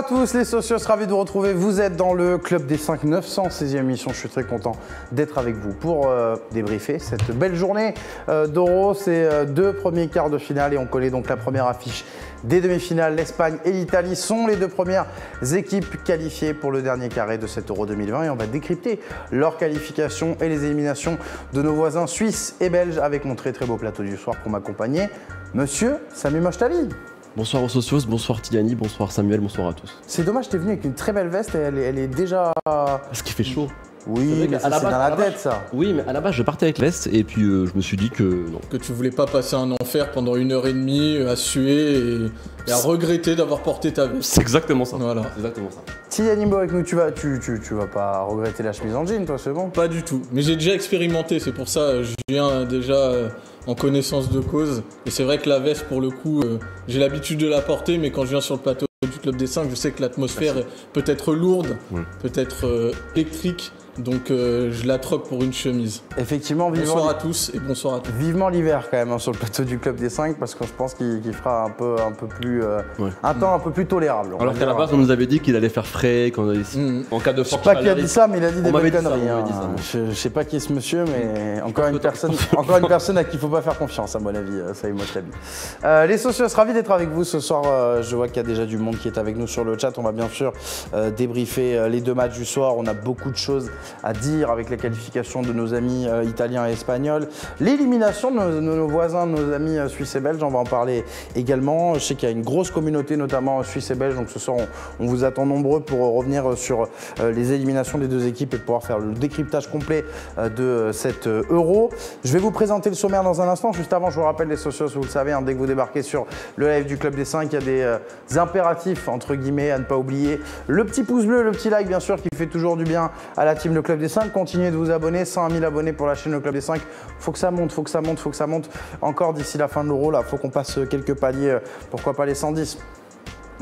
À tous les socios, ravi de vous retrouver. Vous êtes dans le Club des 5 916e émission. Je suis très content d'être avec vous pour euh, débriefer cette belle journée euh, d'Euro. C'est euh, deux premiers quarts de finale et on connaît donc la première affiche des demi-finales. L'Espagne et l'Italie sont les deux premières équipes qualifiées pour le dernier carré de cet Euro 2020 et on va décrypter leur qualification et les éliminations de nos voisins suisses et belges avec mon très très beau plateau du soir pour m'accompagner. Monsieur Samy Mochtali. Bonsoir aux socios, bonsoir Tiani, bonsoir Samuel, bonsoir à tous. C'est dommage, t'es venu avec une très belle veste et elle est, elle est déjà. Parce qu'il fait chaud. Oui, mais ça, c'est dans à la la tête base- ça. Oui, mais à la base, je partais avec veste et puis euh, je me suis dit que non. que tu voulais pas passer un enfer pendant une heure et demie à suer et, et à regretter d'avoir porté ta veste. C'est exactement ça. Voilà. C'est exactement ça. Si Yanimbo avec nous, tu vas, tu, tu, tu vas pas regretter la chemise en jean, toi, c'est bon Pas du tout. Mais j'ai déjà expérimenté, c'est pour ça euh, je viens déjà euh, en connaissance de cause. Et c'est vrai que la veste, pour le coup, euh, j'ai l'habitude de la porter, mais quand je viens sur le plateau du Club des 5, je sais que l'atmosphère peut être lourde, peut être euh, électrique, donc euh, je la troque pour une chemise. Effectivement, Bonsoir vivement, à tous et bonsoir à tous. vivement l'hiver quand même hein, sur le plateau du Club des 5 parce que je pense qu'il fera un peu, un peu plus. euh, Ouais. un temps un peu plus tolérable. Alors qu'à la base, on nous avait dit qu'il allait faire frais, qu'on allait... Mm. en cas de Je sais pas qui a dit ça, mais il a dit des On bonnes conneries. hein. je, je sais pas qui est ce monsieur, mais encore une personne, encore une personne à qui il faut pas faire confiance, à mon avis. euh, Ça y est, moi. Euh, les socios, ravis d'être avec vous ce soir. euh, je vois qu'il y a déjà du monde qui est avec nous sur le chat. On va bien sûr euh, débriefer euh, les deux matchs du soir. On a beaucoup de choses à dire avec la qualification de nos amis euh, italiens et espagnols, l'élimination de nos, de voisins, de nos amis euh, suisses et belges. On va en parler également. Je sais qu'il y a une grosse communauté, notamment euh, suisse et belge. Donc ce soir, on, vous attend nombreux pour revenir sur les éliminations des deux équipes et pouvoir faire le décryptage complet de cet euro. Je vais vous présenter le sommaire dans un instant. Juste avant, je vous rappelle les socios, vous le savez, hein, dès que vous débarquez sur le live du Club des 5, il y a des impératifs, entre guillemets, à ne pas oublier. Le petit pouce bleu, le petit like, bien sûr, qui fait toujours du bien à la team Le Club des 5. Continuez de vous abonner, 101 000 abonnés pour la chaîne Le Club des 5. Faut que ça monte, faut que ça monte, faut que ça monte. Encore d'ici la fin de l'euro, là, faut qu'on passe quelques paliers, euh, pourquoi pas les 110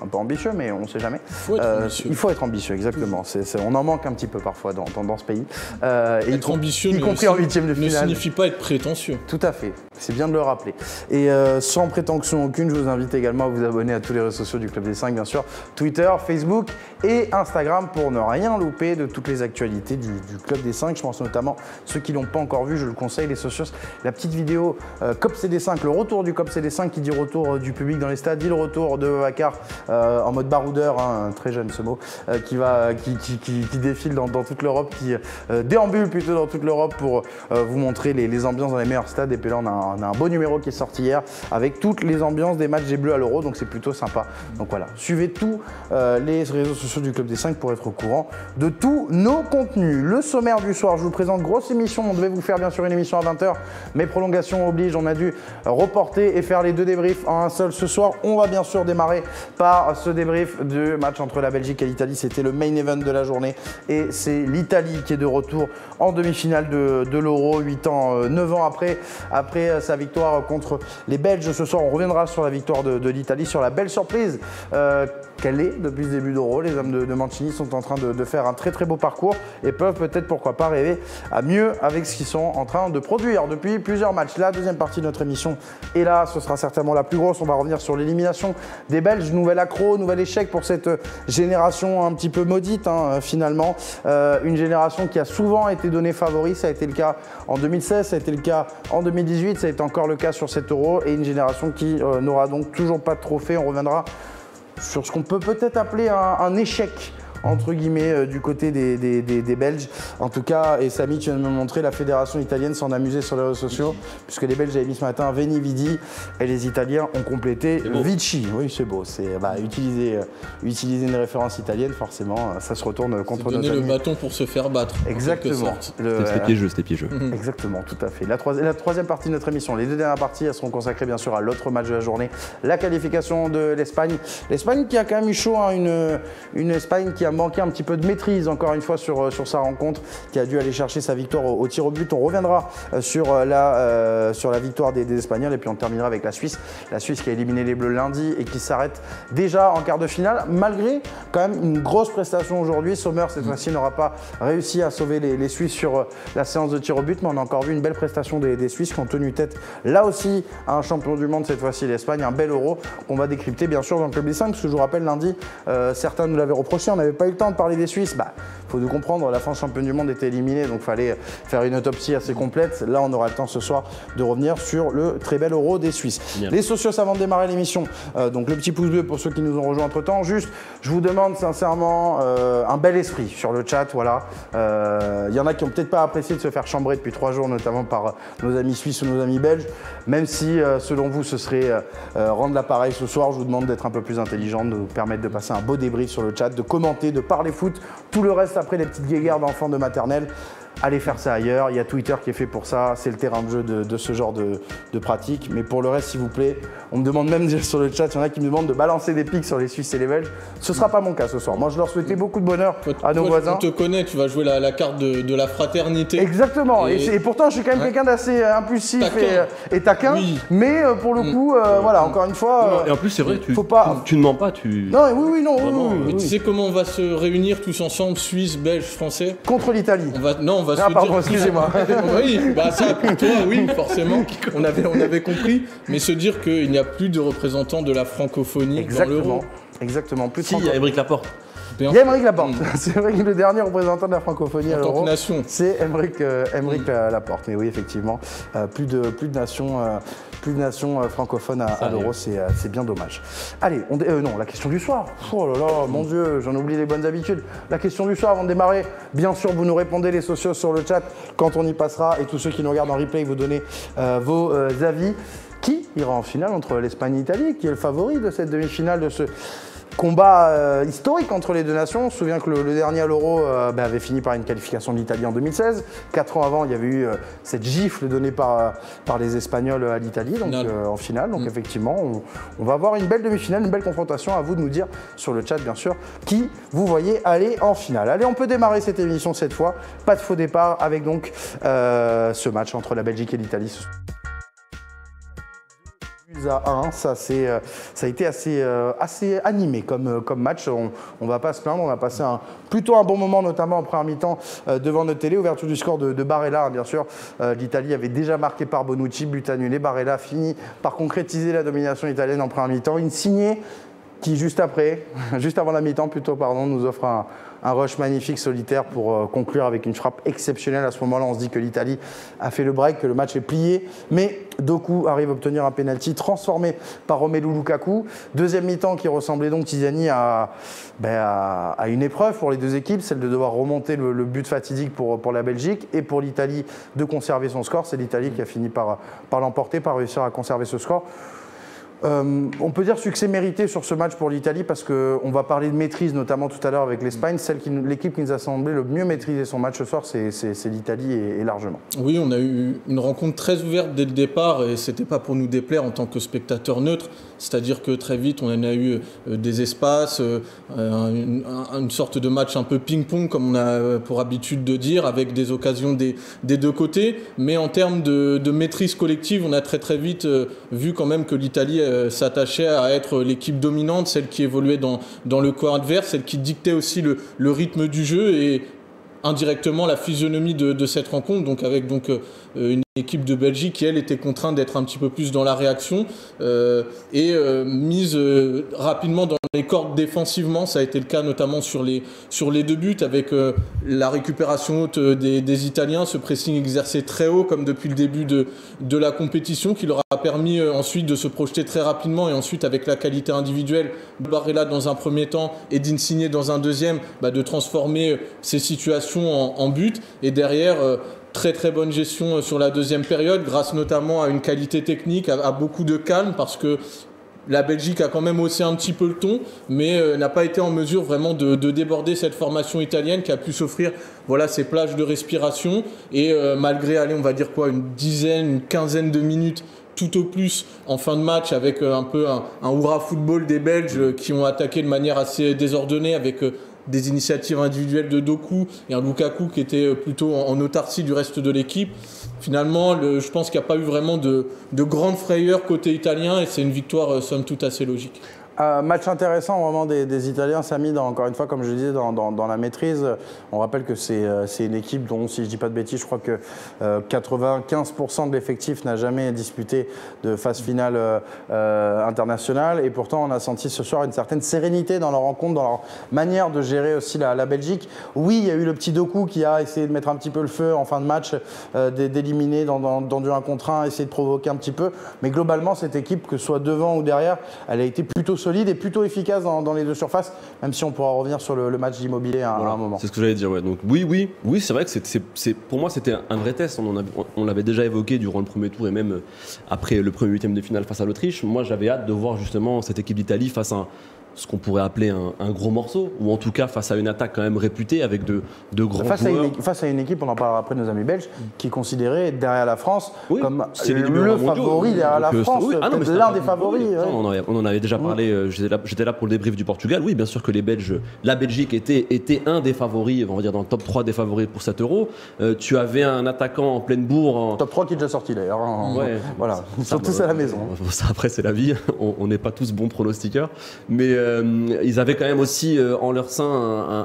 un peu ambitieux, mais on ne sait jamais. Faut être Euh, il faut être ambitieux, exactement. On en manque un petit peu parfois dans, dans- dans ce pays. Euh, et Être ambitieux y ne- compris en huitième de ne finale. signifie pas être prétentieux. Tout à fait, c'est bien de le rappeler. Et euh, sans prétention aucune, je vous invite également à vous abonner à tous les réseaux sociaux du Club des 5, bien sûr, Twitter, Facebook et Instagram pour ne rien louper de toutes les actualités du, du Club des 5. Je pense notamment ceux qui l'ont pas encore vu, je le conseille, les socios, la petite vidéo COP CD5, le retour du COP CD5 qui dit retour du public dans les stades, dit le retour de Vakar euh, en mode baroudeur, hein, très jeune ce mot, euh, qui, va, qui, qui- qui- défile dans, toute l'Europe, qui euh, déambule plutôt dans toute l'Europe pour vous montrer les, ambiances dans les meilleurs stades. Et puis là, on a, un, on a un beau numéro qui est sorti hier avec toutes les ambiances des matchs des Bleus à l'Euro, donc c'est plutôt sympa. Donc voilà, suivez tous les réseaux sociaux du Club des 5 pour être au courant de tous nos contenus. Le sommaire du soir, je vous présente grosse émission. On devait vous faire bien sûr une émission à 20h, mais prolongation oblige, on a dû reporter et faire les deux débriefs en un seul ce soir. On va bien sûr démarrer par ce débrief du match entre la Belgique et l'Italie. C'était le main event de la journée et c'est l'Italie qui est de retour en demi-finale de, l'Euro, 8 ans, euh, 9 ans après, après euh, sa victoire contre les Belges. Ce soir, on reviendra sur la victoire de, l'Italie, sur la belle surprise euh, qu'elle est depuis ce début d'Euro. Les hommes de, Mancini sont en train de, de faire un très très beau parcours et peuvent peut-être, pourquoi pas, rêver à mieux avec ce qu'ils sont en train de produire depuis plusieurs matchs. La deuxième partie de notre émission est là, ce sera certainement la plus grosse. On va revenir sur l'élimination des Belges. Nouvel nouvel échec pour cette génération un petit peu maudite hein, finalement. Euh, une génération qui a souvent été donnée favori, ça a été le cas en 2016, ça a été le cas en 2018, ça a été encore le cas sur cet Euro. Et une génération qui euh, n'aura donc toujours pas de trophée. On reviendra sur ce qu'on peut peut-être appeler un échec entre guillemets euh, du côté des, des- des- des Belges. En tout cas, et Samy, tu viens de me montrer, la fédération italienne s'en amusait sur les réseaux sociaux, puisque les Belges avaient mis ce matin Veni Vidi, et les Italiens ont complété. Vici. Oui, c'est beau. C'est bah, utiliser, euh, utiliser une référence italienne, forcément, euh, ça se retourne contre nos donner le bâton pour se faire battre. Exactement. C'était piégeux, c'était piégeux. Exactement, tout à fait. La, troisi- la troisième partie de notre émission, les deux dernières parties, elles seront consacrées bien sûr à l'autre match de la journée, la qualification de l'Espagne. L'Espagne qui a quand même eu chaud, hein, une, une Espagne qui a manqué un petit peu de maîtrise encore une fois sur, sur sa rencontre, qui a dû aller chercher sa victoire au, tir au but. On reviendra sur la, sur la victoire des, des, Espagnols et puis on terminera avec la Suisse. La Suisse qui a éliminé les Bleus lundi et qui s'arrête déjà en quart de finale, malgré quand même une grosse prestation aujourd'hui. Sommer, cette mm. fois-ci, n'aura pas réussi à sauver les, Suisses sur la séance de tir au but, mais on a encore vu une belle prestation des, des Suisses qui ont tenu tête là aussi à un champion du monde, cette fois-ci l'Espagne, un bel euro qu'on va décrypter bien sûr dans le club des 5, parce que je vous rappelle lundi, euh, certains nous l'avaient reproché, on n'avait pas eu le temps de parler des Suisses. Bah, faut nous comprendre, la France championne du monde était éliminée, donc il fallait faire une autopsie assez complète. Là, on aura le temps ce soir de revenir sur le très bel euro des Suisses. Les socios avant de démarrer l'émission, euh, donc le petit pouce bleu pour ceux qui nous ont rejoints entre temps. Juste, je vous demande sincèrement euh, un bel esprit sur le chat. Voilà, il y en a qui ont peut-être pas apprécié de se faire chambrer depuis trois jours, notamment par nos amis suisses ou nos amis belges. Même si, selon vous, ce serait rendre l'appareil ce soir, je vous demande d'être un peu plus intelligent, de vous permettre de passer un beau débrief sur le chat, de commenter, de parler foot. Tout le reste après les petites guéguerres d'enfants de maternelle allez faire ça ailleurs. Il y a Twitter qui est fait pour ça. C'est le terrain de jeu de, ce genre de, pratique. Mais pour le reste, s'il vous plaît, on me demande même sur le chat, il y en a qui me demandent de balancer des pics sur les Suisses et les Belges. Ce ne sera pas mon cas ce soir. Moi, je leur souhaitais beaucoup de bonheur à nos voisins. On te connaît, tu vas jouer la, carte de, la fraternité. Exactement. Et, pourtant, je suis quand même quelqu'un d'assez euh, impulsif et, taquin. Mais euh, pour le mm. coup, euh, voilà, encore une fois. et en plus, c'est vrai, tu, faut pas... tu, ne mens pas. Tu... Non, oui, oui, non. mais tu sais comment on va se réunir tous ensemble, Suisse, Belge, Français? Contre l'Italie. Non, on va ah, se oui, bah ça, pour toi, oui, forcément, on avait, on avait compris. Mais se dire qu'il n'y a plus de représentants de la francophonie Exactement. dans l'euro. Exactement. Plus si, il y a Émeric Laporte. Il y a Émeric Laporte. Mm. C'est vrai que le dernier représentant de la francophonie à l'Euro, c'est Émeric, euh, mm. Laporte. Mais oui, effectivement, euh, plus, de, plus de nations, euh, plus de nations francophones à, l'Euro, c'est bien dommage. Allez, on non, la question du soir. Oh là là, mon Dieu, j'en oublie les bonnes habitudes. La question du soir avant de démarrer. Bien sûr, vous nous répondez les sociaux sur le chat quand on y passera. Et tous ceux qui nous regardent en replay, vous donnez vos avis. Qui ira en finale entre l'Espagne et l'Italie? Qui est le favori de cette demi-finale de ce combat euh, historique entre les deux nations. On se souvient que le, dernier à l'Euro euh, bah, avait fini par une qualification de l'Italie en 2016. Quatre ans avant, il y avait eu euh, cette gifle donnée par, par les Espagnols à l'Italie, donc en finale. Donc mm. effectivement, on, va avoir une belle demi-finale, une belle confrontation. À vous de nous dire sur le chat, bien sûr, qui vous voyez aller en finale. Allez, on peut démarrer cette émission cette fois. Pas de faux départ avec donc ce match entre la Belgique et l'Italie à 1, ça, euh, ça a été assez, euh, assez animé comme, euh, comme match. On ne va pas se plaindre, on a passé un, plutôt un bon moment, notamment en première mi-temps devant notre télé. Ouverture du score de, Barella, hein, bien sûr. L'Italie avait déjà marqué par Bonucci, but annulé. Barella finit par concrétiser la domination italienne en première mi-temps. Insigné qui juste après, juste avant la mi-temps plutôt, pardon, nous offre un, un rush magnifique solitaire pour euh, conclure avec une frappe exceptionnelle. À ce moment-là, on se dit que l'Italie a fait le break, que le match est plié. Mais Doku arrive à obtenir un penalty transformé par Romelu Lukaku. Deuxième mi-temps qui ressemblait donc Tiziani ben, à, une épreuve pour les deux équipes, celle de devoir remonter le, but fatidique pour, pour la Belgique et pour l'Italie de conserver son score. C'est l'Italie qui a fini par, par l'emporter, par réussir à conserver ce score. Euh, on peut dire succès mérité sur ce match pour l'Italie parce qu'on va parler de maîtrise, notamment tout à l'heure avec l'Espagne. L'équipe qui nous a semblé le mieux maîtriser son match ce soir, c'est l'Italie et, largement. Oui, on a eu une rencontre très ouverte dès le départ et c'était pas pour nous déplaire en tant que spectateur neutre. C'est-à-dire que très vite, on en a eu euh, des espaces, euh, une, sorte de match un peu ping-pong, comme on a pour habitude de dire, avec des occasions des, deux côtés. Mais en termes de, de, maîtrise collective, on a très très vite vu quand même que l'Italie euh, s'attachait à être l'équipe dominante, celle qui évoluait dans, dans le corps adverse, celle qui dictait aussi le, le rythme du jeu et indirectement la physionomie de, de, cette rencontre, donc avec donc euh, une équipe de Belgique qui elle était contrainte d'être un petit peu plus dans la réaction euh, et euh, mise euh, rapidement dans les cordes défensivement. Ça a été le cas notamment sur les, sur les deux buts avec la récupération haute des, des, Italiens, ce pressing exercé très haut comme depuis le début de, de la compétition qui leur a permis ensuite de se projeter très rapidement et ensuite avec la qualité individuelle de Barrella dans un premier temps et d'Insigné dans un deuxième, bah, de transformer ces situations en, en but et derrière très très bonne gestion euh, sur la deuxième période, grâce notamment à une qualité technique, à, beaucoup de calme, parce que la Belgique a quand même haussé un petit peu le ton, mais euh, n'a pas été en mesure vraiment de, déborder cette formation italienne qui a pu s'offrir voilà, ces plages de respiration. Et euh, malgré, allez, on va dire quoi, une dizaine, une quinzaine de minutes tout au plus en fin de match avec un peu un, un hurrah football des Belges qui ont attaqué de manière assez désordonnée avec des initiatives individuelles de Doku et un Lukaku qui était plutôt en, autarcie du reste de l'équipe. Finalement, je pense qu'il n'y a pas eu vraiment de, de grande frayeur côté italien et c'est une victoire somme toute assez logique. Euh, match intéressant vraiment des, des Italiens, Samy, encore une fois, comme je disais, dans, la maîtrise. On rappelle que c'est euh, une équipe dont, si je ne dis pas de bêtises, je crois que 95% euh, de l'effectif n'a jamais disputé de phase finale internationale. Et pourtant, on a senti ce soir une certaine sérénité dans leur rencontre, dans leur manière de gérer aussi la, la Belgique. Oui, il y a eu le petit Doku qui a essayé de mettre un petit peu le feu en fin de match, d'éliminer dans, du 1 contre 1, essayer de provoquer un petit peu. Mais globalement, cette équipe, que ce soit devant ou derrière, elle a été plutôt solide et plutôt efficace dans, les deux surfaces, même si on pourra revenir sur le, match d'immobilier à, un moment. C'est ce que j'allais dire, ouais. Donc oui, oui, oui, c'est vrai que c'est, pour moi c'était un vrai test. On, on l'avait déjà évoqué durant le premier tour et même après le premier huitième de finale face à l'Autriche. Moi, j'avais hâte de voir justement cette équipe d'Italie face à ce qu'on pourrait appeler un, gros morceau, ou en tout cas face à une attaque quand même réputée avec de, de grands face joueurs. À une, face à une équipe, on en parlera après nos amis belges, qui est considérée derrière la France comme le favori derrière la euh, France, ah l'un des favoris. On, en avait, déjà parlé, euh, j'étais là, pour le débrief du Portugal. Oui, bien sûr que les Belges, la Belgique était, était un des favoris, on va dire dans le top 3 des favoris pour cet euro. Euh, tu avais un attaquant en pleine bourre. En... Top 3 qui est déjà sorti d'ailleurs. Hein. Voilà, ils sont tous à la maison. Ça, après, c'est la vie, on n'est pas tous bons pronostiqueurs. Mais ils avaient quand même aussi euh, en leur sein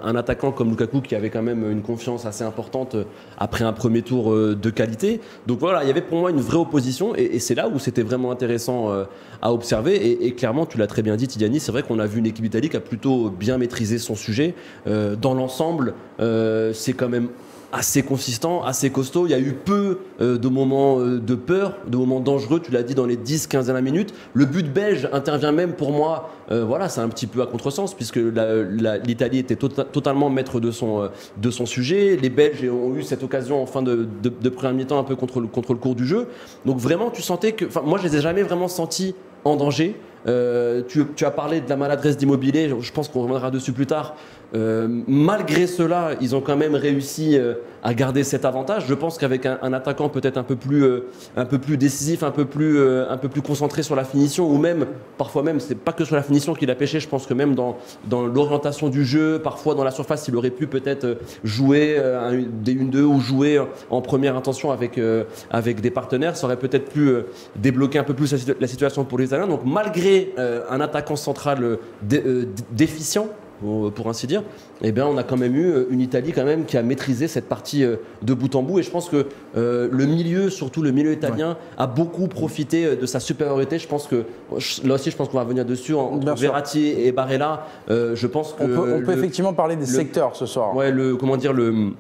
un, attaquant comme Lukaku qui avait quand même une confiance assez importante euh, après un premier tour euh, de qualité. Donc voilà, il y avait pour moi une vraie opposition et, c'est là où c'était vraiment intéressant à observer. Et, clairement, tu l'as très bien dit, Tidiane, c'est vrai qu'on a vu une équipe italienne qui a plutôt bien maîtrisé son sujet. dans l'ensemble, c'est quand même assez consistant, assez costaud. Il y a eu peu euh, de moments euh, de peur, de moments dangereux, tu l'as dit dans les 10-15 dernières minutes. Le but belge intervient même pour moi, euh, voilà, c'est un petit peu à contresens, puisque l'Italie était tota-, totalement maître de son, de son sujet. Les Belges ont eu cette occasion en fin de, de, première mi-temps un peu contre le, contre le cours du jeu. Donc vraiment, tu sentais que. Moi, je les ai jamais vraiment sentis en danger. tu, as parlé de la maladresse d'immobilier, je pense qu'on reviendra dessus plus tard. Euh, malgré cela, ils ont quand même réussi euh, à garder cet avantage. Je pense qu'avec un, attaquant peut-être un peu plus, euh, un peu plus décisif, un peu plus, un peu plus concentré sur la finition, ou même parfois même, c'est pas que sur la finition qu'il a pêché. Je pense que même dans, dans l'orientation du jeu, parfois dans la surface, il aurait pu peut-être jouer des 1-2 ou jouer en première intention avec, avec des partenaires. Ça aurait peut-être pu débloquer un peu plus la, situation pour les Italiens. Donc malgré un attaquant central déficient, pour ainsi dire, eh bien, on a quand même eu euh, une Italie quand même qui a maîtrisé cette partie euh, de bout en bout. Et je pense que euh, le milieu, surtout le milieu italien, a beaucoup profité de sa supériorité. Je pense que là aussi, je pense qu'on va revenir dessus. En, Verratti et Barella, je pense que on peut, effectivement parler des secteurs ce soir. Ouais, le comment dire le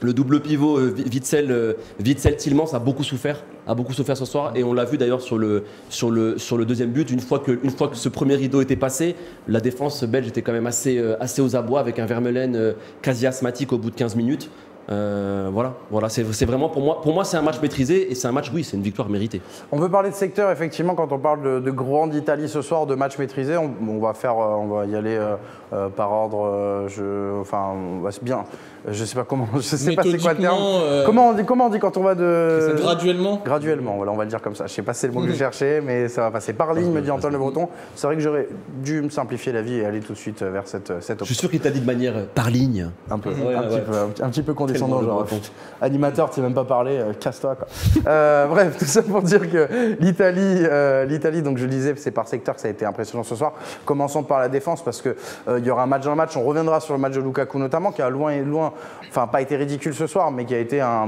le double pivot euh, Witzel, euh, a beaucoup souffert, ce soir et on l'a vu d'ailleurs sur le, deuxième but. Une fois, que, ce premier rideau était passé, la défense belge était quand même assez, euh, aux abois avec un Vermeulen quasi asthmatique au bout de 15 minutes. Euh, voilà, voilà c'est vraiment pour moi, pour moi c'est un match maîtrisé et c'est un match, oui, c'est une victoire méritée. On peut parler de secteur, effectivement, quand on parle de, de grande Italie ce soir, de match maîtrisé, on, va faire, euh, on va y aller euh, par ordre. je, enfin, c'est bien. Je sais pas comment, je sais pas c'est quoi le terme. comment on dit, comment on dit quand on va de graduellement. Graduellement, voilà, on va le dire comme ça. Je sais pas si c'est le mot que je cherchais, mais ça va passer par ligne, me dit Antoine Le Breton. C'est vrai que j'aurais dû me simplifier la vie et aller tout de suite vers cette, cette option. Je suis sûr qu'il t'a dit de manière par ligne. Un peu, un, Petit peu un, petit peu genre, animateur, tu même pas parler, euh, casse-toi. Euh, bref, tout ça pour dire que l'Italie, euh, l'Italie, donc je le disais, c'est par secteur que ça a été impressionnant ce soir. Commençons par la défense parce que il y aura un match dans le match. On reviendra sur le match de Lukaku notamment, qui a loin et loin, enfin pas été ridicule ce soir, mais qui a été un,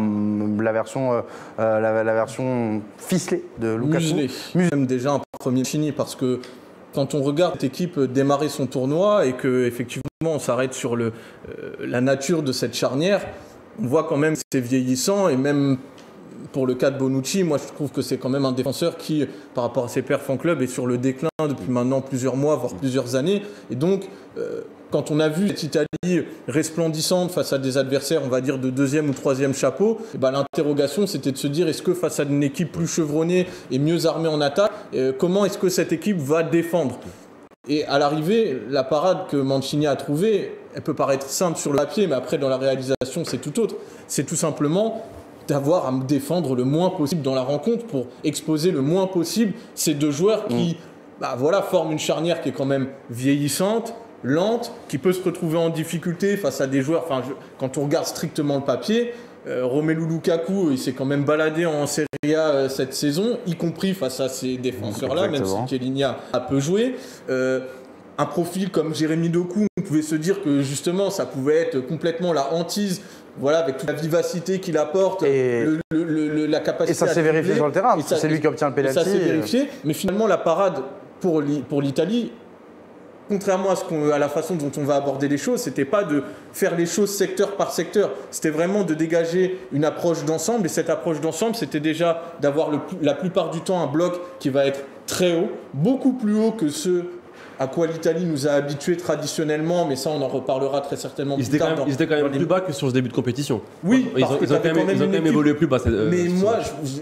la version, la, version ficelée de Lukaku. Muselé. Même déjà un premier fini parce que quand on regarde cette équipe démarrer son tournoi et que effectivement on s'arrête sur le, la nature de cette charnière, on voit quand même que c'est vieillissant et même pour le cas de Bonucci, moi je trouve que c'est quand même un défenseur qui, par rapport à ses perfs en club, est sur le déclin depuis maintenant plusieurs mois, voire plusieurs années. Et donc, euh, quand on a vu cette Italie resplendissante face à des adversaires, on va dire de deuxième ou troisième chapeau, eh ben, l'interrogation c'était de se dire est-ce que face à une équipe plus chevronnée et mieux armée en attaque, euh, comment est-ce que cette équipe va défendre? Et à l'arrivée, la parade que Mancini a trouvée, elle peut paraître simple sur le papier, mais après dans la réalisation, c'est tout autre. C'est tout simplement d'avoir à me défendre le moins possible dans la rencontre pour exposer le moins possible ces deux joueurs qui mm. bah, voilà, forment une charnière qui est quand même vieillissante, lente, qui peut se retrouver en difficulté face à des joueurs. Enfin, je- quand on regarde strictement le papier, euh, Romelu Lukaku, il s'est quand même baladé en Serie A euh, cette saison, y compris face à ces défenseurs-là, même si. Kelinha a peu joué. Euh, un profil comme Jérémy Doku, pouvait se dire que justement ça pouvait être complètement la hantise, voilà, avec toute la vivacité qu'il apporte, Et- le- le- le- le- la capacité Et ça s'est vérifié sur le terrain, c'est lui qui obtient le et Ça s'est vérifié, mais finalement la parade pour l'I- pour l'Italie, contrairement à, ce à la façon dont on va aborder les choses, c'était pas de faire les choses secteur par secteur, c'était vraiment de dégager une approche d'ensemble. Et cette approche d'ensemble, c'était déjà d'avoir la plupart du temps un bloc qui va être très haut, beaucoup plus haut que ce à quoi l'Italie nous a habitués traditionnellement, mais ça on en reparlera très certainement Ils plus étaient quand tard. même, dans- ils étaient quand même les- plus bas que sur ce début de compétition. Oui, ils parce ont, que ils ont t'avais quand même, ils ont quand une même équipe- évolué plus bas. euh, Mais moi,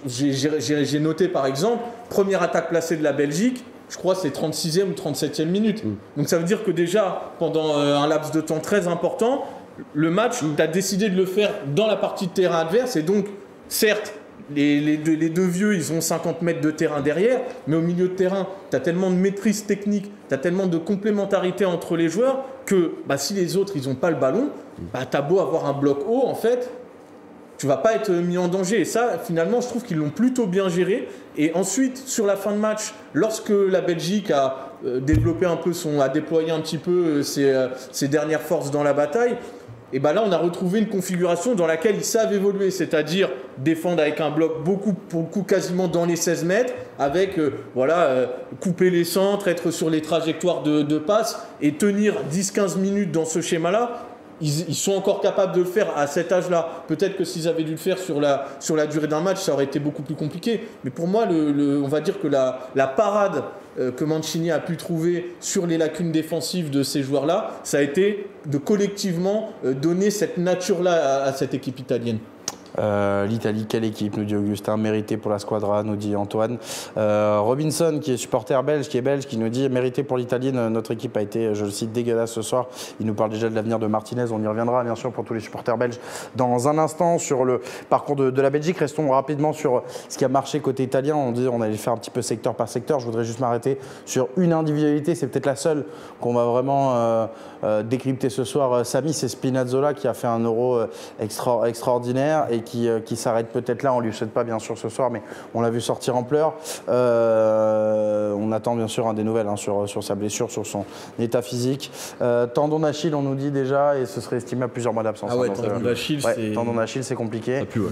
j'ai- noté par exemple, première attaque placée de la Belgique, je crois c'est 36e ou 37e minute. Mm. Donc ça veut dire que déjà, pendant euh, un laps de temps très important, le match, tu as décidé de le faire dans la partie de terrain adverse. Et donc, certes, les, deux, vieux, ils ont 50 mètres de terrain derrière, mais au milieu de terrain, tu as tellement de maîtrise technique, tu as tellement de complémentarité entre les joueurs que bah, si les autres, ils n'ont pas le ballon, bah, tu as beau avoir un bloc haut, en fait, tu vas pas être mis en danger. Et ça, finalement, je trouve qu'ils l'ont plutôt bien géré. Et ensuite, sur la fin de match, lorsque la Belgique a euh, développé un peu son, a déployé un petit peu euh, euh, ses dernières forces dans la bataille, et ben là, on a retrouvé une configuration dans laquelle ils savent évoluer, c'est-à-dire défendre avec un bloc beaucoup, pour le coup, quasiment dans les 16 mètres, avec euh, voilà, euh, couper les centres, être sur les trajectoires de, de passe et tenir 10-15 minutes dans ce schéma-là. Ils, sont encore capables de le faire à cet âge-là. Peut-être que s'ils avaient dû le faire sur la, sur la durée d'un match, ça aurait été beaucoup plus compliqué. Mais pour moi, on va dire que la, la parade que Mancini a pu trouver sur les lacunes défensives de ces joueurs-là, ça a été de collectivement euh, donner cette nature-là à cette équipe italienne. Euh, L'Italie, quelle équipe, nous dit Augustin. Mérité pour la squadra, nous dit Antoine. Euh, Robinson, qui est supporter belge, qui est belge, qui nous dit mérité pour l'Italie. Notre équipe a été, je le cite, dégueulasse ce soir. Il nous parle déjà de l'avenir de Martinez. On y reviendra, bien sûr, pour tous les supporters belges dans un instant sur le parcours de, la Belgique. Restons rapidement sur ce qui a marché côté italien. On dit on allait faire un petit peu secteur par secteur. Je voudrais juste m'arrêter sur une individualité. C'est peut-être la seule qu'on va vraiment euh, décrypter ce soir. Samy, c'est Spinazzola qui a fait un euro extra- extraordinaire qui, euh, qui s'arrête peut-être là. On lui souhaite pas bien sûr ce soir, mais on l'a vu sortir en pleurs. Euh, on attend bien sûr hein, des nouvelles hein, sur, sur sa blessure, sur son état physique. Euh, tendon d'Achille, on nous dit déjà, et ce serait estimé à plusieurs mois d'absence. Ah ouais, hein, tendon d'Achille, ouais, c'est- tendon d'Achille, c'est compliqué. Ouais.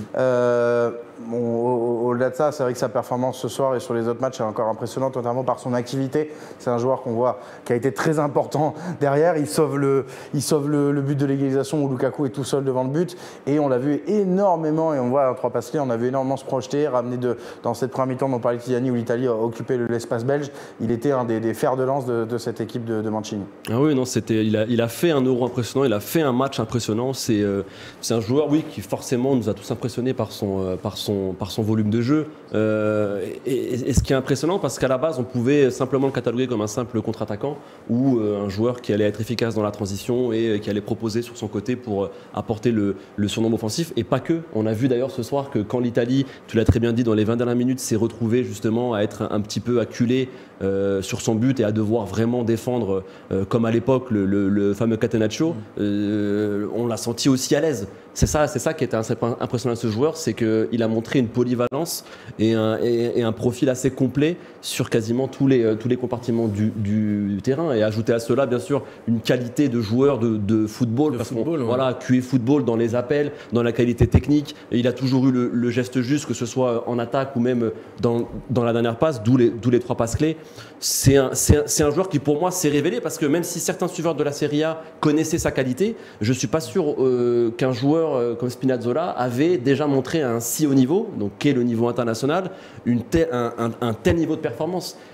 Au-delà de ça, c'est vrai que sa performance ce soir et sur les autres matchs est encore impressionnante, notamment par son activité. C'est un joueur qu'on voit qui a été très important derrière. Il sauve le, il sauve le, but de l'égalisation où Lukaku est tout seul devant le but. Et on l'a vu énormément, et on voit un trois passes on a vu énormément se projeter, ramener de, dans cette première mi-temps dont parlait Kyliani, où l'Italie a occupé le- l'espace belge. Il était un des, fers de lance de, cette équipe de, de Mancini. Ah oui, non, c'était, il a, fait un euro impressionnant, il a fait un match impressionnant. C'est, euh, un joueur, oui, qui forcément nous a tous impressionnés par son, euh, par son, par son volume de jeu. Euh, et, ce qui est impressionnant, parce qu'à la base, on pouvait simplement le cataloguer comme un simple contre-attaquant ou euh, un joueur qui allait être efficace dans la transition et euh, qui allait proposer sur son côté pour apporter le, le surnombre offensif. Et pas que. On a vu d'ailleurs ce soir que quand l'Italie, tu l'as très bien dit, dans les 20 dernières minutes, s'est retrouvée justement à être un, un petit peu acculée euh, sur son but et à devoir vraiment défendre, euh, comme à l'époque, le, le- le fameux Catenaccio, euh, on l'a senti aussi à l'aise. C'est ça, c'est ça qui était impressionnant à ce joueur, c'est qu'il a montré une polyvalence et un, et- et un profil assez complet sur quasiment tous les, euh, tous les compartiments du, du terrain. Et ajouter à cela, bien sûr, une qualité de joueur de, de football. De parce football, ouais. voilà, QE football dans les appels, dans la qualité technique. Et il a toujours eu le, le geste juste, que ce soit en attaque ou même dans, dans la dernière passe, d'où les, d'où les trois passes clés. C'est un, c'est un- c'est un joueur qui, pour moi, s'est révélé parce que même si certains suiveurs de la Serie A connaissaient sa qualité, je suis pas sûr euh, qu'un joueur euh, comme Spinazzola avait déjà montré à un si haut niveau, donc qu'est le niveau international, une te- un, un- un tel niveau de performance.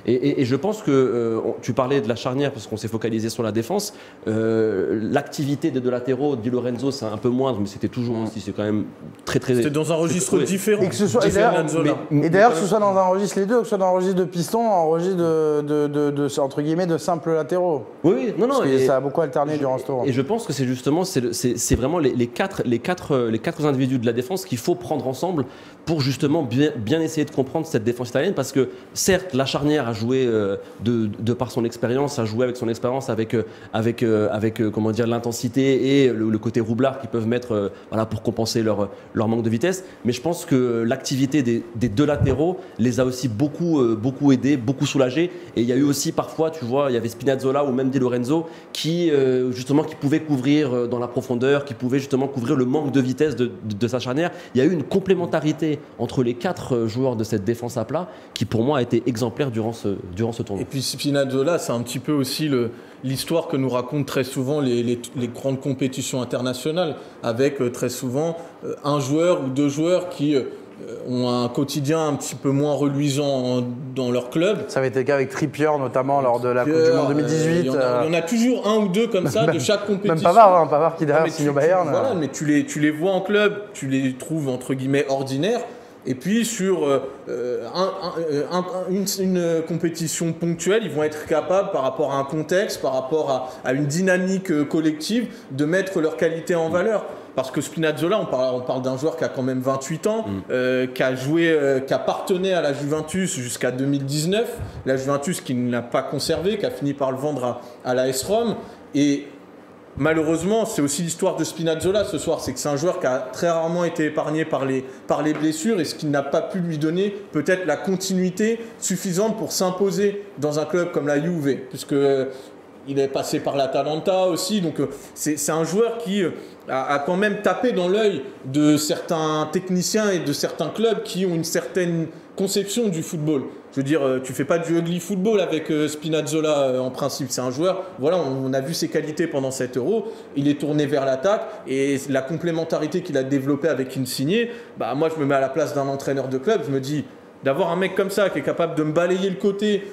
Et, et- et je pense que euh, tu parlais de la charnière parce qu'on s'est focalisé sur la défense. Euh, L'activité des deux latéraux, Di Lorenzo, c'est un peu moindre, mais c'était toujours aussi, c'est quand même très très. C'était dans un registre différent. Et que ce soit- et d'ailleurs- que ce soit dans un registre les deux, que ce soit dans un registre de piston, un registre de, de, de- de- entre guillemets, de simples latéraux. Oui, oui, non, non. Parce que et- ça a beaucoup alterné durant ce tour. Et je pense que c'est justement, c'est vraiment les, les quatre, les quatre, les quatre individus de la défense qu'il faut prendre ensemble pour justement bien, bien, essayer de comprendre cette défense italienne parce que certes la charnière a joué de, de, par son expérience, a joué avec son expérience, avec, avec, avec comment dire l'intensité et le, côté roublard qu'ils peuvent mettre voilà, pour compenser leur, leur manque de vitesse. Mais je pense que l'activité des, des, deux latéraux les a aussi beaucoup, beaucoup aidés, beaucoup soulagés. Et il y a eu aussi parfois, tu vois, il y avait Spinazzola ou même Di Lorenzo qui justement qui pouvaient couvrir dans la profondeur, qui pouvaient justement couvrir le manque de vitesse de, de sa charnière. Il y a eu une complémentarité entre les quatre joueurs de cette défense à plat qui, pour moi, a été exemplaire durant ce, durant ce tournoi. Et puis Spinazzola, c'est un petit peu aussi l'histoire que nous racontent très souvent les, les, grandes compétitions internationales, avec euh, très souvent euh, un joueur ou deux joueurs qui euh, ont un quotidien un petit peu moins reluisant dans leur club. Ça avait été le cas avec Trippier notamment lors de la Coupe du Monde 2018. Il y, en a, toujours un ou deux comme ça de chaque compétition. Même Pavard, hein, Pavard qui derrière signe Bayern. voilà, mais tu les, tu les vois en club, tu les trouves entre guillemets ordinaires. Et puis sur euh, une, compétition ponctuelle, ils vont être capables, par rapport à un contexte, par rapport à, une dynamique euh, collective, de mettre leur qualité en valeur. Parce que Spinazzola, on parle, on parle d'un joueur qui a quand même 28 ans, mm. euh, qui a joué, qui appartenait à la Juventus jusqu'à 2019. La Juventus qui ne l'a pas conservé, qui a fini par le vendre à, à la S-Rom. Et Malheureusement, c'est aussi l'histoire de Spinazzola ce soir, c'est que c'est un joueur qui a très rarement été épargné par les, par les blessures et ce qui n'a pas pu lui donner peut-être la continuité suffisante pour s'imposer dans un club comme la Juve, puisque euh, il est passé par l'Atalanta aussi, donc euh, c'est un joueur qui euh, a, a, quand même tapé dans l'œil de certains techniciens et de certains clubs qui ont une certaine conception du football. Je veux dire, euh, tu fais pas du ugly football avec euh, Spinazzola euh, en principe. C'est un joueur, voilà, on, a vu ses qualités pendant 7 euros. Il est tourné vers l'attaque et la complémentarité qu'il a développée avec Insigne, bah moi je me mets à la place d'un entraîneur de club. Je me dis, d'avoir un mec comme ça qui est capable de me balayer le côté,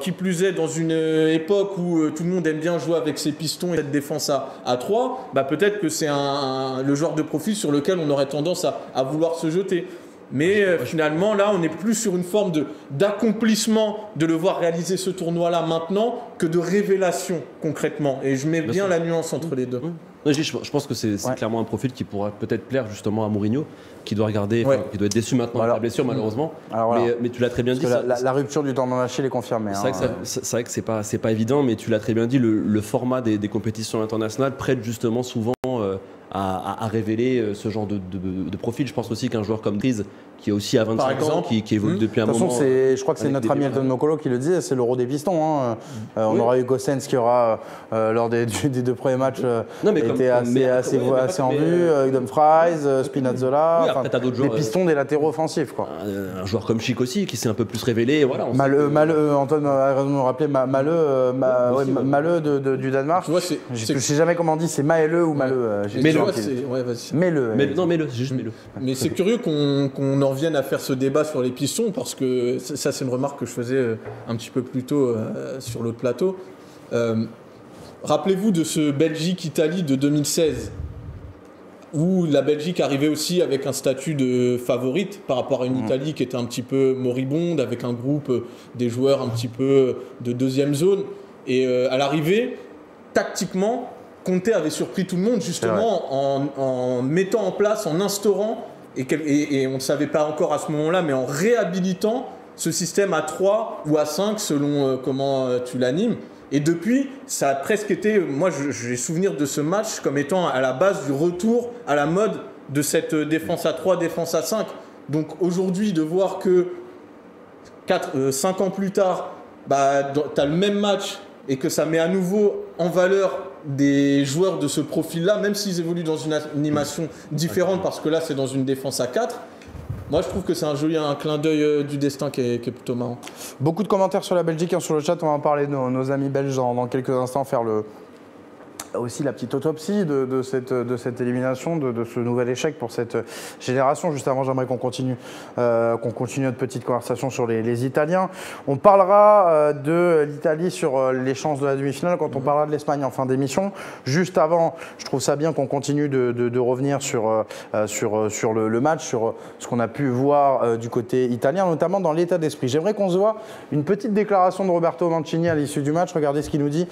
qui plus est dans une époque où tout le monde aime bien jouer avec ses pistons et cette défense à, à 3, bah peut-être que c'est un, le genre de profil sur lequel on aurait tendance à vouloir se jeter. Mais euh, finalement, là, on est plus sur une forme d'accomplissement de, le voir réaliser ce tournoi-là maintenant que de révélation concrètement. Et je mets bien, la nuance entre les deux. je, pense que c'est clairement un profil qui pourra peut-être plaire justement à Mourinho, qui doit regarder, qui doit être déçu maintenant de la blessure malheureusement. Mais, tu l'as très bien dit. La, rupture du temps d'Achille est confirmée. C'est vrai, hein. que c'est pas, pas évident, mais tu l'as très bien dit. Le, format des, compétitions internationales prête justement souvent euh, à, révéler euh, ce genre de, profil. Je pense aussi qu'un joueur comme Driz, qui est aussi à 25 ans, qui, évolue hmm. depuis un moment. De toute façon, je crois que c'est notre ami Elton Mokolo qui le dit, c'est l'euro des pistons. Hein. Euh, on aura eu Gossens qui aura, euh, lors des, deux premiers matchs, été assez, en vue, Dumfries, Spinazzola, des pistons des latéraux offensifs. Quoi. Un, joueur comme Chic aussi, qui s'est un peu plus révélé. Voilà, Maleux, Antoine a raison de me rappeler, Maleux, du Danemark. Je ne sais jamais comment on dit, c'est Maëleux ou Maleux. Mets-le. non, mets-le, juste mets-le. Mais c'est curieux qu'on en vienne à faire ce débat sur les pistons parce que ça, c'est une remarque que je faisais euh, un petit peu plus tôt euh, sur l'autre plateau. Euh, rappelez-vous de ce Belgique-Italie de 2016 où la Belgique arrivait aussi avec un statut de favorite par rapport à une mmh. Italie qui était un petit peu moribonde, avec un groupe des joueurs un petit peu de deuxième zone. Et à l'arrivée, tactiquement, Conte avait surpris tout le monde justement en, mettant en place, en instaurant, et, on ne savait pas encore à ce moment-là, mais en réhabilitant ce système à 3 ou à 5 selon euh, comment euh, tu l'animes. Et depuis, ça a presque été, moi j'ai souvenir de ce match comme étant à la base du retour à la mode de cette euh, défense à 3, défense à 5. Donc aujourd'hui, de voir que 4, 5 ans plus tard, bah, tu as le même match et que ça met à nouveau en valeur des joueurs de ce profil-là, même s'ils évoluent dans une animation différente, parce que là c'est dans une défense à 4, moi, je trouve que c'est un joli clin d'œil euh, du destin qui est, plutôt marrant. Beaucoup de commentaires sur la Belgique, hein, sur le chat. On va en parler de nos, amis belges dans, quelques instants, faire le, aussi la petite autopsie de, cette, de cette, élimination, de, ce nouvel échec pour cette génération. Juste avant, j'aimerais qu'on continue, euh, qu'on continue notre petite conversation sur les, Italiens. On parlera euh, de l'Italie sur euh, les chances de la demi-finale quand on parlera de l'Espagne en fin d'émission. Juste avant, je trouve ça bien qu'on continue de, revenir sur, sur, sur le, match, sur ce qu'on a pu voir du côté italien, notamment dans l'état d'esprit. J'aimerais qu'on se voit une petite déclaration de Roberto Mancini à l'issue du match. Regardez ce qu'il nous dit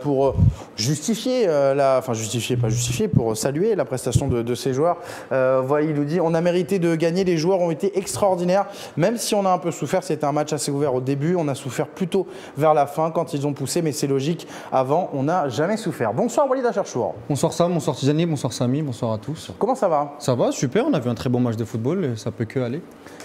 pour justifier justifier, euh, la, enfin justifier, pas justifier, pour saluer la prestation de, de ces joueurs. Euh, voilà, il nous dit, on a mérité de gagner, les joueurs ont été extraordinaires, même si on a un peu souffert, c'était un match assez ouvert au début, on a souffert plutôt vers la fin quand ils ont poussé, mais c'est logique, avant on n'a jamais souffert. Bonsoir Walid Acharchour. Bonsoir Sam, bonsoir Tizani, bonsoir Samy, bonsoir à tous. Comment ça va? Ça va, super, on a vu un très bon match de football, ça peut que aller.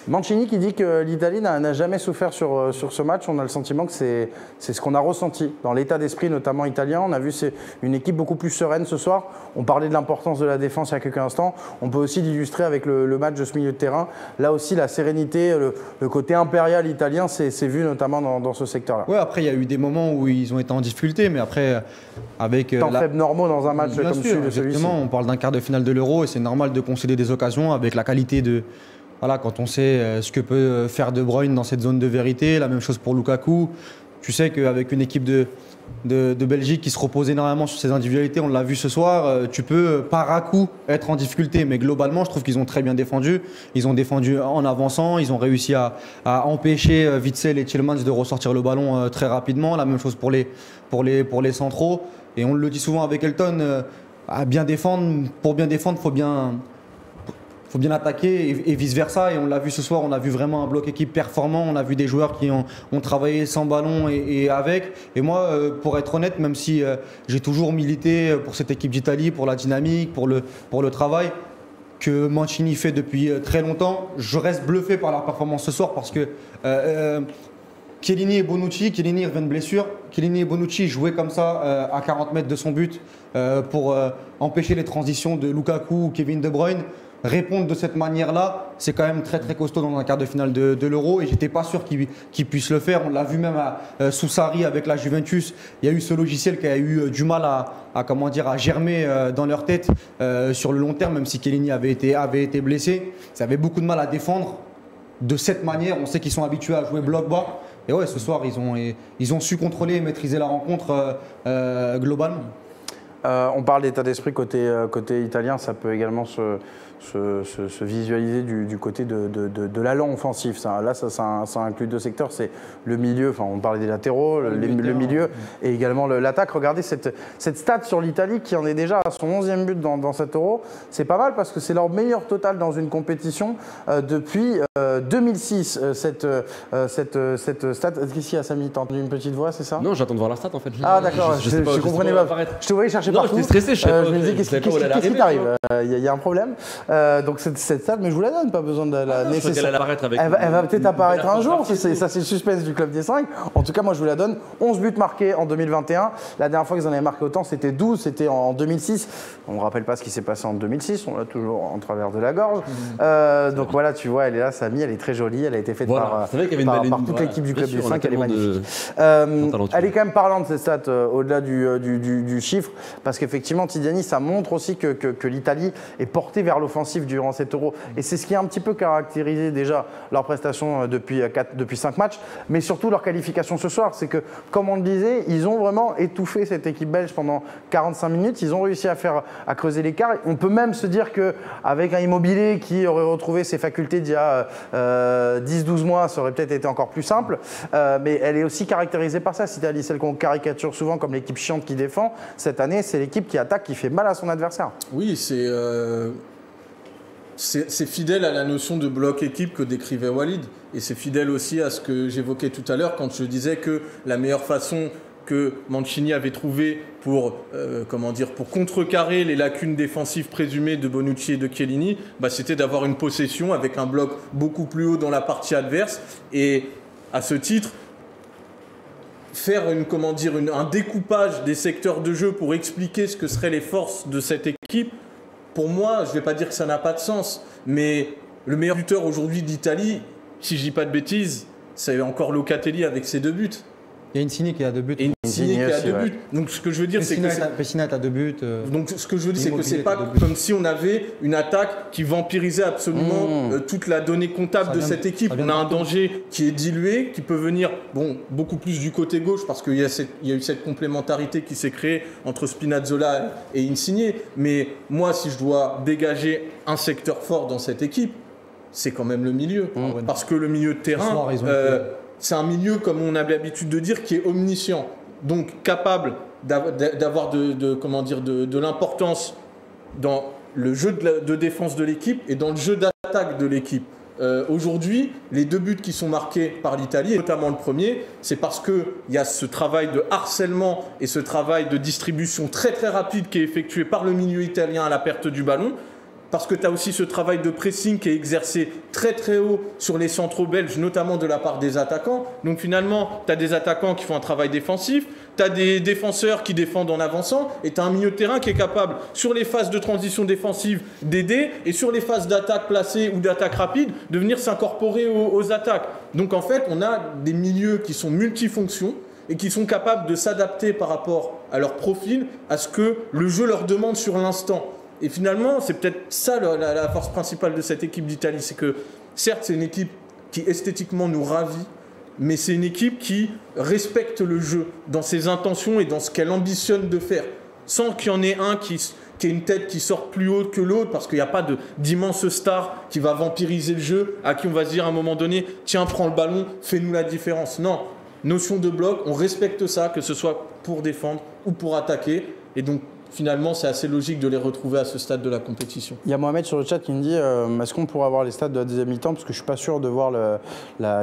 Mancini qui dit que l'Italie n'a jamais souffert sur, euh, sur ce match. On a le sentiment que c'est ce qu'on a ressenti dans l'état d'esprit, notamment italien. On a vu c'est une équipe beaucoup plus sereine ce soir. On parlait de l'importance de la défense il y a quelques instants. On peut aussi l'illustrer avec le, le match de ce milieu de terrain. Là aussi, la sérénité, le, le côté impérial italien, c'est vu notamment dans, dans ce secteur-là. Ouais, après, il y a eu des moments où ils ont été en difficulté, mais après, avec. euh, Temps la- faibles normaux dans un match Bien comme sûr, celui-ci. On parle d'un quart de finale de l'Euro et c'est normal de concéder des occasions avec la qualité de. Voilà, quand on sait euh, ce que peut euh, faire De Bruyne dans cette zone de vérité, la même chose pour Lukaku. Tu sais qu'avec une équipe de, de, Belgique qui se repose énormément sur ses individualités, on l'a vu ce soir, euh, tu peux par à coup être en difficulté. Mais globalement, je trouve qu'ils ont très bien défendu. Ils ont défendu en avançant, ils ont réussi à, à empêcher Witzel et Tillmans de ressortir le ballon très rapidement. La même chose pour les, pour les, pour les centraux. Et on le dit souvent avec Elton, à bien défendre, pour bien défendre, faut bien, faut bien attaquer et, et vice versa. Et on l'a vu ce soir, on a vu vraiment un bloc équipe performant. On a vu des joueurs qui ont, travaillé sans ballon et, avec. Et moi, euh, pour être honnête, même si euh, j'ai toujours milité pour cette équipe d'Italie, pour la dynamique, pour le, pour le travail que Mancini fait depuis euh, très longtemps, je reste bluffé par leur performance ce soir parce que euh, et Bonucci, Chiellini revient de blessure. Chiellini et Bonucci jouaient comme ça à 40 mètres de son but pour empêcher les transitions de Lukaku ou Kevin De Bruyne. Répondre de cette manière-là, c'est quand même très très costaud dans un quart de finale de, l'Euro et j'étais pas sûr qu'ils qu'ils puissent le faire. On l'a vu même à euh, sous Sarri avec la Juventus. Il y a eu ce logiciel qui a eu euh, du mal à, comment dire à germer euh, dans leur tête sur le long terme, même si Chiellini avait été avait été blessé. Ça avait beaucoup de mal à défendre de cette manière. On sait qu'ils sont habitués à jouer bloc bas. Et ouais, ce soir, ils ont, ils ont su contrôler et maîtriser la rencontre globalement. On parle d'état d'esprit côté, côté italien, ça peut également se, se, se- se visualiser du, du côté de, de, de, de l'allant offensif. Ça, là, ça, ça, ça inclut deux secteurs, c'est le milieu, enfin on parlait des latéraux, le, milieu le et également le- l'attaque. Regardez cette, cette stat sur l'Italie qui en est déjà à son 11e but dans, dans cet euro. C'est pas mal parce que c'est leur meilleur total dans une compétition euh, depuis euh, 2006. euh, cette, euh, cette, euh, cette stat, qu'est-ce qu'il y a Samy T'as entendu une petite voix, c'est ça? Non, j'attends de voir la stat en fait. Ah d'accord, je, je comprenais pas. Je te voyais chercher Non, partout. j'étais stressé, je Euh, je me disais je qu'est-ce qui t'arrive? il y a un problème? Euh, donc cette, cette stat, mais je vous la donne, pas besoin de la Ah, nécessaire. allait apparaître avec Elle va, elle va une- peut-être apparaître un jour, ça c'est le suspense du club des 5. En tout cas, moi je vous la donne. 11 buts marqués en 2021. La dernière fois qu'ils en avaient marqué autant, c'était 12, c'était en 2006. On ne rappelle pas ce qui s'est passé en 2006, on l'a toujours en travers de la gorge. Euh, donc voilà, tu vois, elle est là, Samy, elle est très jolie, elle a été faite Voilà, par, c'est vrai qu'il y avait une par- belle- par toute voilà, l'équipe du club des sûr, on a 5, elle est de- magnifique. Euh, elle est quand même parlante cette stat au-delà du, du, du- du chiffre parce qu'effectivement Tidiane ça montre aussi que, que- que l'Italie est portée vers l'offensive durant cet euro et c'est ce qui a un petit peu caractérisé déjà leur prestation euh, depuis, euh, quatre- depuis 5 matchs. Mais surtout leur qualification ce soir c'est que comme on le disait ils ont vraiment étouffé cette équipe belge pendant 45 minutes. Ils ont réussi à faire à creuser l'écart. On peut même se dire que avec un immobilier qui aurait retrouvé ses facultés d'il y a euh, 10-12 mois ça aurait peut-être été encore plus simple. Euh, mais elle est aussi caractérisée par ça. Italie celle qu'on caricature souvent comme l'équipe chiante qui défend cette année c'est l'équipe qui attaque qui fait mal à son adversaire. Oui, c'est euh, c'est fidèle à la notion de bloc équipe que décrivait Walid. Et c'est fidèle aussi à ce que j'évoquais tout à l'heure quand je disais que la meilleure façon que Mancini avait trouvé pour, euh, pour contrecarrer les lacunes défensives présumées de Bonucci et de Chiellini, bah, c'était d'avoir une possession avec un bloc beaucoup plus haut dans la partie adverse. Et à ce titre, faire un découpage des secteurs de jeu pour expliquer ce que seraient les forces de cette équipe, pour moi, je ne vais pas dire que ça n'a pas de sens, mais le meilleur buteur aujourd'hui d'Italie, si je dis pas de bêtises, c'est encore Locatelli avec ses deux buts. Il y a Insigne qui a deux buts. Et Insigne qui a deux buts. Donc ce que je veux dire, c'est que Pessina deux buts. euh, donc ce que je veux dire, c'est que c'est pas comme si on avait une attaque qui vampirisait absolument Mmh. euh, toute la donnée comptable Ça de vient cette équipe. On a un danger qui est dilué, qui peut venir bon beaucoup plus du côté gauche parce qu'il y, a y eu cette complémentarité qui s'est créée entre Spinazzola et Insigne. Mais moi, si je dois dégager un secteur fort dans cette équipe, c'est quand même le milieu. Mmh. Parce que le milieu de terrain, soir, euh, c'est un milieu, comme on a l'habitude de dire, qui est omniscient. Donc capable d'avoir de, comment dire, de, l'importance dans le jeu de, défense de l'équipe et dans le jeu d'attaque de l'équipe. Euh, Aujourd'hui, les deux buts qui sont marqués par l'Italie, notamment le premier, c'est parce qu'il y a ce travail de harcèlement et ce travail de distribution très très rapide qui est effectué par le milieu italien à la perte du ballon. Parce que tu as aussi ce travail de pressing qui est exercé très très haut sur les centraux belges, notamment de la part des attaquants. Donc finalement, tu as des attaquants qui font un travail défensif, tu as des défenseurs qui défendent en avançant, et tu as un milieu de terrain qui est capable, sur les phases de transition défensive, d'aider, et sur les phases d'attaque placée ou d'attaque rapide, de venir s'incorporer aux, aux attaques. Donc en fait, on a des milieux qui sont multifonctions et qui sont capables de s'adapter par rapport à leur profil, à ce que le jeu leur demande sur l'instant. Et finalement, c'est peut-être ça la, force principale de cette équipe d'Italie, c'est que certes, c'est une équipe qui esthétiquement nous ravit, mais c'est une équipe qui respecte le jeu dans ses intentions et dans ce qu'elle ambitionne de faire, sans qu'il y en ait un qui, ait une tête qui sorte plus haute que l'autre, parce qu'il n'y a pas d'immense star qui va vampiriser le jeu, à qui on va se dire à un moment donné, tiens, prends le ballon, fais-nous la différence. Non, notion de bloc, on respecte ça, que ce soit pour défendre ou pour attaquer, et donc finalement, c'est assez logique de les retrouver à ce stade de la compétition. Il y a Mohamed sur le chat qui me dit euh, est-ce qu'on pourrait avoir les stats de la deuxième mi-temps? Parce que je suis pas sûr de voir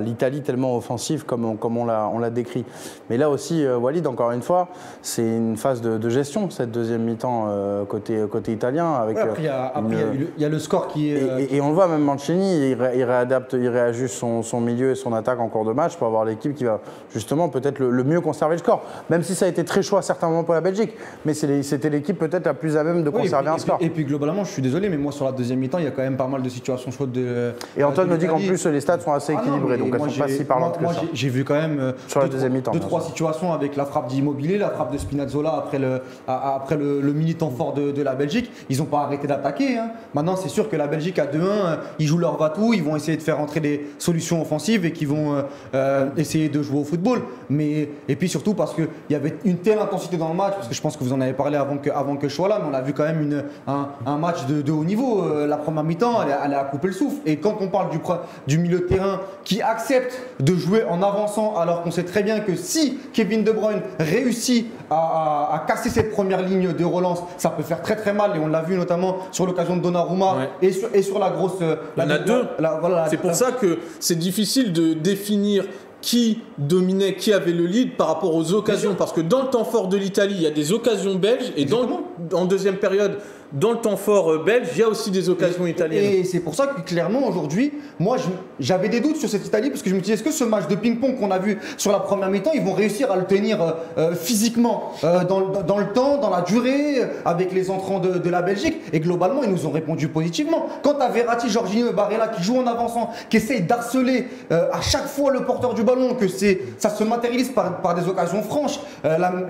l'Italie tellement offensive comme on, comme on l'a décrit. Mais là aussi, euh, Walid, encore une fois, c'est une phase de, de gestion, cette deuxième mi-temps euh, côté, côté italien. Avec, Ouais, après, il y, a, après, il y a une- le- il y a le score qui est. et, euh, et- et on le voit, même Mancini, il, ré- il réadapte, il réajuste son, son milieu et son attaque en cours de match pour avoir l'équipe qui va justement peut-être le, le mieux conserver le score. Même si ça a été très chaud à certains moments pour la Belgique. Mais c'était l'équipe peut-être la plus à même de oui, conserver puis- un et score. puis- Et puis globalement, je suis désolé, mais moi sur la deuxième mi-temps, il y a quand même pas mal de situations chaudes de. Et Antoine me dit qu'en plus les stats sont assez Ah non, mais donc elles moi, sont pas j'ai- si parlantes moi- que ça. j'ai- vu quand même euh, Sur la deux, deuxième mi-temps, deux bien trois situations avec la frappe d'Immobilier, la frappe de Spinazzola après le, après le, le militant fort de, de la Belgique. Ils n'ont pas arrêté d'attaquer. hein. Maintenant, c'est sûr que la Belgique à 2-1, euh, ils jouent leur va-tout, ils vont essayer de faire entrer des solutions offensives et qu'ils vont euh, euh, essayer de jouer au football. Mais, et puis surtout parce qu'il y avait une telle intensité dans le match, parce que je pense que vous en avez parlé avant que, avant que je sois là, mais on a vu quand même une, un, un match de, de haut niveau. Euh, la première mi-temps, elle, a- elle a coupé le souffle. Et quand on parle du, du milieu de terrain qui accepte de jouer en avançant, alors qu'on sait très bien que si Kevin De Bruyne réussit à, à- à casser cette première ligne de relance, ça peut faire très très mal. Et on l'a vu notamment sur l'occasion de Donnarumma Ouais. et, sur, et sur la grosse. euh, Il y en la- a deux. la- voilà, la- C'est pour ça que c'est difficile de définir qui dominait, qui avait le lead par rapport aux occasions. Parce que dans le temps fort de l'Italie, il y a des occasions belges. Et dans, en deuxième période, dans le temps fort euh, belge, il y a aussi des occasions italiennes. Et c'est pour ça que clairement aujourd'hui, moi j'avais des doutes sur cette Italie parce que je me disais est-ce que ce match de ping-pong qu'on a vu sur la première mi-temps, ils vont réussir à le tenir euh, euh, physiquement euh, dans, le- dans le temps, dans la durée, avec les entrants de, de la Belgique? Et globalement, ils nous ont répondu positivement. Quand tu as Verratti, Jorginho et Barella qui jouent en avançant, qui essayent d'harceler euh, à chaque fois le porteur du ballon, que c'est ça se matérialise par, par des occasions franches,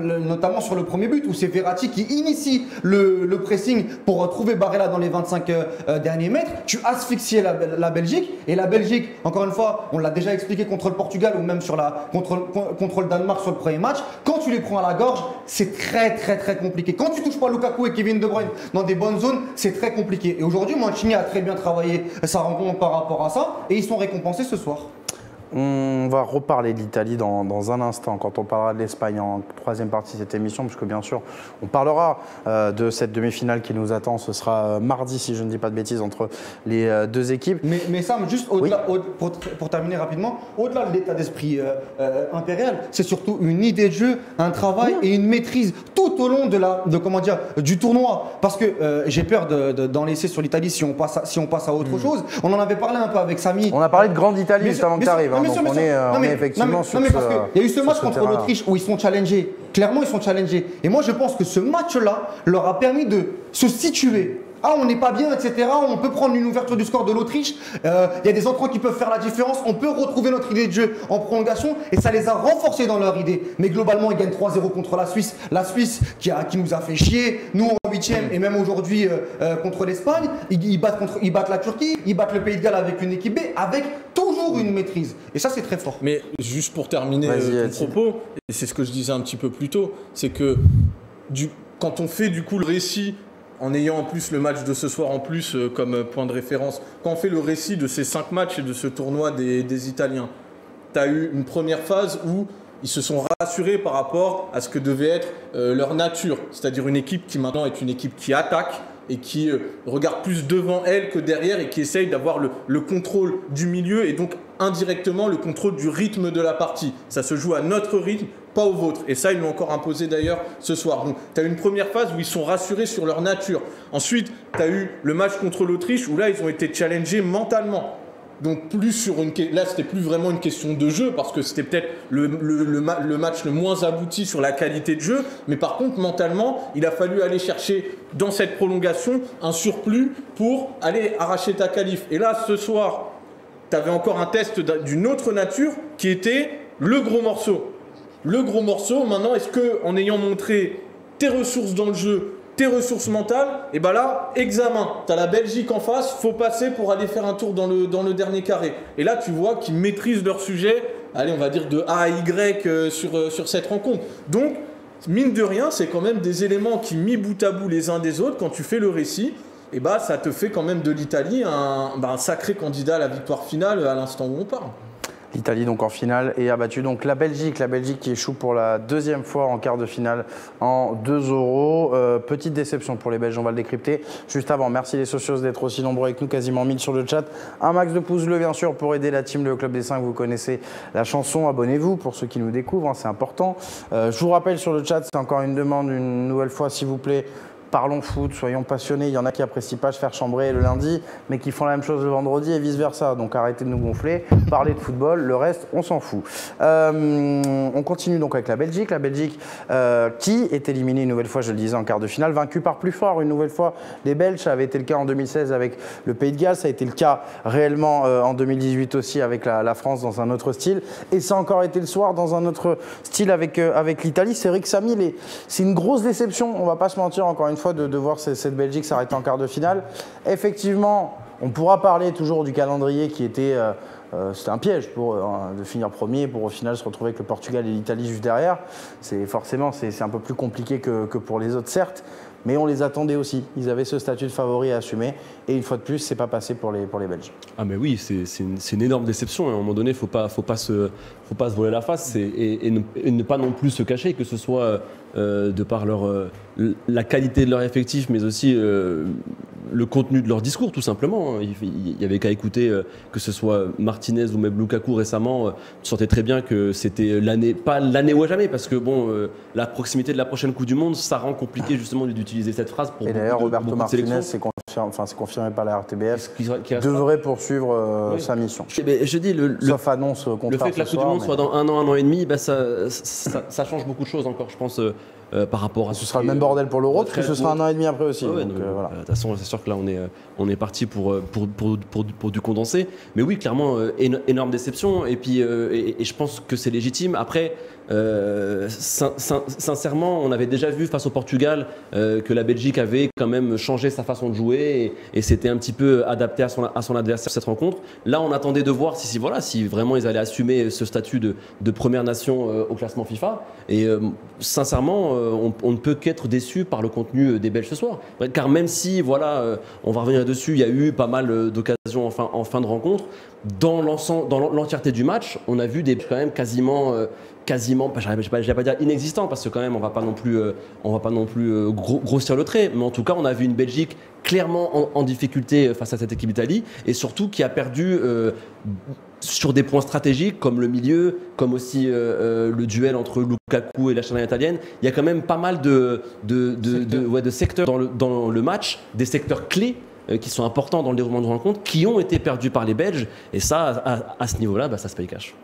notamment sur le premier but où c'est Verratti qui initie le, le pressing pour retrouver Barella dans les 25 euh, euh, derniers mètres. Tu asphyxies la, la Belgique et la Belgique, encore une fois, on l'a déjà expliqué contre le Portugal ou même sur la, contre, contre le Danemark sur le premier match, quand tu les prends à la gorge, c'est très très très compliqué. Quand tu touches pas Lukaku et Kevin De Bruyne dans des bonnes zones, c'est très compliqué. Et aujourd'hui, Mancini a très bien travaillé sa rencontre par rapport à ça et ils sont récompensés ce soir. On va reparler de l'Italie dans, dans un instant, quand on parlera de l'Espagne en troisième partie de cette émission, parce que bien sûr, on parlera euh, de cette demi-finale qui nous attend. Ce sera euh, mardi, si je ne dis pas de bêtises, entre les euh, deux équipes. Mais, mais Sam, juste au- pour, pour terminer rapidement, au-delà de l'état d'esprit euh, impérial, c'est surtout une idée de jeu, un travail et une maîtrise tout au long de la, de comment dire, du tournoi. Parce que j'ai peur de- de- d'en laisser sur l'Italie si on passe, à, si on passe à autre chose. On en avait parlé un peu avec Samy. On a parlé de Grande Italie Bien juste avant que tu arrives. Sûr, on est, euh, Non, on mais- est effectivement non, mais- sur non, mais ce- parce Il y a eu ce match ce contre l'Autriche où ils sont challengés. Clairement, ils sont challengés. Et moi, je pense que ce match-là leur a permis de se situer. Ah, on n'est pas bien, etc. On peut prendre une ouverture du score de l'Autriche. Euh, Il y a des entrants qui peuvent faire la différence. On peut retrouver notre idée de jeu en prolongation. Et ça les a renforcés dans leur idée. Mais globalement, ils gagnent 3-0 contre la Suisse. La Suisse qui, a, qui nous a fait chier. Nous en 8 et même aujourd'hui euh, euh, contre l'Espagne. Ils, ils battent contre, ils battent la Turquie. Ils battent le Pays de Galles avec une équipe B. Avec toujours une maîtrise. Et ça, c'est très fort. Mais juste pour terminer euh, Yacine. propos, et c'est ce que je disais un petit peu plus tôt, c'est que du, quand on fait du coup le récit, en ayant en plus le match de ce soir en plus euh, comme point de référence, quand fait le récit de ces cinq matchs et de ce tournoi des, des Italiens, tu as eu une première phase où ils se sont rassurés par rapport à ce que devait être euh, leur nature, c'est-à-dire une équipe qui maintenant est une équipe qui attaque et qui euh, regarde plus devant elle que derrière et qui essaye d'avoir le, le contrôle du milieu et donc indirectement le contrôle du rythme de la partie. Ça se joue à notre rythme, pas au vôtre. Et ça, ils l'ont encore imposé d'ailleurs ce soir. Donc, tu as une première phase où ils sont rassurés sur leur nature. Ensuite, tu as eu le match contre l'Autriche où là, ils ont été challengés mentalement. Donc plus sur une là c'était plus vraiment une question de jeu parce que c'était peut-être le, le, match le moins abouti sur la qualité de jeu. Mais par contre mentalement il a fallu aller chercher dans cette prolongation un surplus pour aller arracher ta qualif. Et là ce soir tu avais encore un test d'une autre nature qui était le gros morceau. Le gros morceau maintenant est-ce que en ayant montré tes ressources dans le jeu tes ressources mentales, et ben là, examen. Tu as la Belgique en face, faut passer pour aller faire un tour dans le, dans le dernier carré. Et là, tu vois qu'ils maîtrisent leur sujet, allez, on va dire de A à Y euh, sur, euh, sur cette rencontre. Donc, mine de rien, c'est quand même des éléments qui, mis bout à bout les uns des autres, quand tu fais le récit, et bah, ça te fait quand même de l'Italie un, bah, un sacré candidat à la victoire finale à l'instant où on parle. L'Italie donc en finale et a battu donc la Belgique. La Belgique qui échoue pour la deuxième fois en quart de finale en 2 euros. Euh, petite déception pour les Belges, on va le décrypter. Juste avant, merci les socios d'être aussi nombreux avec nous, quasiment 1000 sur le chat. Un max de pouces bleus bien sûr pour aider la team Le Club des 5. Vous connaissez la chanson, abonnez-vous pour ceux qui nous découvrent, hein, c'est important. Euh, je vous rappelle sur le chat, c'est encore une demande une nouvelle fois s'il vous plaît parlons foot, soyons passionnés. Il y en a qui apprécient pas se faire chambrer le lundi, mais qui font la même chose le vendredi et vice versa. Donc arrêtez de nous gonfler, parlez de football, le reste, on s'en fout. Euh, on continue donc avec la Belgique. La Belgique euh, qui est éliminée une nouvelle fois, je le disais, en quart de finale, vaincue par plus fort une nouvelle fois. Les Belges, ça avait été le cas en 2016 avec le Pays de Galles, ça a été le cas réellement euh, en 2018 aussi avec la, France dans un autre style. Et ça a encore été le soir dans un autre style avec, avec l'Italie. C'est vrai que c'est une grosse déception, on va pas se mentir encore une fois de, de voir cette Belgique s'arrêter en quart de finale. Effectivement, on pourra parler toujours du calendrier qui était. Euh, euh, un piège pour euh, de finir premier pour au final se retrouver avec le Portugal et l'Italie juste derrière. C'est forcément c'est un peu plus compliqué que, pour les autres certes, mais on les attendait aussi. Ils avaient ce statut de favori à assumer et une fois de plus c'est pas passé pour les pour les Belges. Ah mais oui c'est une, une, énorme déception. À un moment donné faut pas faut pas se faut pas se voler la face et, et, et, ne, et, ne, pas non plus se cacher que ce soit euh, de par leur euh, la qualité de leur effectif mais aussi euh, le contenu de leur discours, tout simplement. Il y avait qu'à écouter que ce soit Martinez ou même Lukaku récemment, tu sentais très bien que c'était l'année, pas l'année ou à jamais, parce que bon, la proximité de la prochaine Coupe du Monde, ça rend compliqué justement d'utiliser cette phrase pour. Et d'ailleurs, Roberto Martinez, c'est confirmé, enfin, confirmé par la RTBF, qui, qui devrait poursuivre euh, oui. sa mission. Je, je dis, le, Sauf annonce le fait que la Coupe du Monde mais... soit dans un an, un an et demi, bah, ça, ça, ça, change beaucoup de choses encore, je pense. Euh, par rapport à ce sera le même bordel pour l'euro, parce que ce sera un an et demi après aussi. De euh, voilà. toute façon, c'est sûr que là, on est, on est parti pour, pour, pour, pour, pour du condensé. Mais oui, clairement, énorme déception. Et puis, et, et je pense que c'est légitime. Après, euh, sin sin sincèrement, on avait déjà vu face au Portugal euh, que la Belgique avait quand même changé sa façon de jouer et, et c'était un petit peu adapté à son, adversaire cette rencontre. Là, on attendait de voir si, voilà, si vraiment ils allaient assumer ce statut de, première nation euh, au classement FIFA. Et sincèrement, on, ne peut qu'être déçu par le contenu des Belges ce soir. Car même si, voilà, on va revenir dessus, il y a eu pas mal d'occasions en fin, en fin de rencontre, dans l'entièreté du match, on a vu des quand même quasiment quasiment, je ne vais pas dire inexistant parce que quand même on va pas non plus, euh, on va pas non plus euh, gros, grossir le trait, mais en tout cas on a vu une Belgique clairement en, en difficulté face à cette équipe d'Italie et surtout qui a perdu euh, sur des points stratégiques comme le milieu, comme aussi euh, le duel entre Lukaku et la charnière italienne. Il y a quand même pas mal de, de, de, de, ouais, de secteurs dans le, dans le match, des secteurs clés qui sont importants dans le déroulement de rencontre, qui ont été perdus par les Belges. Et ça, à, à ce niveau-là, bah, ça se paye cash.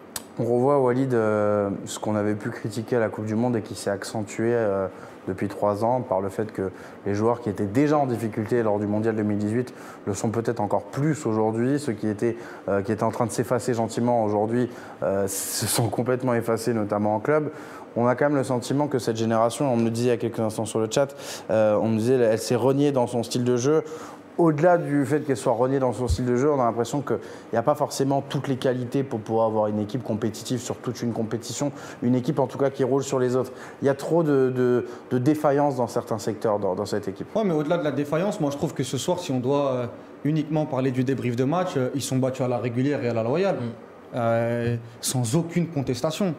On revoit, Walid, euh, ce qu'on avait pu critiquer à la Coupe du Monde et qui s'est accentué euh, depuis trois ans par le fait que les joueurs qui étaient déjà en difficulté lors du Mondial 2018 le sont peut-être encore plus aujourd'hui. Ceux qui étaient, euh, qui étaient en train de s'effacer gentiment aujourd'hui se sont complètement effacés, notamment en club. On a quand même le sentiment que cette génération, on me le disait il y a quelques instants sur le chat, on me disait elle s'est reniée dans son style de jeu au-delà du fait qu'elle soit reniée dans son style de jeu, on a l'impression qu'il n'y a pas forcément toutes les qualités pour pouvoir avoir une équipe compétitive sur toute une compétition, une équipe en tout cas qui roule sur les autres. Il y a trop de, de, de défaillances dans certains secteurs dans, dans cette équipe. Ouais, mais au-delà de la défaillance, moi je trouve que ce soir, si on doit euh, uniquement parler du débrief de match, euh, ils sont battus à la régulière et à la loyale, mm. euh, sans aucune contestation.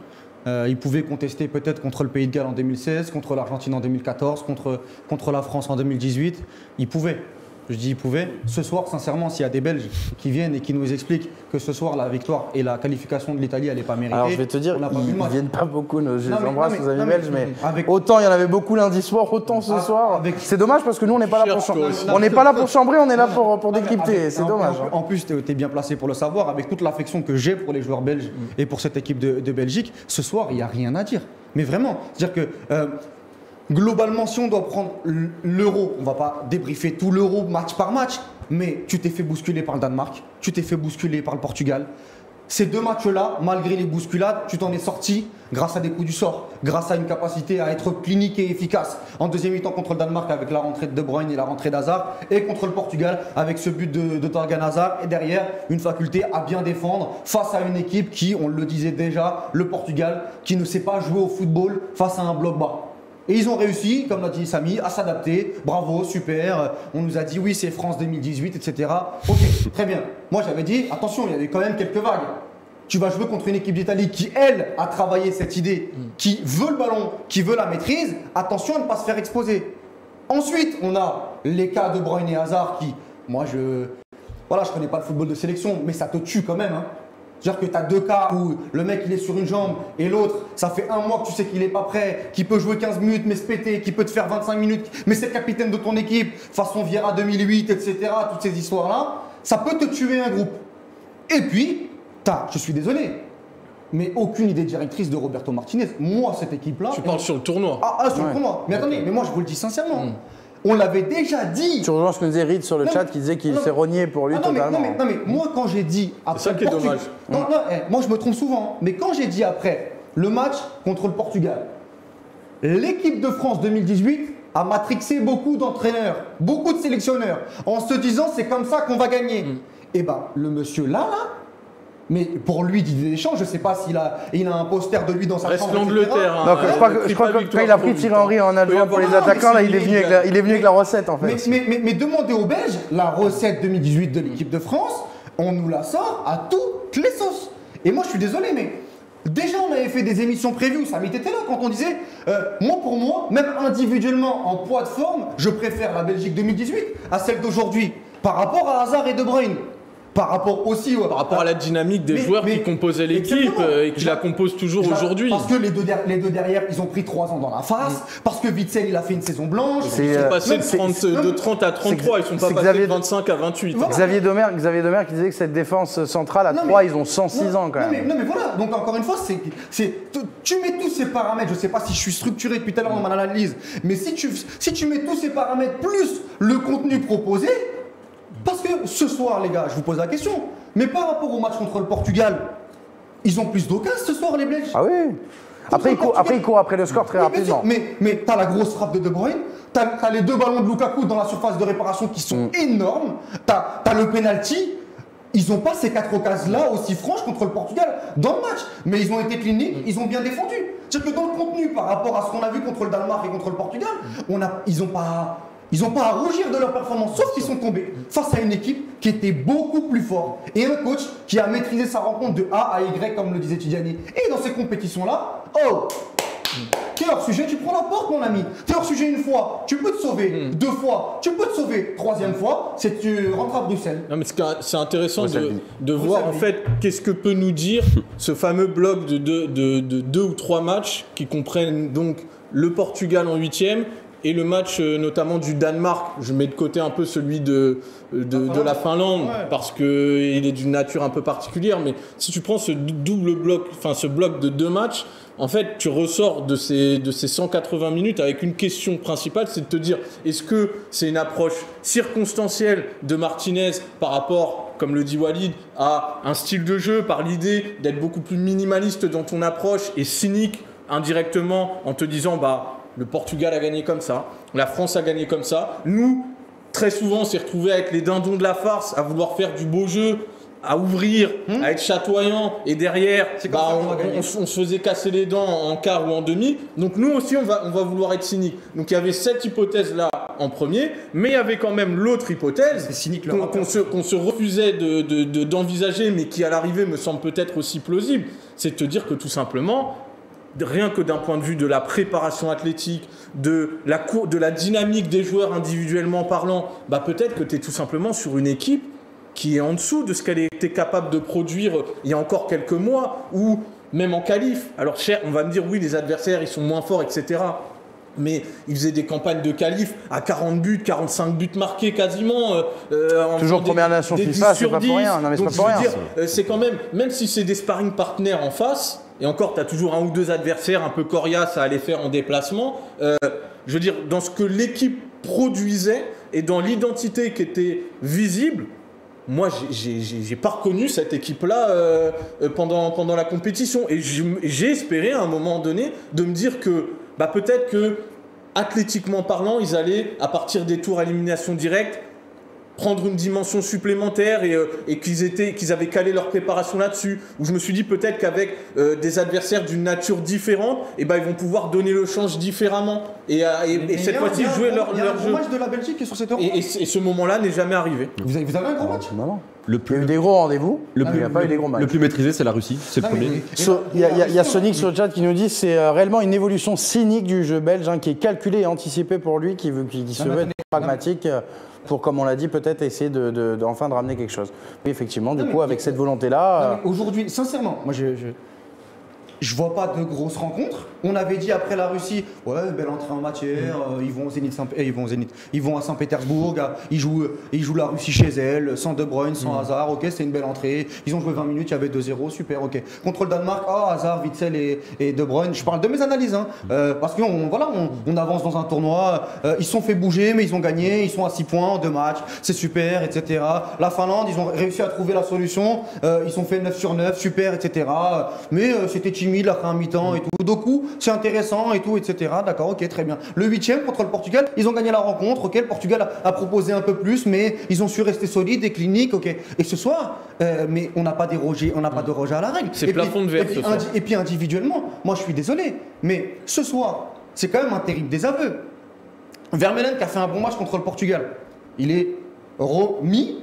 Euh, ils pouvaient contester peut-être contre le Pays de Galles en 2016, contre l'Argentine en 2014, contre, contre la France en 2018. Ils pouvaient. Je dis ils pouvaient. Ce soir, sincèrement, s'il y a des Belges qui viennent et qui nous expliquent que ce soir, la victoire et la qualification de l'Italie, elle n'est pas méritée. Alors je vais te dire, ils match. viennent pas beaucoup, nos, je Non, les embrasse, nos amis belges, mais avec- autant il y en avait beaucoup lundi soir, autant ce Ah, soir. avec- C'est dommage parce que nous on n'est pas là pour chambrer. On n'est pas là pour chambrer, on est là pour, pour décrypter. C'est en- dommage. En, en plus, tu es, bien placé pour le savoir, avec toute l'affection que j'ai pour les joueurs belges et pour cette équipe de, de Belgique, ce soir, il n'y a rien à dire. Mais vraiment, c'est-à-dire que euh, globalement, si on doit prendre l'euro, on va pas débriefer tout l'euro match par match, mais tu t'es fait bousculer par le Danemark, tu t'es fait bousculer par le Portugal. Ces deux matchs-là, malgré les bousculades, tu t'en es sorti grâce à des coups du sort, grâce à une capacité à être clinique et efficace. En deuxième mi-temps contre le Danemark avec la rentrée de De Bruyne et la rentrée d'Hazard, et contre le Portugal avec ce but de, de Hazard, et derrière une faculté à bien défendre face à une équipe qui, on le disait déjà, le Portugal, qui ne sait pas jouer au football face à un bloc bas. Et ils ont réussi, comme l'a dit Samy, à s'adapter. Bravo, super. On nous a dit oui, c'est France 2018, etc. Ok, très bien. Moi, j'avais dit attention, il y avait quand même quelques vagues. Tu vas jouer contre une équipe d'Italie qui, elle, a travaillé cette idée, qui veut le ballon, qui veut la maîtrise. Attention à ne pas se faire exposer. Ensuite, on a les cas de Bruyne et Hazard qui, moi, je. Voilà, je connais pas le football de sélection, mais ça te tue quand même. Hein. C'est-à-dire que tu as deux cas où le mec il est sur une jambe et l'autre, ça fait un mois que tu sais qu'il est pas prêt, qu'il peut jouer 15 minutes mais se péter, qu'il peut te faire 25 minutes, mais c'est le capitaine de ton équipe, façon Vieira 2008, etc. Toutes ces histoires-là, ça peut te tuer un groupe. Et puis, t'as, je suis désolé, mais aucune idée directrice de Roberto Martinez. Moi, cette équipe-là. Tu parles sur le tournoi. Ah, ah, sur Ouais. le tournoi. Mais attendez, mais moi je vous le dis sincèrement. On l'avait déjà dit. Tu rejoins ce que nous disait Reed sur le Non, chat mais- qui disait qu'il s'est rogné pour lui Ah non, mais, totalement. non, mais, non, mais moi, quand j'ai dit après. ça qui est dommage. Non, non, eh, moi, je me trompe souvent. Mais quand j'ai dit après le match contre le Portugal, l'équipe de France 2018 a matrixé beaucoup d'entraîneurs, beaucoup de sélectionneurs, en se disant c'est comme ça qu'on va gagner. Mm. Et ben, le monsieur là, là, mais pour lui, Didier Deschamps, je sais pas s'il a, il a un poster de lui dans sa Reste chambre. l'Angleterre. hein. Je crois Euh, que, je crois que quand il a pris Thierry Henry en adjoint pour les attaquants, là, il est venu avec la, il est venu avec la recette en fait. Mais, mais, mais- mais demandez aux Belges, la recette 2018 de l'équipe de France, on nous la sort à toutes les sauces. Et moi, je suis désolé, mais déjà, on avait fait des émissions prévues, ça m'était là quand on disait, euh, moi pour moi, même individuellement en poids de forme, je préfère la Belgique 2018 à celle d'aujourd'hui, par rapport à Hazard et De Bruyne. Par rapport aussi au- Par rapport à la dynamique des Mais- joueurs mais- qui composaient l'équipe euh, et qui la composent toujours aujourd'hui. Parce que les deux, der- les deux derrière, ils ont pris 3 ans dans la face, parce que Witzel, il a fait une saison blanche. Ils sont euh, passés de, c'est- 30, c'est- de 30 à 33, ils sont pas c'est passés Xavier- de 25 à 28. Voilà. Xavier Domer, Xavier Domer qui disait que cette défense centrale à Non, 3, mais- ils ont 106 non, ans quand non, même. Mais, non mais voilà, donc encore une fois, c'est, c'est, tu- tu mets tous ces paramètres, je sais pas si je suis structuré depuis tout à l'heure dans mon analyse, mais si tu, si tu mets tous ces paramètres plus le contenu proposé, parce que ce soir les gars, je vous pose la question, mais par rapport au match contre le Portugal, ils ont plus d'occasions ce soir les Belges Ah oui après il, court, après, après le score très Oui, rapidement. Mais, mais t'as la grosse frappe de De Bruyne, t'as as les deux ballons de Lukaku dans la surface de réparation qui sont énormes, t'as as le penalty. Ils n'ont pas ces quatre occasions-là aussi franches contre le Portugal dans le match. Mais ils ont été cliniques, ils ont bien défendu. C'est-à-dire que dans le contenu, par rapport à ce qu'on a vu contre le Danemark et contre le Portugal, on a, ils n'ont pas, ils ont pas à rougir de leur performance, sauf qu'ils sont tombés face à une équipe qui était beaucoup plus forte et un coach qui a maîtrisé sa rencontre de A à Y, comme le disait Tidiane. Et dans ces compétitions-là, oh T'es hors sujet, tu prends la porte, mon ami. T'es hors sujet une fois, tu peux te sauver. Deux fois, tu peux te sauver. Troisième fois, c'est tu rentres à Bruxelles. Non, mais c'est intéressant de, voir en fait qu'est-ce que peut nous dire ce fameux bloc de deux, de, de deux ou trois matchs qui comprennent donc le Portugal en huitième et le match euh, notamment du Danemark. Je mets de côté un peu celui de, de, de la Finlande Ouais. parce qu'il est d'une nature un peu particulière. Mais si tu prends ce double bloc, enfin ce bloc de deux matchs, en fait, tu ressors de ces, de ces 180 minutes avec une question principale, c'est de te dire, est-ce que c'est une approche circonstancielle de Martinez par rapport, comme le dit Walid, à un style de jeu, par l'idée d'être beaucoup plus minimaliste dans ton approche et cynique indirectement en te disant, bah, le Portugal a gagné comme ça, la France a gagné comme ça, nous, très souvent, on s'est retrouvés avec les dindons de la farce à vouloir faire du beau jeu, à ouvrir, à être chatoyant, et derrière, bah, on, se- on se faisait casser les dents en quart ou en demi. Donc nous aussi, on va, on va vouloir être cynique. Donc il y avait cette hypothèse-là en premier, mais il y avait quand même l'autre hypothèse qu'on se, se refusait de- de- de- d'envisager, mais qui à l'arrivée me semble peut-être aussi plausible, c'est de te dire que tout simplement, rien que d'un point de vue de la préparation athlétique, de la, cour- de la dynamique des joueurs individuellement parlant, bah peut-être que tu es tout simplement sur une équipe qui est en dessous de ce qu'elle était capable de produire il y a encore quelques mois, ou même en qualif. Alors, cher, on va me dire, oui, les adversaires, ils sont moins forts, etc. Mais ils faisaient des campagnes de qualif à 40 buts, 45 buts marqués quasiment. euh, euh, en Toujours des- première nation FIFA, 10 c'est pas pour 10. rien. Euh, c'est quand même, même si c'est des sparring partners en face, et encore, tu as toujours un ou deux adversaires un peu coriaces à aller faire en déplacement, euh, je veux dire, dans ce que l'équipe produisait et dans l'identité qui était visible, moi, j'ai- pas reconnu cette équipe-là euh, euh, pendant, pendant la compétition. Et j'ai espéré à un moment donné de me dire que bah, peut-être que, athlétiquement parlant, ils allaient, à partir des tours à élimination directe, prendre une dimension supplémentaire et, euh, et qu'ils étaient qu'ils avaient calé leur préparation là-dessus où je me suis dit peut-être qu'avec euh, des adversaires d'une nature différente et ben ils vont pouvoir donner le change différemment et, euh, et- et Mais cette fois-ci un jouer leur, y a leur jeu match de la Belgique qui est sur cette et, et ce- et ce moment-là n'est jamais arrivé Vous avez, vous avez un gros match Non, non. Le Il y a plus, eu des gros rendez-vous, le plus, il n'y a pas eu des gros matchs. le plus maîtrisé, c'est la Russie. C'est le mais- premier. Il y, a- Sonic sur le chat qui nous dit c'est euh, réellement une évolution cynique du jeu belge hein, qui est calculée et anticipée pour lui, qui, veut, qui, qui se Non, veut être pragmatique pour, comme on l'a dit, peut-être essayer de, de- de- enfin de ramener quelque chose. Oui, effectivement, du Non, coup, mais- avec cette volonté-là, Aujourd'hui, sincèrement, moi je, je, je vois pas de grosses rencontres. On avait dit après la Russie, ouais, belle entrée en matière, euh, ils vont au Zénith, eh, ils vont au Zénith, ils vont à Saint-Pétersbourg, ils jouent, ils jouent la Russie chez elle, sans De Bruyne, sans hasard, ok, c'est une belle entrée. Ils ont joué 20 minutes, il y avait 2-0, super, ok. Contre le Danemark, ah, hasard, Witzel et, et De Bruyne. Je parle de mes analyses, hein, euh, parce qu'on voilà, on, on avance dans un tournoi, euh, ils se sont fait bouger, mais ils ont gagné, ils sont à 6 points en deux matchs, c'est super, etc. La Finlande, ils ont réussi à trouver la solution, euh, ils sont fait 9 sur 9, super, etc. Mais euh, c'était timide après un mi-temps et tout. Doku, c'est intéressant et tout, etc. D'accord, ok, très bien. Le huitième contre le Portugal, ils ont gagné la rencontre, ok, le Portugal a, a proposé un peu plus, mais ils ont su rester solides et cliniques, ok. Et ce soir, euh, mais on n'a pas dérogé, on n'a pas dérogé à la règle. C'est puis- plafond de verre et puis ce soir. et puis individuellement, moi je suis désolé, mais ce soir, c'est quand même un terrible désaveu. Vermeulen qui a fait un bon match contre le Portugal, il est remis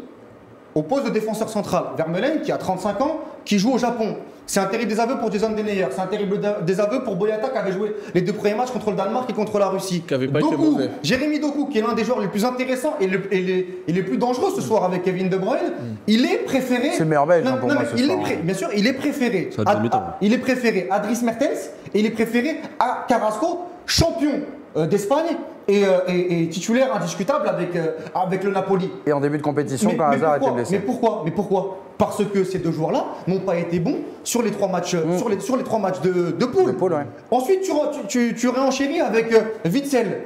au poste de défenseur central. Vermeulen qui a 35 ans, qui joue au Japon. C'est un terrible désaveu pour Jason Denayer. C'est un terrible désaveu pour Boyata qui avait joué les deux premiers matchs contre le Danemark et contre la Russie. Qui avait pas été Doku, mauvais. Jérémy Doku, qui est l'un des joueurs les plus intéressants et, le- et les, et les plus dangereux ce soir avec Kevin De Bruyne, il est préféré. C'est Non, hein, pour non, moi, mais ce il soir, est pré-. Bien sûr, il est préféré. Ça a duré à- mi-temps. à- il est préféré à Dries Mertens et il est préféré à Carrasco, champion d'Espagne et, euh, et- et titulaire indiscutable avec, euh, avec le Napoli. et en début de compétition, Hazard était pourquoi blessé. mais pourquoi Mais pourquoi Parce que ces deux joueurs-là n'ont pas été bons sur les trois matchs, euh, sur les, sur les trois matchs de, de poule. Mm. De poule, ouais. Ensuite, tu, tu, tu, tu réenchéris avec euh, Witzel.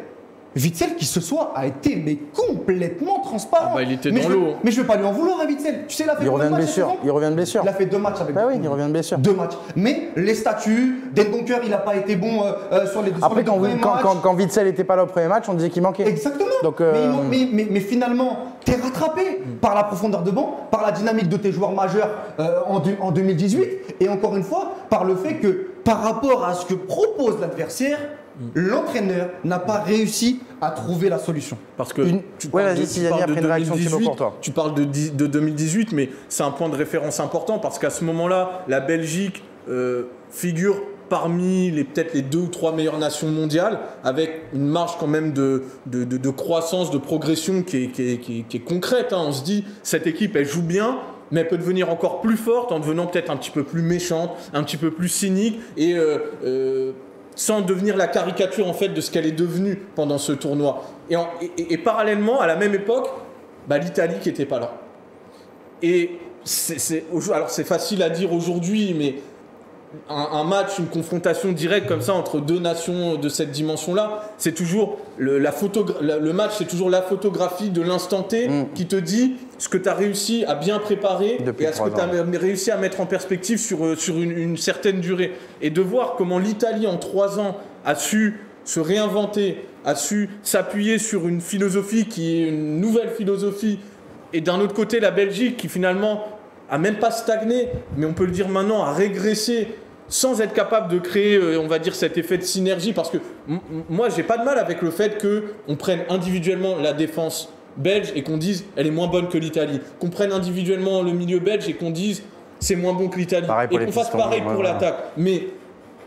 Witzel qui ce soir a été mais complètement transparent. Ah bah, il était mais dans je veux- l'eau. Mais je veux pas lui en vouloir à Witzel. Tu sais, il a fait Il revient de blessure. Il revient de blessure. Il a fait deux matchs avec Bah oui, il revient de blessure. Deux matchs. Mais les statuts, Dendonker, il n'a pas été bon euh, euh, sur les sur Après, les deux quand, premiers quand, matchs. quand, quand Witzel n'était pas là au premier match, on disait qu'il manquait. Exactement. Donc, euh, mais, ils m'ont- mais, mais- mais finalement, t'es rattrapé par la profondeur de banc, par la dynamique de tes joueurs majeurs euh, en, deux- en 2018, et encore une fois, par le fait que par rapport à ce que propose l'adversaire, l'entraîneur n'a pas réussi à trouver la solution. Parce que Une- tu Ouais, parles de- tu Sylvanie, parles de après une réaction, Thibaut, 2018, pour toi. Tu parles de, dix- de 2018, mais c'est un point de référence important parce qu'à ce moment-là, la Belgique euh, figure parmi les peut-être les deux ou trois meilleures nations mondiales, avec une marge quand même de, de, de- de croissance, de progression qui est, qui est- qui est- qui est concrète. hein. On se dit, cette équipe, elle joue bien, mais elle peut devenir encore plus forte en devenant peut-être un petit peu plus méchante, un petit peu plus cynique et euh, euh, sans devenir la caricature en fait de ce qu'elle est devenue pendant ce tournoi. Et, et- parallèlement, à la même époque, bah, l'Italie qui n'était pas là. Et c'est, alors c'est facile à dire aujourd'hui, mais un, un match, une confrontation directe comme ça entre deux nations de cette dimension-là, c'est toujours le, la la- le match, c'est toujours la photographie de l'instant T Mm. qui te dit ce que tu as réussi à bien préparer Depuis et à ce que tu as réussi à mettre en perspective sur, euh, sur une, une certaine durée. Et de voir comment l'Italie en trois ans a su se réinventer, a su s'appuyer sur une philosophie qui est une nouvelle philosophie, et d'un autre côté la Belgique qui finalement a même pas stagné, mais on peut le dire maintenant, a régressé sans être capable de créer, euh, on va dire, cet effet de synergie. Parce que moi, j'ai pas de mal avec le fait que on prenne individuellement la défense belge et qu'on dise elle est moins bonne que l'Italie. Qu'on prenne individuellement le milieu belge et qu'on dise c'est moins bon que l'Italie. Et qu'on fasse pareil pour l'attaque. Mais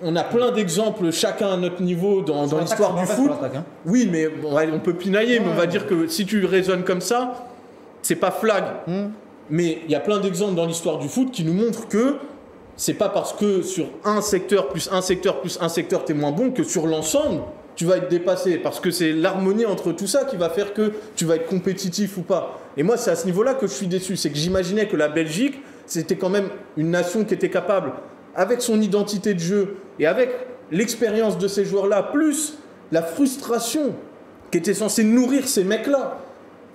on a plein d'exemples, chacun à notre niveau, dans, dans l'histoire du foot. hein. Oui, mais bon, ouais, on peut pinailler, mais on va dire que si tu raisonnes comme ça, c'est pas flag. Hmm. Mais il y a plein d'exemples dans l'histoire du foot qui nous montrent que c'est pas parce que sur un secteur plus un secteur plus un secteur t'es moins bon que sur l'ensemble tu vas être dépassé parce que c'est l'harmonie entre tout ça qui va faire que tu vas être compétitif ou pas. Et moi c'est à ce niveau-là que je suis déçu, c'est que j'imaginais que la Belgique c'était quand même une nation qui était capable avec son identité de jeu et avec l'expérience de ces joueurs-là plus la frustration qui était censée nourrir ces mecs-là.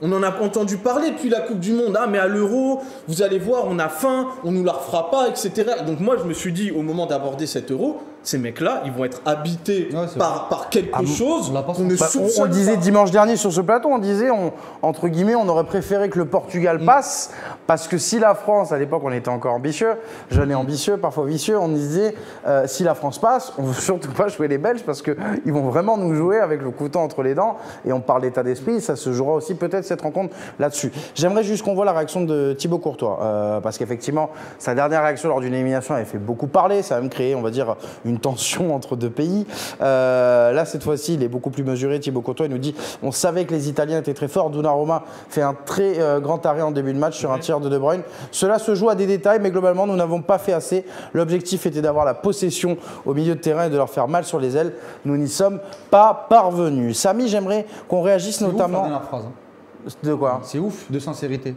On en a entendu parler depuis la Coupe du Monde. Ah, mais à l'Euro, vous allez voir, on a faim, on nous la refera pas, etc. Donc moi, je me suis dit, au moment d'aborder cet Euro, ces mecs-là, ils vont être habités Ouais, par, par quelque Ah, chose on ne Bah, on- on, disait pas. dimanche dernier sur ce plateau, on disait, on- entre guillemets, on aurait préféré que le Portugal Mm. passe, parce que si la France, à l'époque on était encore ambitieux, jeune et ambitieux, parfois vicieux, on disait, euh, si la France passe, on ne veut surtout pas jouer les Belges, parce qu'ils vont vraiment nous jouer avec le couteau entre les dents, et on parle d'état d'esprit, ça se jouera aussi peut-être cette rencontre là-dessus. J'aimerais juste qu'on voit la réaction de Thibaut Courtois, euh, parce qu'effectivement, sa dernière réaction lors d'une élimination avait fait beaucoup parler, ça a même créé, on va dire, une tension entre deux pays. Euh, là, cette fois-ci, il est beaucoup plus mesuré. Thibaut Courtois, il nous dit on savait que les Italiens étaient très forts. Donnarumma fait un très euh, grand arrêt en début de match sur un tir de De Bruyne. Cela se joue à des détails, mais globalement, nous n'avons pas fait assez. L'objectif était d'avoir la possession au milieu de terrain et de leur faire mal sur les ailes. Nous n'y sommes pas parvenus. Samy, j'aimerais qu'on réagisse C'est ouf, la notamment. dernière phrase. hein. De quoi? C'est ouf de sincérité.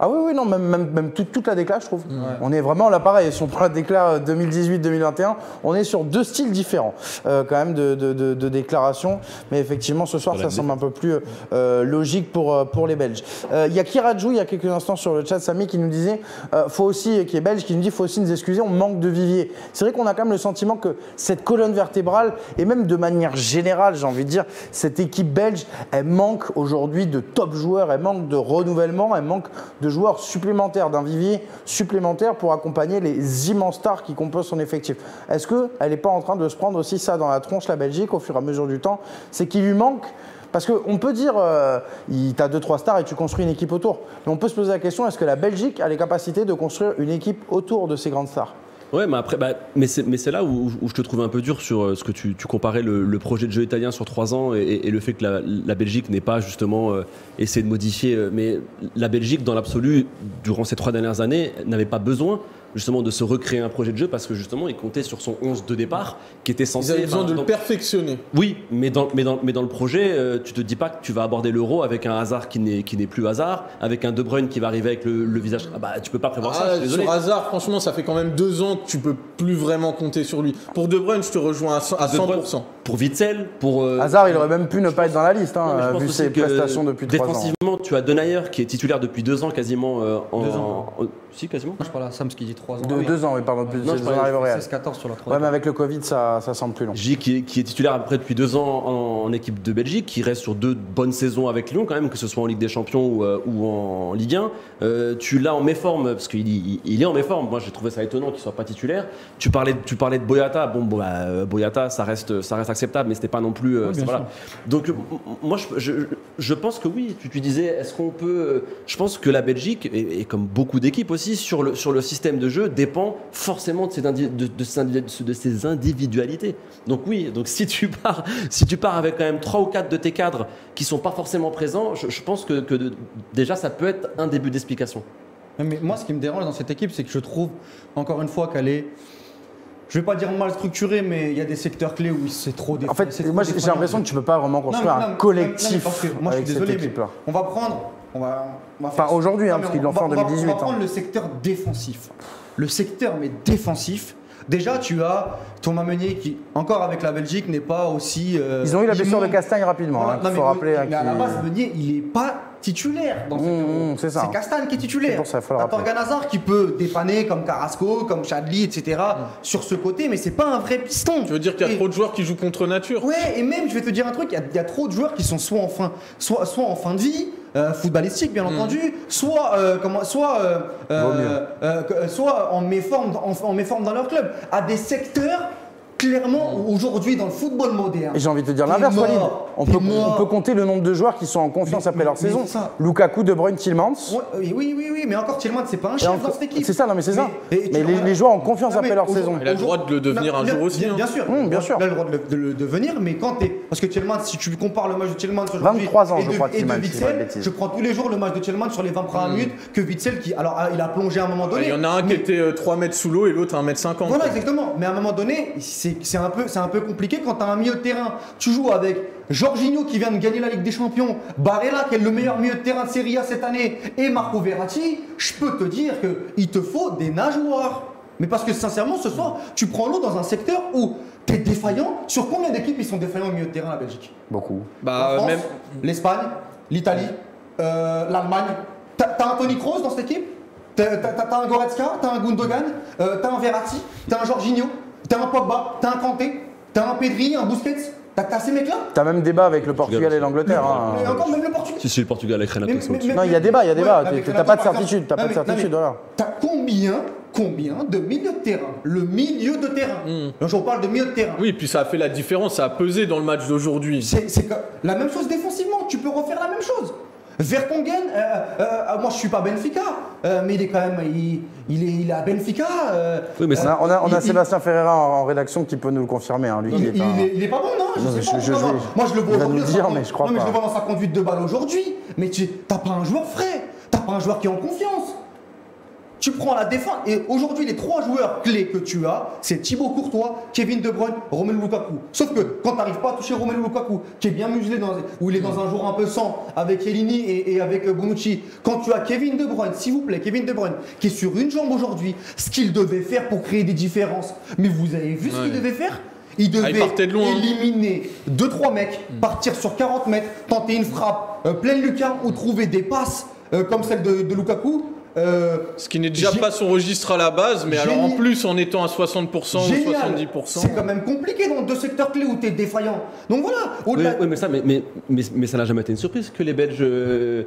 Ah oui, oui, non, même, même, même toute, toute la déclat, je trouve. On est vraiment là, pareil, si on prend la déclat euh, 2018-2021, on est sur deux styles différents, euh, quand même, de, de, de- de déclaration. Mais effectivement, ce soir, ça semble un peu plus euh, logique pour, pour les Belges. Euh, Il y a Kiradjou, il y a quelques instants sur le chat, Samy, qui nous disait, faut aussi, qui est belge, qui nous dit, faut aussi nous excuser, on manque de vivier. C'est vrai qu'on a quand même le sentiment que cette colonne vertébrale, et même de manière générale, j'ai envie de dire, cette équipe belge, elle manque aujourd'hui de top joueurs, elle manque de renouvellement, elle manque de joueurs supplémentaires, d'un vivier supplémentaire pour accompagner les immenses stars qui composent son effectif. Est-ce qu'elle n'est pas en train de se prendre aussi ça dans la tronche, la Belgique, au fur et à mesure du temps? C'est qu'il lui manque parce qu'on peut dire, euh, tu as 2-3 stars et tu construis une équipe autour. Mais on peut se poser la question, est-ce que la Belgique a les capacités de construire une équipe autour de ces grandes stars? Ouais, mais après, bah, c'est là où, je te trouve un peu dur sur euh, ce que tu, tu comparais le, projet de jeu italien sur trois ans et, le fait que la, la Belgique n'ait pas justement euh, essayé de modifier. euh, mais la Belgique, dans l'absolu, durant ces trois dernières années, n'avait pas besoin justement de se recréer un projet de jeu parce que justement, il comptait sur son 11 de départ qui était Ils censé. avaient besoin de le perfectionner. oui, mais dans, mais dans, mais dans le projet, euh, tu te dis pas que tu vas aborder l'euro avec un hasard qui n'est qui n'est plus hasard, avec un De Bruyne qui va arriver avec le, le visage. Ah bah, tu peux pas prévoir ça. Ah, Je suis désolé. sur hasard, franchement, ça fait quand même deux ans que tu peux plus vraiment compter sur lui. Pour De Bruyne, je te rejoins à 100%. à De Bruyne, 100%. Pour Witzel, pour. euh, Hasard, il aurait même pu ne pas être dans la liste, hein, Non, vu ses prestations depuis 3 ans. Défensivement, tu as Denayer qui est titulaire depuis deux ans quasiment. euh, en, Deux ans. en- si, quasiment. Moi, je parle à Sam, ce qui dit 3 ans. De, deux ans, oui, pardon, depuis Non, je arrivent au Real. 16-14 sur la 3 Ouais, mais avec le Covid, ça, ça semble plus long. J qui est, qui est titulaire à peu près depuis deux ans en, en équipe de Belgique, qui reste sur deux bonnes saisons avec Lyon quand même, que ce soit en Ligue des Champions ou, euh, ou en Ligue 1. Euh, tu l'as en méforme, parce qu'il il- il est en méforme. Moi j'ai trouvé ça étonnant qu'il soit pas titulaire. Tu parlais, tu parlais de Boyata. Bon, bah, euh, Boyata, ça reste, ça reste acceptable, mais c'était pas non plus. euh, Oui, bien voilà. Donc moi je, je, je pense que oui. Tu, tu disais, est-ce qu'on peut. Je pense que la Belgique, et, et comme beaucoup d'équipes aussi, sur le, sur le système de jeu, dépend forcément de ses, indi- de, ses individualités. Donc oui, donc si tu pars, si tu pars avec quand même trois ou quatre de tes cadres qui sont pas forcément présents, je, je pense que, que de- déjà ça peut être un début d'explication. Mais moi, ce qui me dérange dans cette équipe, c'est que je trouve, encore une fois, qu'elle est. Je vais pas dire mal structurée, mais il y a des secteurs clés où c'est trop défa- En fait, moi j'ai défaillant. l'impression que tu peux pas vraiment Non, construire mais- non, un collectif non, mais parce que moi, je avec suis cette désolé, mais on va prendre. On va, on va Enfin, faire- aujourd'hui, hein, mais parce qu'ils on l'ont fait en va- on va- 2018, On va hein. prendre le secteur défensif. Le secteur, mais défensif. Déjà, tu as Thomas Meunier qui, encore avec la Belgique, n'est pas aussi. euh, Ils ont eu la blessure de. Castagne rapidement, Voilà. hein, Non, qu'il faut mais, rappeler. hein, mais à la qui- base, Meunier, il n'est pas titulaire dans Mmh, mmh, c'est Castagne qui est titulaire. C'est. Torgan qui peut dépanner comme Carrasco, comme Chadli, etc. sur ce côté, mais c'est pas un vrai piston. Tu veux dire qu'il y a Et- trop de joueurs qui jouent contre nature Ouais, et même, je vais te dire un truc, il y a- il y, a trop de joueurs qui sont soit en fin, soit, soit en fin de vie, euh, footballistique bien entendu, soit, euh, comment, soit, euh, euh, soit en, méforme, en, en méforme dans leur club, à des secteurs clairement, aujourd'hui, dans le football moderne. Et j'ai envie de te dire l'inverse, Walid. On peut, on peut compter le nombre de joueurs qui sont en confiance Mais- après leur mais- saison. ça. Lukaku, De Bruyne, Tillmans. Ouais, oui, oui, oui, oui, mais encore Tillman, c'est pas un chef dans cette équipe. C'est ça, non mais c'est ça. et Mais les, joueurs ont confiance Non, après leur saison. Il a le droit de le devenir un jour aussi, Bien, hein. bien sûr. Mmh, bien sûr. Il a le droit de le, de le devenir, mais quand t'es. Parce que Tillman, si tu compares le match de Tillman aujourd'hui 23 ans, et je de, crois, et de Witzel, je prends tous les jours le match de Tillman sur les 20 premières minutes que Witzel qui. Alors, ah, il a plongé à un moment donné. Il y en a un qui était euh, 3 mètres sous l'eau et l'autre 1 mètre 50. Voilà, exactement. Mais à un moment donné, c'est c'est un, peu- c'est un peu compliqué quand tu as un milieu de terrain. Tu joues avec Jorginho qui vient de gagner la Ligue des Champions, Barella qui est le meilleur milieu de terrain de Serie A cette année, et Marco Verratti. Je peux te dire qu'il te faut des nageoires. Mais parce que sincèrement, ce soir, tu prends l'eau dans un secteur où tu es défaillant. Sur combien d'équipes ils sont défaillants au milieu de terrain, la Belgique? Beaucoup. Bah, La France, même. l'Espagne, l'Italie, euh, l'Allemagne. T'as t'as un Tony Kroos dans cette équipe? T'as t'as- t'as un Goretzka, t'as un Gundogan, euh, t'as un Verratti, t'as un Jorginho, t'as un Pogba, t'as un Kanté, t'as un Pedri, un Busquets. T'as t'as ces mecs-là T'as même débat avec le Portugal et l'Angleterre. hein. Mais encore même le Portugais. Si, si, le Portugal avec Renato Non, il y a débat, il y a débat. Ouais, T'as pas de certitude, t'as pas de certitude, voilà. T'as combien, combien de milieux de terrain? Le milieu de terrain. Là, je parle de milieu de terrain. Oui, puis ça a fait la différence, ça a pesé dans le match d'aujourd'hui. C'est c'est la même chose défensivement, tu peux refaire la même chose. Vertonghen, euh, euh, euh, moi je suis pas Benfica, euh, mais il est quand même, il, il est, il est à Benfica. Oui, mais On a, on a- on a il- Sébastien Ferreira en, en rédaction qui peut nous le confirmer. hein, lui, il, est il un- est, il est pas bon, non Je Non, sais mais pas, je- je- non, je non. vais- Moi je le vois aujourd'hui. mais je crois non, mais je le vois dans sa conduite de balle aujourd'hui. Mais tu t'as pas un joueur frais, t'as pas un joueur qui est en confiance. Tu prends la défense et aujourd'hui les trois joueurs clés que tu as, c'est Thibaut Courtois, Kevin De Bruyne, Romelu Lukaku. Sauf que quand tu n'arrives pas à toucher Romelu Lukaku, qui est bien muselé dans, où il est dans un jour un peu sans avec Elini et, et avec euh, Bonucci, quand tu as Kevin De Bruyne, s'il vous plaît, Kevin De Bruyne, qui est sur une jambe aujourd'hui, ce qu'il devait faire pour créer des différences. Mais vous avez vu ce qu'il devait faire? Il devait Ah, il partait de loin. éliminer 2-3 mecs, partir sur 40 mètres, tenter une frappe euh, pleine lucarne ou trouver des passes euh, comme celle de, de Lukaku. Euh, Ce qui n'est déjà pas son registre à la base, mais alors en plus en étant à 60% ou génial. 70%. C'est quand même compliqué dans deux secteurs clés où tu es défaillant. Donc voilà, Oui, au-delà. oui, mais ça, mais, mais, mais, mais ça n'a jamais été une surprise que les Belges euh,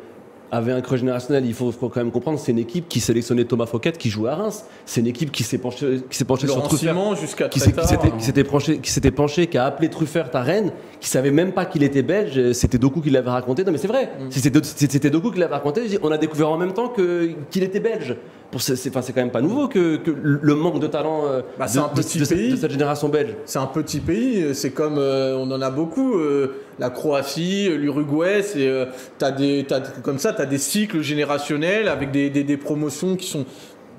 avaient un creux générationnel. Il faut, faut quand même comprendre, c'est une équipe qui sélectionnait Thomas Fouquet, qui joue à Reims. C'est une équipe qui s'est penchée, qui s'est penchée sur Truffert, jusqu'à qui s'est- s'était qui s'était penché, qui s'était penché, qui a appelé Truffert à Rennes, qui savait même pas qu'il était belge. C'était Doku qui l'avait raconté. Non, mais c'est vrai. Mm. C'était c'était Doku qui l'avait raconté. On a découvert en même temps que qu'il était belge. C'est enfin, c'est quand même pas nouveau que, que le manque de talent euh, Bah, de, c'est un petit de pays. de cette génération belge. C'est un petit pays, c'est comme euh, on en a beaucoup. euh, la Croatie, l'Uruguay, c'est euh, des comme ça, tu as des cycles générationnels avec des, des- des promotions qui sont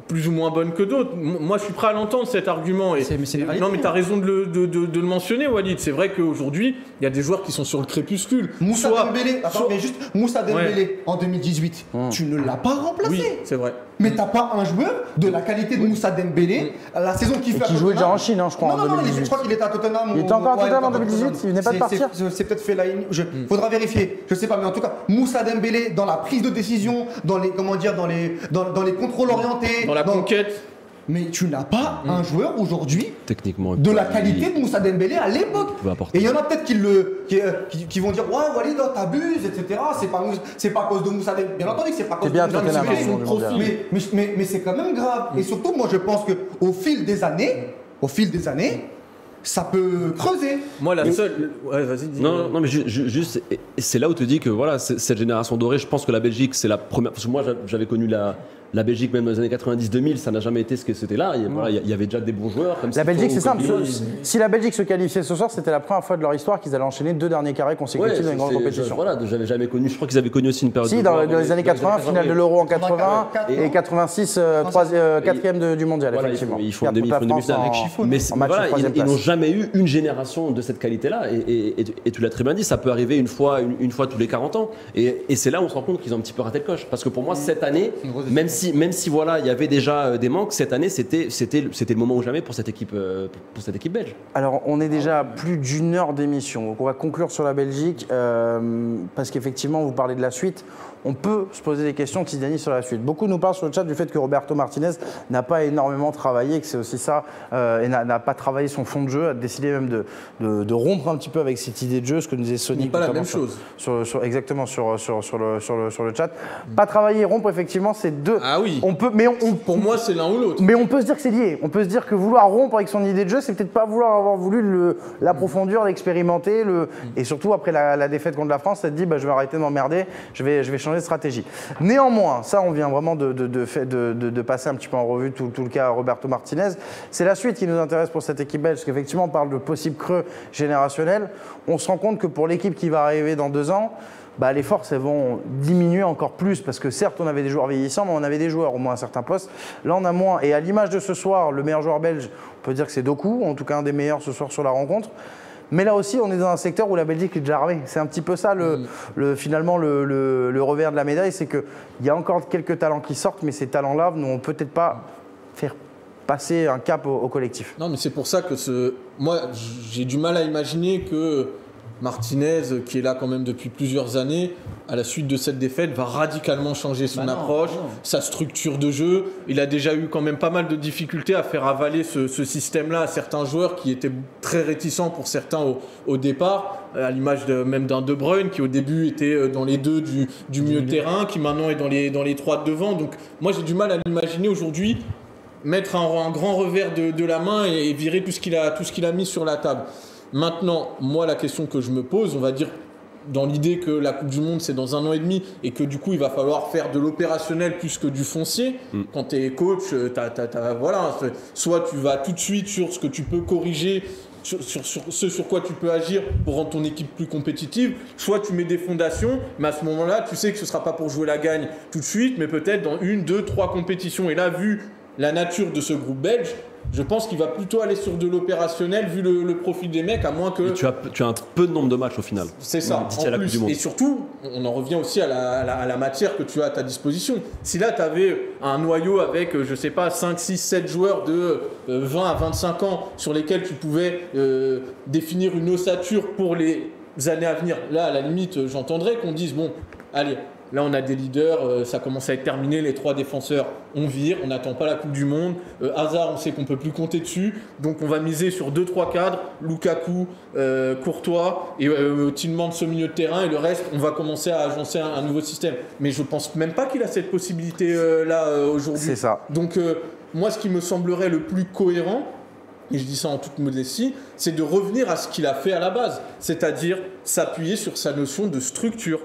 plus ou moins bonnes que d'autres. Moi, je suis prêt à l'entendre cet argument. Et, mais non, mais tu as raison de le, de- de- de le mentionner, Walid. C'est vrai qu'aujourd'hui, il y a des joueurs qui sont sur le crépuscule. Moussa Soit- Dembélé, attends, soit- mais juste Moussa Dembélé en 2018, tu ne l'as pas remplacé. Oui, c'est vrai. Mais t'as pas un joueur de la qualité de Moussa Dembélé, la saison qu'il fait qui jouait déjà en Chine, hein, je crois, Non, en non, non, il- 2018. je crois qu'il était à Tottenham. Il ou- était encore à Tottenham en était à 2018, Tottenham. il venait pas de C'est- partir. c'est- peut-être fait là. Je, Mm. Faudra vérifier. Je sais pas, mais en tout cas, Moussa Dembélé dans la prise de décision, dans les comment dire, dans les dans, dans les contrôles orientés, Dans la conquête. Mais tu n'as pas Mm. un joueur aujourd'hui Techniquement. de la qualité de Moussa Dembélé à l'époque. Et il y en a peut-être qui, le, qui, euh, qui- qui vont dire Ouais, Walid, oh, t'abuses, etc. C'est pas, c'est pas à cause de Moussa Dembélé. Bien entendu que c'est pas à cause bien de Moussa Dembélé. au. Mais, mais, mais, mais c'est quand même grave. Et surtout, moi, je pense qu'au fil des années, au fil des années, ça peut creuser. Moi, la seule. Ouais, vas-y, dis. Non, non, mais ju- ju- juste, c'est là où tu dis que voilà, cette génération dorée, je pense que la Belgique, c'est la première. Parce que moi, j'a- j'avais connu la, la Belgique même dans les années 90-2000, ça n'a jamais été ce que c'était là. Il y voilà, avait déjà des bons joueurs. Comme La Belgique, c'est simple. Si la Belgique se qualifiait ce soir, c'était la première fois de leur histoire qu'ils allaient enchaîner deux derniers carrés Ouais, consécutifs dans une grande compétition. Voilà, j'avais jamais connu. Je crois qu'ils avaient connu aussi une période. Si, de dans, dans les années 80, finale de l'Euro en 80 Et- et 86, euh, trois- euh, quatrième de- du mondial, effectivement. ils font demi-finale Mais ils, n'ont jamais eu une génération de cette qualité-là. Et, tu- l'as très bien dit, ça peut arriver une fois, une, une fois tous les 40 ans. Et, et c'est là où on se rend compte qu'ils ont un petit peu raté le coche. Parce que pour moi, cette année, même si, même si voilà, il y avait déjà euh, des manques, cette année, c'était, c'était, le moment ou jamais pour cette équipe, euh, pour cette équipe belge. Alors, on est déjà à plus d'une heure d'émission. On va conclure sur la Belgique euh, parce qu'effectivement, vous parlez de la suite. On peut se poser des questions, Tidani, sur la suite. Beaucoup nous parlent sur le chat du fait que Roberto Martinez n'a pas énormément travaillé, que c'est aussi ça, euh, et n'a pas travaillé son fond de jeu, a décidé même de, de- de rompre un petit peu avec cette idée de jeu, ce que nous disait Sony. Mais pas la même chose. Sur, sur- exactement, sur, sur, sur, le, sur, le, sur le chat. Pas travailler, rompre, effectivement, c'est deux. Ah Ah oui. On peut, mais on, on- Pour moi, c'est l'un ou l'autre. mais on peut se dire que c'est lié. On peut se dire que vouloir rompre avec son idée de jeu, c'est peut-être pas vouloir avoir voulu le- l'approfondir, l'expérimenter, le... et surtout après la, la défaite contre la France, ça te dit bah, je vais arrêter de m'emmerder, je vais, je vais changer de stratégie. Néanmoins, ça, on vient vraiment de, de, passer un petit peu en revue tout, tout le cas Roberto Martinez. C'est la suite qui nous intéresse pour cette équipe belge, parce qu'effectivement, on parle de possible creux générationnel. On se rend compte que pour l'équipe qui va arriver dans deux ans, bah, les forces elles vont diminuer encore plus parce que certes on avait des joueurs vieillissants mais on avait des joueurs au moins à certains postes. Là on a moins et à l'image de ce soir, le meilleur joueur belge, on peut dire que c'est Doku, en tout cas un des meilleurs ce soir sur la rencontre. Mais là aussi, on est dans un secteur où la Belgique est déjà armée. C'est un petit peu ça, le, le- finalement, le, le- le revers de la médaille. C'est qu'il y a encore quelques talents qui sortent, mais ces talents-là ne vont peut-être pas faire passer un cap au, au collectif. Non, mais c'est pour ça que ce. Moi, j'ai du mal à imaginer que Martinez, qui est là quand même depuis plusieurs années, à la suite de cette défaite, va radicalement changer son Bah non, approche, non. sa structure de jeu. Il a déjà eu quand même pas mal de difficultés à faire avaler ce, ce système-là à certains joueurs qui étaient très réticents pour certains au, au départ, à l'image de- même d'un De Bruyne qui au début était euh, dans les deux du, du milieu de terrain, qui maintenant est dans les, dans les trois de devant. Donc moi j'ai du mal à l'imaginer aujourd'hui mettre un, un grand revers de, de la main et, et virer tout ce qu'il a, tout ce qu'il a mis sur la table. Maintenant, moi, la question que je me pose, on va dire, dans l'idée que la Coupe du Monde, c'est dans un an et demi, et que du coup, il va falloir faire de l'opérationnel plus que du foncier. Quand tu es coach, euh, t'as- t'as- voilà, soit tu vas tout de suite sur ce que tu peux corriger, sur, sur- sur ce sur quoi tu peux agir pour rendre ton équipe plus compétitive, soit tu mets des fondations, mais à ce moment-là, tu sais que ce sera pas pour jouer la gagne tout de suite, mais peut-être dans une, deux, trois compétitions. Et là, vu la nature de ce groupe belge, je pense qu'il va plutôt aller sur de l'opérationnel vu le, le profil des mecs, à moins que. Et tu as, tu as un peu de nombre de matchs au final. C'est ça. La En plus. du Monde. Et surtout, on en revient aussi à la, à la- à la matière que tu as à ta disposition. Si là, tu avais un noyau avec, euh, je sais pas, 5, 6, 7 joueurs de euh, 20 à 25 ans sur lesquels tu pouvais euh, définir une ossature pour les années à venir, là, à la limite, euh, j'entendrais qu'on dise, bon, allez, là, on a des leaders, euh, ça commence à être terminé, les trois défenseurs, on vire, on n'attend pas la Coupe du Monde. Euh, Hazard, on sait qu'on peut plus compter dessus, donc on va miser sur 2-3 cadres, Lukaku, euh, Courtois et euh, Tillmans au milieu de terrain, et le reste, on va commencer à agencer un, un nouveau système. Mais je pense même pas qu'il a cette possibilité-là aujourd'hui. C'est ça. Donc, moi, ce qui me semblerait le plus cohérent, et je dis ça en toute modestie, c'est de revenir à ce qu'il a fait à la base, c'est-à-dire s'appuyer sur sa notion de structure.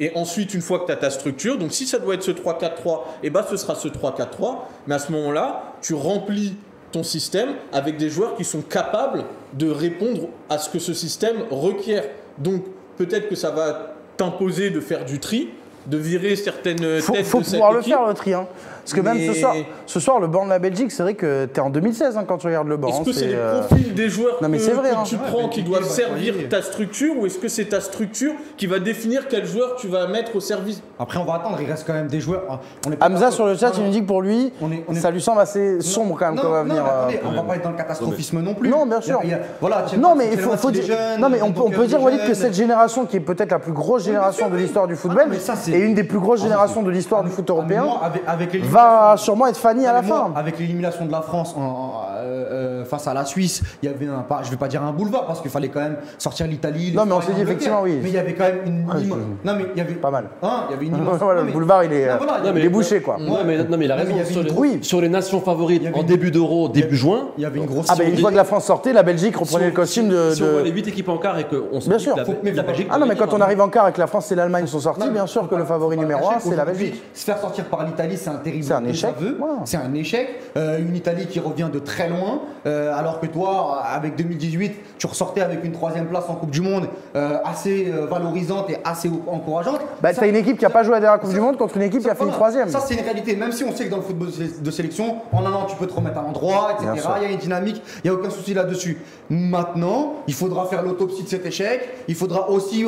Et ensuite, une fois que tu as ta structure, donc si ça doit être ce 3-4-3, et ben ce sera ce 3-4-3, mais à ce moment-là, tu remplis ton système avec des joueurs qui sont capables de répondre à ce que ce système requiert. Donc peut-être que ça va t'imposer de faire du tri, de virer certaines Faut, têtes faut de cette pouvoir le équipe. faire le tri. hein. Parce que même ce soir, ce soir, le banc de la Belgique, c'est vrai que tu es en 2016 hein, quand tu regardes le banc. Est-ce hein, que c'est les euh, profils des joueurs Non, mais que, c'est vrai, que hein. tu Ouais, prends qui doivent va servir ta structure ou est-ce que c'est ta structure qui va définir quel joueur tu vas mettre au service? Après, on va attendre, il reste quand même des joueurs. On est pas Hamza sur le chat, Non, il nous dit que pour lui, On est- on est- ça lui semble assez sombre quand même avenir. mais attendez, euh, on va pas être dans le catastrophisme non plus. Non, bien sûr. voilà, Non, mais il faut, Tchèlevas, faut il est dire. jeune, non, mais on, peut- on donc, peut euh, dire, est Walid, que cette génération, qui est peut-être la plus grosse génération de l'histoire du foot Ah, c'est- et une des plus grosses Ah, générations de l'histoire ah, du foot européen, avec les va sûrement être Fanny à la Mais fin. Avec l'élimination de la France en- en- euh, euh, face à la Suisse, il y avait un, pas, je vais pas dire un boulevard parce qu'il fallait quand même sortir l'Italie. Non, mais on s'est dit effectivement, oui. Mais il y avait quand même une. C'est- non mais il y avait Pas mal. Hein, il y avait une immense- Voilà, non, le mais- boulevard, il est, Non, voilà, euh, il avait- il est bouché, quoi. Non, mais, non, mais il a raison. mais il y avait sur, une les, sur les nations favorites, en une- début d'Euro, début juin. Il y avait une grosse. Ah, ben une fois que la France sortait, la Belgique reprenait le costume de. Si on voit les 8 équipes en quart et qu'on se Bien sûr. la, mais Belgique. Ah non, mais quand on arrive en quart et que la France et l'Allemagne sont sortis, Non, bien sûr que le favori numéro un, lâcher. c'est la Belgique. Se faire sortir par l'Italie, c'est un terrible C'est un échec, voilà. C'est un échec. Euh, une Italie qui revient de très loin, euh, alors que toi, avec 2018, tu ressortais avec une troisième place en Coupe du Monde euh, assez euh, valorisante et assez encourageante. Bah, t'as une équipe qui a pas joué à la Coupe du Monde contre une équipe qui a fini troisième. Ça, c'est une réalité. Même si on sait que dans le football de sélection, en un an, tu peux te remettre à l'endroit, etc. Il y a une dynamique, il n'y a aucun souci là-dessus. Maintenant, il faudra faire l'autopsie de cet échec. Il faudra aussi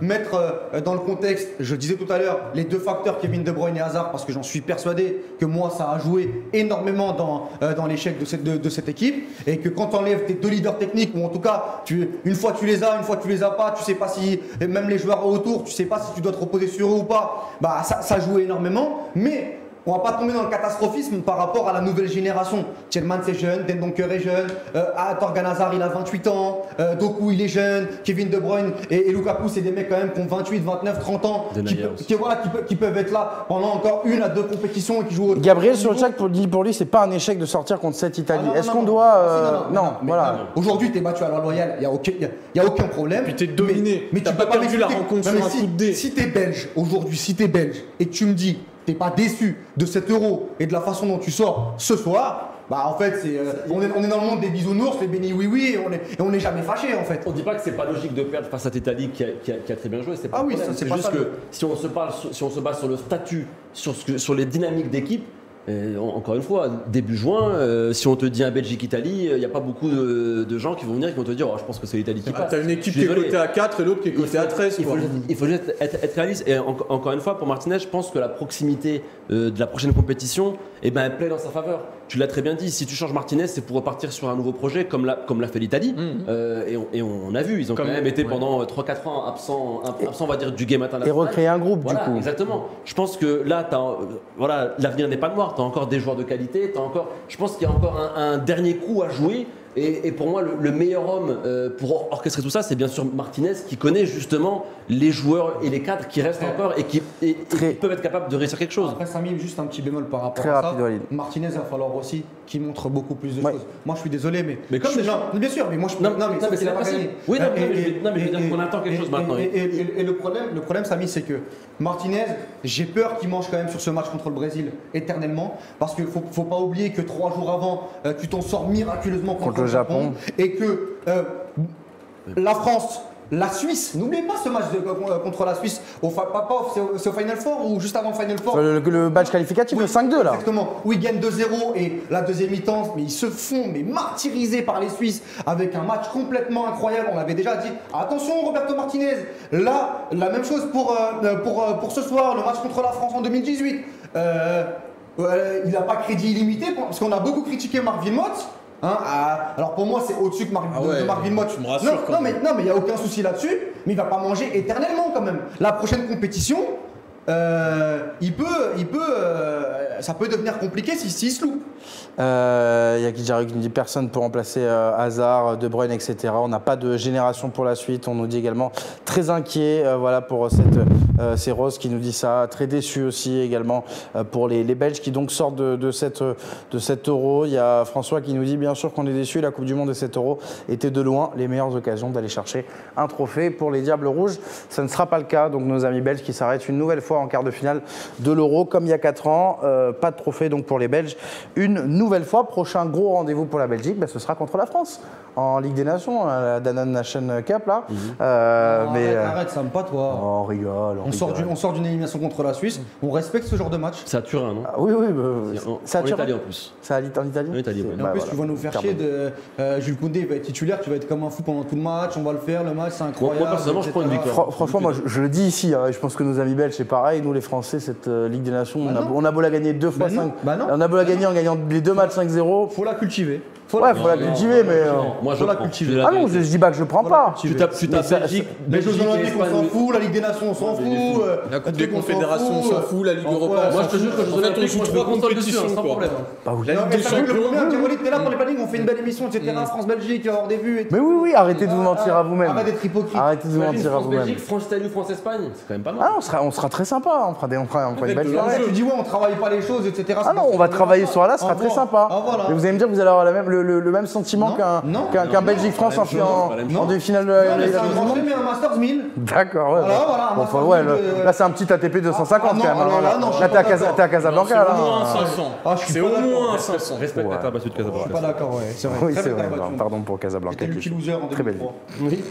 mettre dans le contexte, je disais tout à l'heure, les deux facteurs Kevin De Bruyne et Hazard, parce que j'en suis persuadé que moi, ça a joué énormément dans, euh, l'échec de cette, équipe. Et que quand tu enlèves tes deux leaders techniques, ou en tout cas, tu, une fois tu les as, une fois tu les as pas, tu sais pas si, même les joueurs autour, tu sais pas si tu dois te reposer sur eux ou pas, bah ça, ça joue énormément. Mais on va pas tomber dans le catastrophisme par rapport à la nouvelle génération. Tillman c'est jeune, Dendonker est jeune, euh, Torgan Hazard il a 28 ans, euh, Doku il est jeune, Kevin De Bruyne et, et Lukaku c'est des mecs quand même qui ont 28, 29, 30 ans, qui, qui, voilà, qui, pe- qui peuvent être là pendant encore une à deux compétitions et qui jouent au Gabriel sur le chat pour, dit pour lui, c'est pas un échec de sortir contre cette Italie. Est-ce qu'on doit. Si, euh, non, non, mais voilà. Aujourd'hui, t'es battu à la loyale, il n'y a, aucun- y a- y a aucun problème. Puis t'es dominé. Mais, mais T'as tu pas peux pas perdu la m'expliquer. rencontre Non, mais un si, coup de dé. Si t'es belge, aujourd'hui, si t'es belge et que tu me dis t'es pas déçu de cet euro et de la façon dont tu sors ce soir, bah en fait, c'est, euh, on, est, on est dans le monde des bisounours, les bénis oui-oui, et on est, et on n'est jamais fâché en fait. On dit pas que c'est pas logique de perdre face à l'Italie qui a, qui a- qui a très bien joué. C'est pas Ah oui, c'est juste ça, que si on se parle, si on se base sur le statut, sur, ce que- sur les dynamiques d'équipe. Euh, en- encore une fois, début juin, euh, si on te dit un Belgique-Italie, il n'y a pas beaucoup de, de gens qui vont venir qui vont te dire oh, je pense que c'est l'Italie qui Ah, passe. T'as une équipe qui est cotée à 4 et l'autre qui est cotée à 13. Il faut, quoi. juste, il faut juste être, être réaliste. Et en- encore une fois, pour Martinez, je pense que la proximité euh, de la prochaine compétition, eh ben, elle plaît dans sa faveur. Tu l'as très bien dit, si tu changes Martinez, c'est pour repartir sur un nouveau projet, comme l'a, comme l'a fait l'Italie. Euh, et, on, et on a vu, ils ont Comme- quand même été ouais. pendant 3-4 ans absents, absents, on va dire, du game Et international. recréer un groupe, Voilà, du coup. exactement. Je pense que là, t'as, euh, voilà, l'avenir n'est pas noir. Tu as encore des joueurs de qualité. T'as encore, je pense qu'il y a encore un, un dernier coup à jouer. Et, et pour moi, le, le meilleur homme euh, pour or- orchestrer tout ça, c'est bien sûr Martinez, qui connaît justement les joueurs et les cadres qui restent encore et qui, et- et Très- qui peuvent être capables de réussir quelque chose. Après, Samy, juste un petit bémol par rapport Très à rapide, ça. Martinez, il va falloir aussi qu'il montre beaucoup plus de Ouais. choses. Moi, je suis désolé, mais. Mais comme je, déjà- non, bien sûr, mais moi, je Non, non, mais c'est a pas impossible. gagné. Oui, non, mais je- non, mais je veux dire qu'on attend quelque et- chose maintenant, Et, le problème, le problème, Samy, c'est que Martinez, j'ai peur qu'il mange quand même sur ce match contre le Brésil éternellement, parce qu'il faut, faut pas oublier que trois jours avant, euh, tu t'en sors miraculeusement contre, Contre le Japon. et que euh, la France. La Suisse, n'oubliez pas ce match de- euh, contre la Suisse, au, pas- c'est au, Final Four ou juste avant le Final Four Le, match qualificatif, le 5-2 là. Exactement. Où ils gagnent 2-0 et la deuxième mi-temps, mais ils se font mais martyriser par les Suisses avec un match complètement incroyable. On l'avait déjà dit. Attention, Roberto Martinez. Là, la même chose pour, euh, pour, euh, pour ce soir, le match contre la France en 2018. Euh, euh, il n'a pas crédit illimité parce qu'on a beaucoup critiqué Marc Wilmots. Hein, à- alors pour moi c'est au-dessus que Marc, Ah de- ouais, de Marc Wilmots. tu me rassures Non, quand non, même. mais non mais il n'y a aucun souci là-dessus. Mais il va pas manger éternellement quand même. La prochaine compétition, euh, il peut, il peut, euh, ça peut devenir compliqué si se loupe. Euh, Il y a Kidjaru qui nous dit personne pour remplacer euh, Hazard, De Bruyne, etc. On n'a pas de génération pour la suite. On nous dit également très inquiet euh, voilà, pour cette. Euh, c'est Rose qui nous dit ça. Très déçu aussi également euh, pour les, Belges qui donc sortent de, de, euh, cet euro. Il y a François qui nous dit bien sûr qu'on est déçu. La Coupe du Monde de cet euro était de loin les meilleures occasions d'aller chercher un trophée pour les Diables Rouges. Ça ne sera pas le cas. Donc nos amis belges qui s'arrêtent une nouvelle fois en quart de finale de l'euro comme il y a 4 ans. Euh, pas de trophée donc pour les Belges. Une nouvelle fois, prochain gros rendez-vous pour la Belgique, bah, ce sera contre la France en Ligue des Nations, à la Danone Nation Cup là. Euh, Non, mais arrête, euh, arrête, ça me pas toi. oh, on rigole. On, on, sort d'une- on sort d'une élimination contre la Suisse, on respecte ce genre de match. C'est à Turin, non Ah, oui, oui, bah, En, ça en attire- Italie en plus. Ça a en Italie En Italie, C'est- ouais. Et en bah, plus, voilà. tu vas nous faire chier de euh, Jules Koundé, il va être titulaire, tu vas être comme un fou pendant tout le match, on va le faire, le match c'est incroyable. moi, personnellement, je prends une victoire. Fran- franchement, moi, je, je le dis ici, hein, je pense que nos amis belges, c'est pareil. Nous, les Français, cette euh, Ligue des Nations, on, a, Bah non. beau- on a beau la gagner deux fois Bah non, 5. bah on a beau la gagner en gagnant les deux matchs 5-0. Faut la cultiver. Faut Ouais, la faut la Non, cultiver, mais. euh, non, Moi, je faut la prends. cultiver. Je dis la Ah non, vérité. je, dis pas que je prends pas. Tu tapes, tu Mais tapes ça- Belgique, Les Jeux et Olympiques, on Espagne. s'en fout, la Ligue des Nations, on s'en Non, mais fout. euh, La Coupe des truc, on s'en Confédérations, on fout, s'en fout, la Ligue on Europa. fout, Moi, je te jure que je vous Olympiques, on joue trois veux console dessus, compétitions, hein, sans problème. Bah Non, mais ça fait le problème, t'es là pour les plannings, on fait une belle émission, etc. France-Belgique, il va y avoir des vues et tout. Mais oui, oui, arrêtez de vous mentir à vous-même. Arrête d'être hypocrite. Arrêtez de vous mentir à vous-même. France-Belgique, France-Italie France-Espagne, c'est quand même pas mal. Ah, on sera, on sera très sympa. On fera, des, on fera, on fera une belle soirée. Tu dis ouais, on travaille pas les choses, etc. Ah non, on va travailler ce soir-là, ce sera très sympa. Ah, voilà. Et vous allez me dire que vous allez avoir la même, le, le- le même sentiment qu'un non, Belgique-France en, en, en demi-finale de la grand Nations. jeu, mais un Masters 1000. D'accord, ouais. Voilà, voilà, Bon, enfin, ouais, 1000 le- de- là, c'est un petit ATP 250 Ah, non, quand même. là, non, je suis là, pas t'es à, Casablanca. C'est au moins un là. 500. Ah, je suis C'est pas au d'accord. moins un Respecte 500. respecte Ouais. la battu de Je suis Casablanca. pas d'accord, ouais. C'est vrai. Oui, c'est vrai. Pardon pour Casablanca. Qui- petit loser en Très belle 2003. Oui,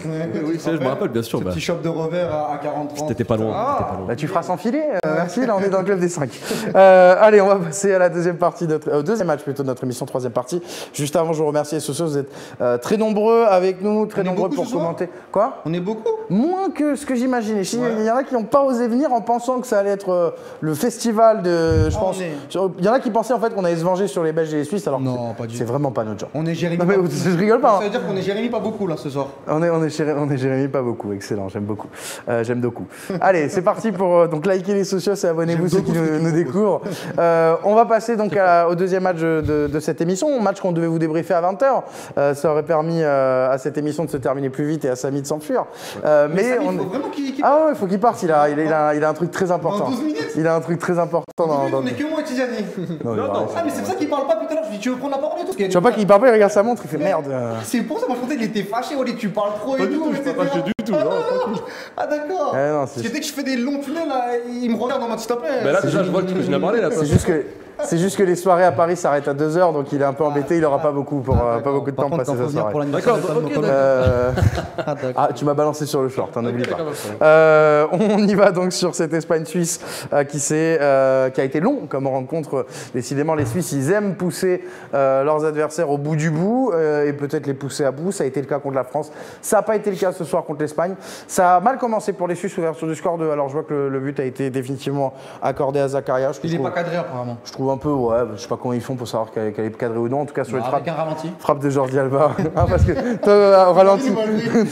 je me rappelle, bien sûr. Ce bah. petit shop de revers à à 40 T'étais pas loin. Ah. Bah, tu feras sans filet, euh, merci, là on est dans le club des 5. allez, on va passer à la deuxième partie, au deuxième match plutôt de notre émission, troisième partie. Juste avant, je vous remercie ce soir, vous êtes euh, très nombreux avec nous, très nombreux pour commenter. Quoi? On est beaucoup. Moins que ce que j'imaginais. Il y en a qui n'ont pas osé venir en pensant que ça allait être euh, le festival de. Je Ah, pense. est- Il y en a qui pensaient en fait qu'on allait se venger sur les Belges et les Suisses, alors que Non, du c'est vraiment pas notre genre. On est Jérémy. Non, mais pas- je rigole pas. Ça hein. veut dire qu'on est Jérémy pas beaucoup là ce soir. On est, on est, Jérémy, on est Jérémy pas beaucoup, excellent, j'aime beaucoup. Euh, j'aime beaucoup. Allez, c'est parti pour donc likez les sociaux et abonnez-vous ceux qui nous, que nous découvrent. On va passer donc à- au deuxième match de, de cette émission, match qu'on devait vous débriefer à 20h. ça aurait permis euh, à cette émission de se terminer plus vite et à Samy de s'enfuir. Euh, mais Samy, on... faut vraiment qu'il qu'il- Ah ouais, il faut qu'il parte, il a, il, a, il a- il a un truc très important. 12 minutes Il a un truc très important dans... dans- On est que moi et Tijani. Non. Ah mais c'est pour ça qu'il parle pas tout à l'heure, je lui dis tu veux prendre la parole et tout Tu vois pas qu'il parle pas, il regarde sa montre, il fait merde. euh. C'est pour ça, moi je pensais qu'il était fâché, Oli, tu parles trop Pas et du tout. tout, je pas fâché du tout, Ah, d'accord. Parce que dès que je fais des longs tunnels, là, il me regarde en mode s'il te plaît. Bah là, déjà, je vois que tu viens parler là. c'est juste que. C'est juste que les soirées à Paris s'arrêtent à 2h, donc il est un peu embêté, il aura pas beaucoup, pour, euh, pas beaucoup de temps pour passer sa soirée. D'accord. Euh, Ah. Ah, tu m'as balancé sur le short, hein, n'oublie pas. d'accord, Euh, on y va donc sur cette Espagne-Suisse euh, qui, s'est, euh, qui a été long comme rencontre. Décidément, les Suisses, ils aiment pousser euh, leurs adversaires au bout du bout euh, et peut-être les pousser à bout. Ça a été le cas contre la France. Ça n'a pas été le cas ce soir contre l'Espagne. Ça a mal commencé pour les Suisses, ouverture du score 2. Alors je vois que le, le but a été définitivement accordé à Zakaria. Je Il est trouve, pas cadré apparemment. je trouve un peu, ouais, je sais pas comment ils font pour savoir qu'elle, est cadrée ou non. En tout cas, sur les frappes, Avec un ralenti. frappes de Jordi Alba. Ah, parce que toi, euh, au ralenti.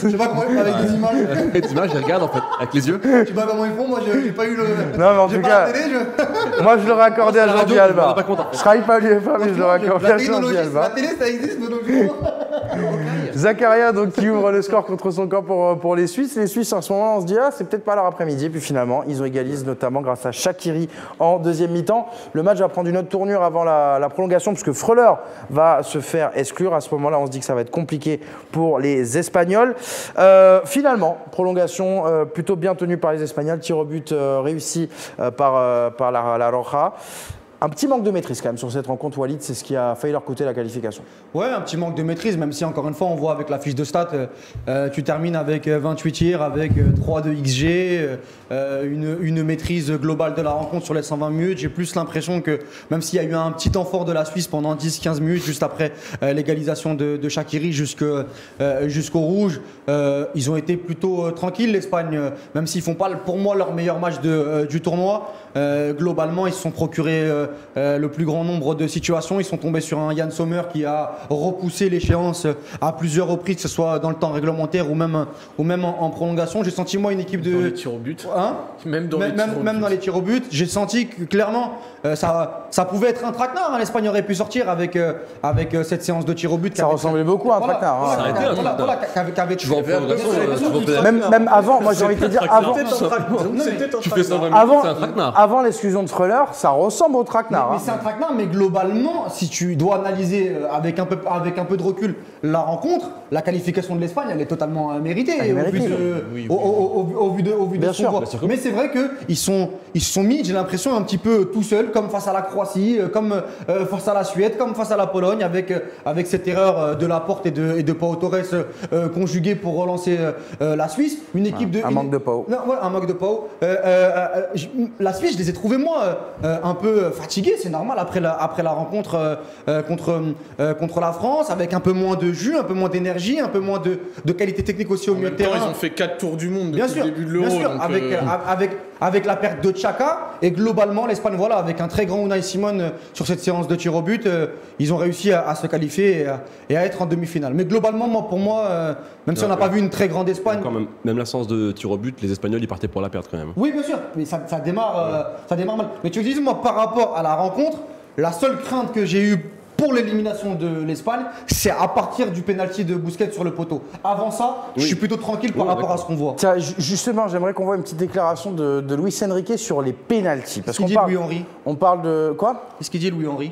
Je sais pas comment ils font avec des images. Et tu vois, je regarde en fait, avec les yeux. Je sais pas comment ils font, moi j'ai pas eu le. Non, mais en j'ai tout cas- télé, je. Moi, je l'aurais accordé à Jordi Alba. est pas content. Je travaille pas à l'UEFA, mais je l'aurais accordé à Jordi Alba. la télé ça existe de nos jours. Zakaria donc qui ouvre le score contre son camp pour, pour les Suisses. Les Suisses en ce moment on se dit ah c'est peut-être pas leur après-midi puis finalement ils ont égalisé notamment grâce à Shakiri en deuxième mi-temps. Le match va prendre une autre tournure avant la, prolongation puisque Freuler va se faire exclure. À ce moment-là on se dit que ça va être compliqué pour les Espagnols. Euh, finalement prolongation euh, plutôt bien tenue par les Espagnols. Tir au but euh, réussi euh, par, euh, la Roja. Un petit manque de maîtrise quand même sur cette rencontre Walid, c'est ce qui a failli leur coûter la qualification. Ouais, un petit manque de maîtrise, même si encore une fois on voit avec la fiche de stats, euh, euh, tu termines avec euh, 28 tirs, avec euh, 3 de XG, euh, euh, une, maîtrise globale de la rencontre sur les 120 minutes. J'ai plus l'impression que même s'il y a eu un petit temps fort de la Suisse pendant 10-15 minutes, juste après euh, l'égalisation de, de euh, jusqu'au rouge, euh, ils ont été plutôt euh, tranquilles l'Espagne, euh, même s'ils font pas pour moi leur meilleur match euh, du tournoi. Euh, globalement, ils se sont procurés euh, euh, le plus grand nombre de situations. Ils sont tombés sur un Yann Sommer qui a repoussé l'échéance à plusieurs reprises, que ce soit dans le temps réglementaire ou même, ou même en, en prolongation. J'ai senti moi une équipe Dans les de. tirs au but. Hein Même dans même, les même- tirs au même but. dans les tirs au but, j'ai senti que clairement euh, ça, ça pouvait être un traquenard. hein. L'Espagne aurait pu sortir avec, euh, avec euh, cette séance de tirs au but. Ça ressemblait beaucoup à un Voilà, traquenard, hein. voilà, Ça a voilà, voilà, qu'avait- Tu Même, même avant, moi j'ai envie de te dire, avant, l'exclusion de Freuler, ça ressemble au traquenard. Mais hein. c'est un traquenard, mais globalement, si tu dois analyser avec un peu, avec un peu de recul la rencontre, la qualification de l'Espagne, elle est totalement méritée au. Vu de, ce qu'on voit. Mais c'est vrai qu'ils sont, ils se sont mis, j'ai l'impression, un petit peu tout seuls, comme face à la Croatie, euh, comme euh, face à la Suède, comme face à la Pologne, avec, euh, avec cette erreur de la porte et de, et de Pau Torres euh, conjuguée pour relancer la Suisse. Une équipe de. un une- manque de Pau. non, ouais, un manque de Pau. Euh, euh, euh, la Suisse, je les ai trouvés moi un peu fatigués, c'est normal après la, après la rencontre contre, euh, contre la France, avec un peu moins de jus, un peu moins d'énergie, un peu moins de, de qualité technique aussi au En milieu de temps, terrain. ils ont fait 4 tours du monde Bien depuis sûr, le début de bien l'Euro. sûr, donc, avec, euh, avec, avec la perte de Chaka et globalement l'Espagne, voilà, avec un très grand Unai Simon euh, sur cette séance de tir au but, euh, ils ont réussi à, à se qualifier et à, et à être en demi-finale. Mais globalement, moi, pour moi, euh, même si on n'a Ouais, pas vu une très grande Espagne, Quand même, même la séance de tir au but, les Espagnols ils partaient pour la perdre quand même. oui, bien sûr, mais ça, ça démarre, euh, ça démarre mal. Mais tu me dis, moi, par rapport à la rencontre, la seule crainte que j'ai eue pour l'élimination de l'Espagne, c'est à partir du penalty de Bousquet sur le poteau. Avant ça, je suis plutôt tranquille par Oui, rapport à ce qu'on voit. Tiens, ju- justement, j'aimerais qu'on voit une petite déclaration de, de Luis Enrique sur les pénalties. Parce Qu'est-ce qu'il qu'on dit parle, Louis Henry on parle de quoi? Qu'est-ce qu'il dit Louis Henry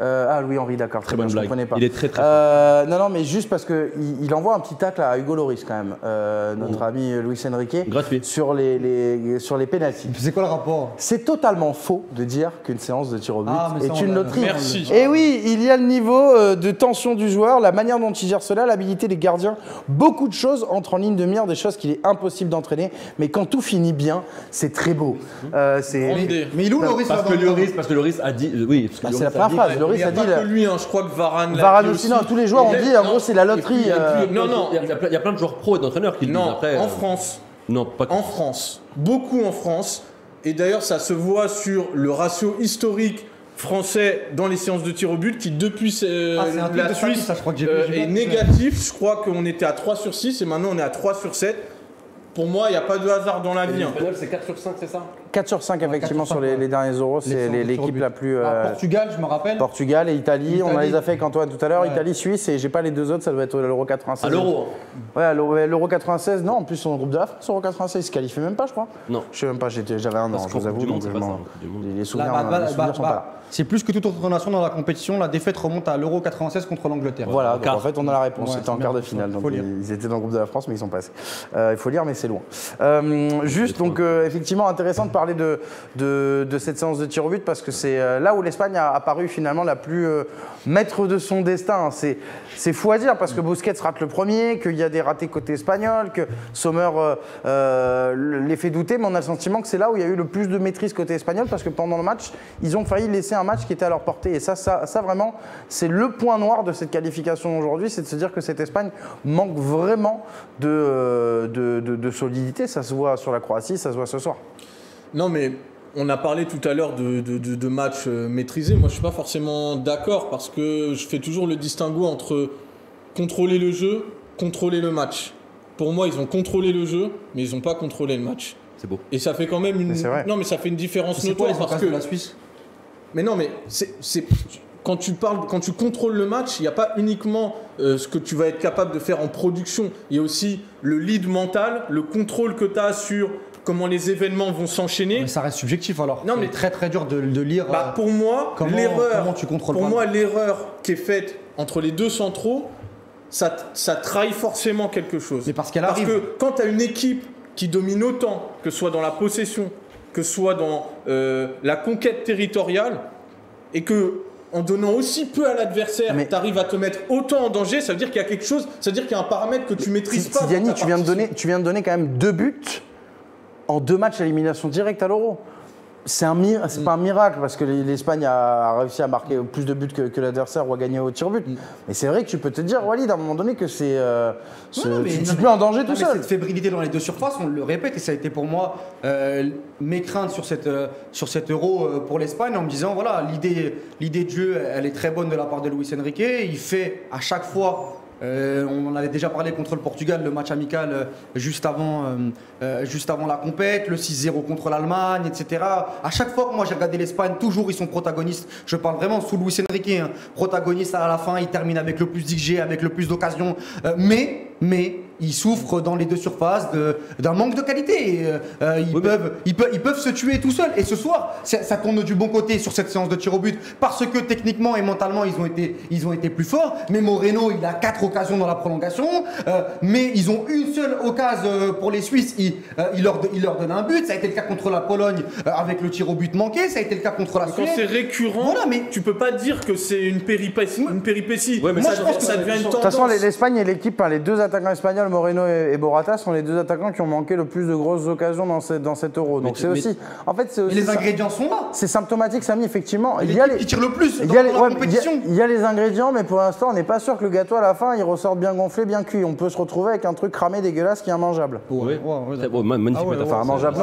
Euh, Ah, Louis Henri, d'accord. Très bien, bonne je blague. comprenais pas. Il est très très Euh, non, non, mais juste parce que il, envoie un petit tacle à Hugo Loris quand même, euh, notre ami Luis Enrique, Gratuit. sur les, les sur les pénalties. C'est quoi le rapport C'est totalement faux de dire qu'une séance de tir au but Ah, mais ça, est une loterie. Merci. Et oui, il y a le niveau de tension du joueur, la manière dont il gère cela, l'habilité des gardiens. Beaucoup de choses entrent en ligne de mire, des choses qu'il est impossible d'entraîner. Mais quand tout finit bien, c'est très beau. Euh, c'est idée. Mais il est où Loris Parce que Lloris a dit, oui, parce que Bah, c'est la première phrase. Il Loris n'y a a dit. pas que lui, hein, je crois que Varane Varane aussi, non, tous les joueurs ont dit, là- en gros, c'est la loterie, puis, euh, non, non, Il y, a, il y a plein- de joueurs pros et d'entraîneurs qui le disent non, après. en euh, France, Non, pas que. en France, beaucoup en France, et d'ailleurs ça se voit sur le ratio historique français dans les séances de tir au but qui depuis euh, Ah, la de Suisse ça, je crois que euh, est négatif. Je crois qu'on était à 3 sur 6 et maintenant on est à 3 sur 7. Pour moi, il n'y a pas de hasard dans la vie. hein. c'est 4 sur 5, c'est ça? 4 sur 5 effectivement 4 sur sur les, 5, les derniers euros, c'est l'équipe la plus. Ah, euh, Portugal, je me rappelle. Portugal et Italie, on les a fait avec Antoine tout à l'heure, Ouais. Italie, Suisse, et j'ai pas les deux autres, ça doit être l'Euro 96. À l'euro. Ouais, l'Euro ouais, l'Euro 96, non, en plus, on est au groupe de la France, l'Euro 96, ils se qualifiaient même pas, je crois. Non. Je sais même pas, j'avais un an, Parce je vous avoue. du Monde, donc pas. Les souvenirs, bah, bah, les souvenirs bah, sont bah, pas là. C'est plus que toute autre nation dans la compétition. La défaite remonte à l'Euro 96 contre l'Angleterre. Voilà, en donc quart. en fait on a la réponse, Ouais, c'était en quart de finale, donc ils étaient dans le groupe de la France mais ils sont passés. Euh, il faut lire mais c'est loin. Euh, juste donc effectivement intéressant de parler de, cette séance de tir au but parce que c'est euh, là où l'Espagne a apparu finalement la plus euh, maître de son destin. C'est, fou à dire parce que Busquets rate le premier, qu'il y a des ratés côté espagnol, que Sommer euh, euh, les fait douter, mais on a le sentiment que c'est là où il y a eu le plus de maîtrise côté espagnol parce que pendant le match, ils ont failli laisser un match qui était à leur portée. Et ça, ça, vraiment, c'est le point noir de cette qualification aujourd'hui, c'est de se dire que cette Espagne manque vraiment de- de solidité. Ça se voit sur la Croatie, ça se voit ce soir. Non, mais on a parlé tout à l'heure de, de, de- de matchs euh, maîtrisés. Moi, je suis pas forcément d'accord parce que je fais toujours le distinguo entre contrôler le jeu, contrôler le match. Pour moi, ils ont contrôlé le jeu, mais ils n'ont pas contrôlé le match. C'est beau. Et ça fait quand même une. Mais. Non, mais ça fait une différence C'est quoi notoire les parce que. de la Suisse? Mais non, mais c'est c'est- quand tu parles, quand tu contrôles le match, il n'y a pas uniquement euh, ce que tu vas être capable de faire en production. Il y a aussi le lead mental, le contrôle que tu as sur comment les événements vont s'enchaîner. Mais ça reste subjectif alors. Non, C'est mais- très très dur de, de lire. Bah, euh, pour moi, l'erreur, comment tu contrôles pour moi, l'erreur qui est faite entre les deux centraux, ça, ça trahit forcément quelque chose. Mais parce qu'elle Parce arrive. que quand tu as une équipe qui domine autant, que ce soit dans la possession, que ce soit dans euh, la conquête territoriale, et que en donnant aussi peu à l'adversaire, tu arrives à te mettre autant en danger, ça veut dire qu'il y a quelque chose, ça veut dire qu'il y a un paramètre que tu maîtrises pas. dans Tidiani, ta tu viens, de partition. donner, tu viens de donner quand même deux buts en deux matchs à élimination directe à l'Euro. C'est un c'est pas un miracle parce que l'Espagne a réussi à marquer plus de buts que, que l'adversaire ou à gagner au tir but. Mais c'est vrai que tu peux te dire, Walid, à un moment donné, que c'est. euh, ce- Non, mais- tu non, tu te mais- mets en danger tout seul. Cette fébrilité dans les deux surfaces, on le répète, et ça a été pour moi euh, mes craintes sur, cette, euh, sur cet euro euh, pour l'Espagne en me disant voilà, l'idée, l'idée de jeu, elle est très bonne de la part de Luis Enrique. Il fait à chaque fois. Euh, on en avait déjà parlé contre le Portugal, le match amical euh, juste, avant, euh, juste avant la compète, le 6-0 contre l'Allemagne, etc. À chaque fois moi j'ai regardé l'Espagne, toujours ils sont protagonistes. Je parle vraiment sous Luis Enrique, hein, protagoniste à la fin, il termine avec le plus d'XG, avec le plus d'occasions. Mais, mais ils souffrent dans les deux surfaces de- d'un manque de qualité. Euh, ils, Oui, mais- peuvent, ils, peuvent, ils peuvent se tuer tout seuls. Et ce soir, ça, ça tourne du bon côté sur cette séance de tir au but parce que techniquement et mentalement, ils ont été, ils ont été plus forts. Mais Moreno, il a quatre occasions dans la prolongation. Euh, mais ils ont une seule occasion euh, pour les Suisses. Il, euh, il leur, il leur donne un but. Ça a été le cas contre la Pologne euh, avec le tir au but manqué. Ça a été le cas contre la Quand c'est récurrent, Voilà, mais- tu peux pas dire que c'est une péripétie. Une péripétie. Ouais, mais ça, ça, je pense que ça devient une de De tendance. toute façon, les- l'Espagne et l'équipe, les deux attaquants espagnols, Moreno et, et Borata, sont les deux attaquants qui ont manqué le plus de grosses occasions dans, cette, dans cet euro. Donc c'est aussi. En fait, c'est aussi. les ingrédients sont là. C'est symptomatique, Samy, effectivement. Il y a les, qui tire le plus il dans, y a les- dans ouais, la mais il y a- compétition. il y a les ingrédients, mais pour l'instant, on n'est pas sûr que le gâteau à la fin, il ressorte bien gonflé, bien cuit. On peut se retrouver avec un truc cramé, dégueulasse, qui est immangeable. Oui. Magnifique Ah métaphore. Immangeable,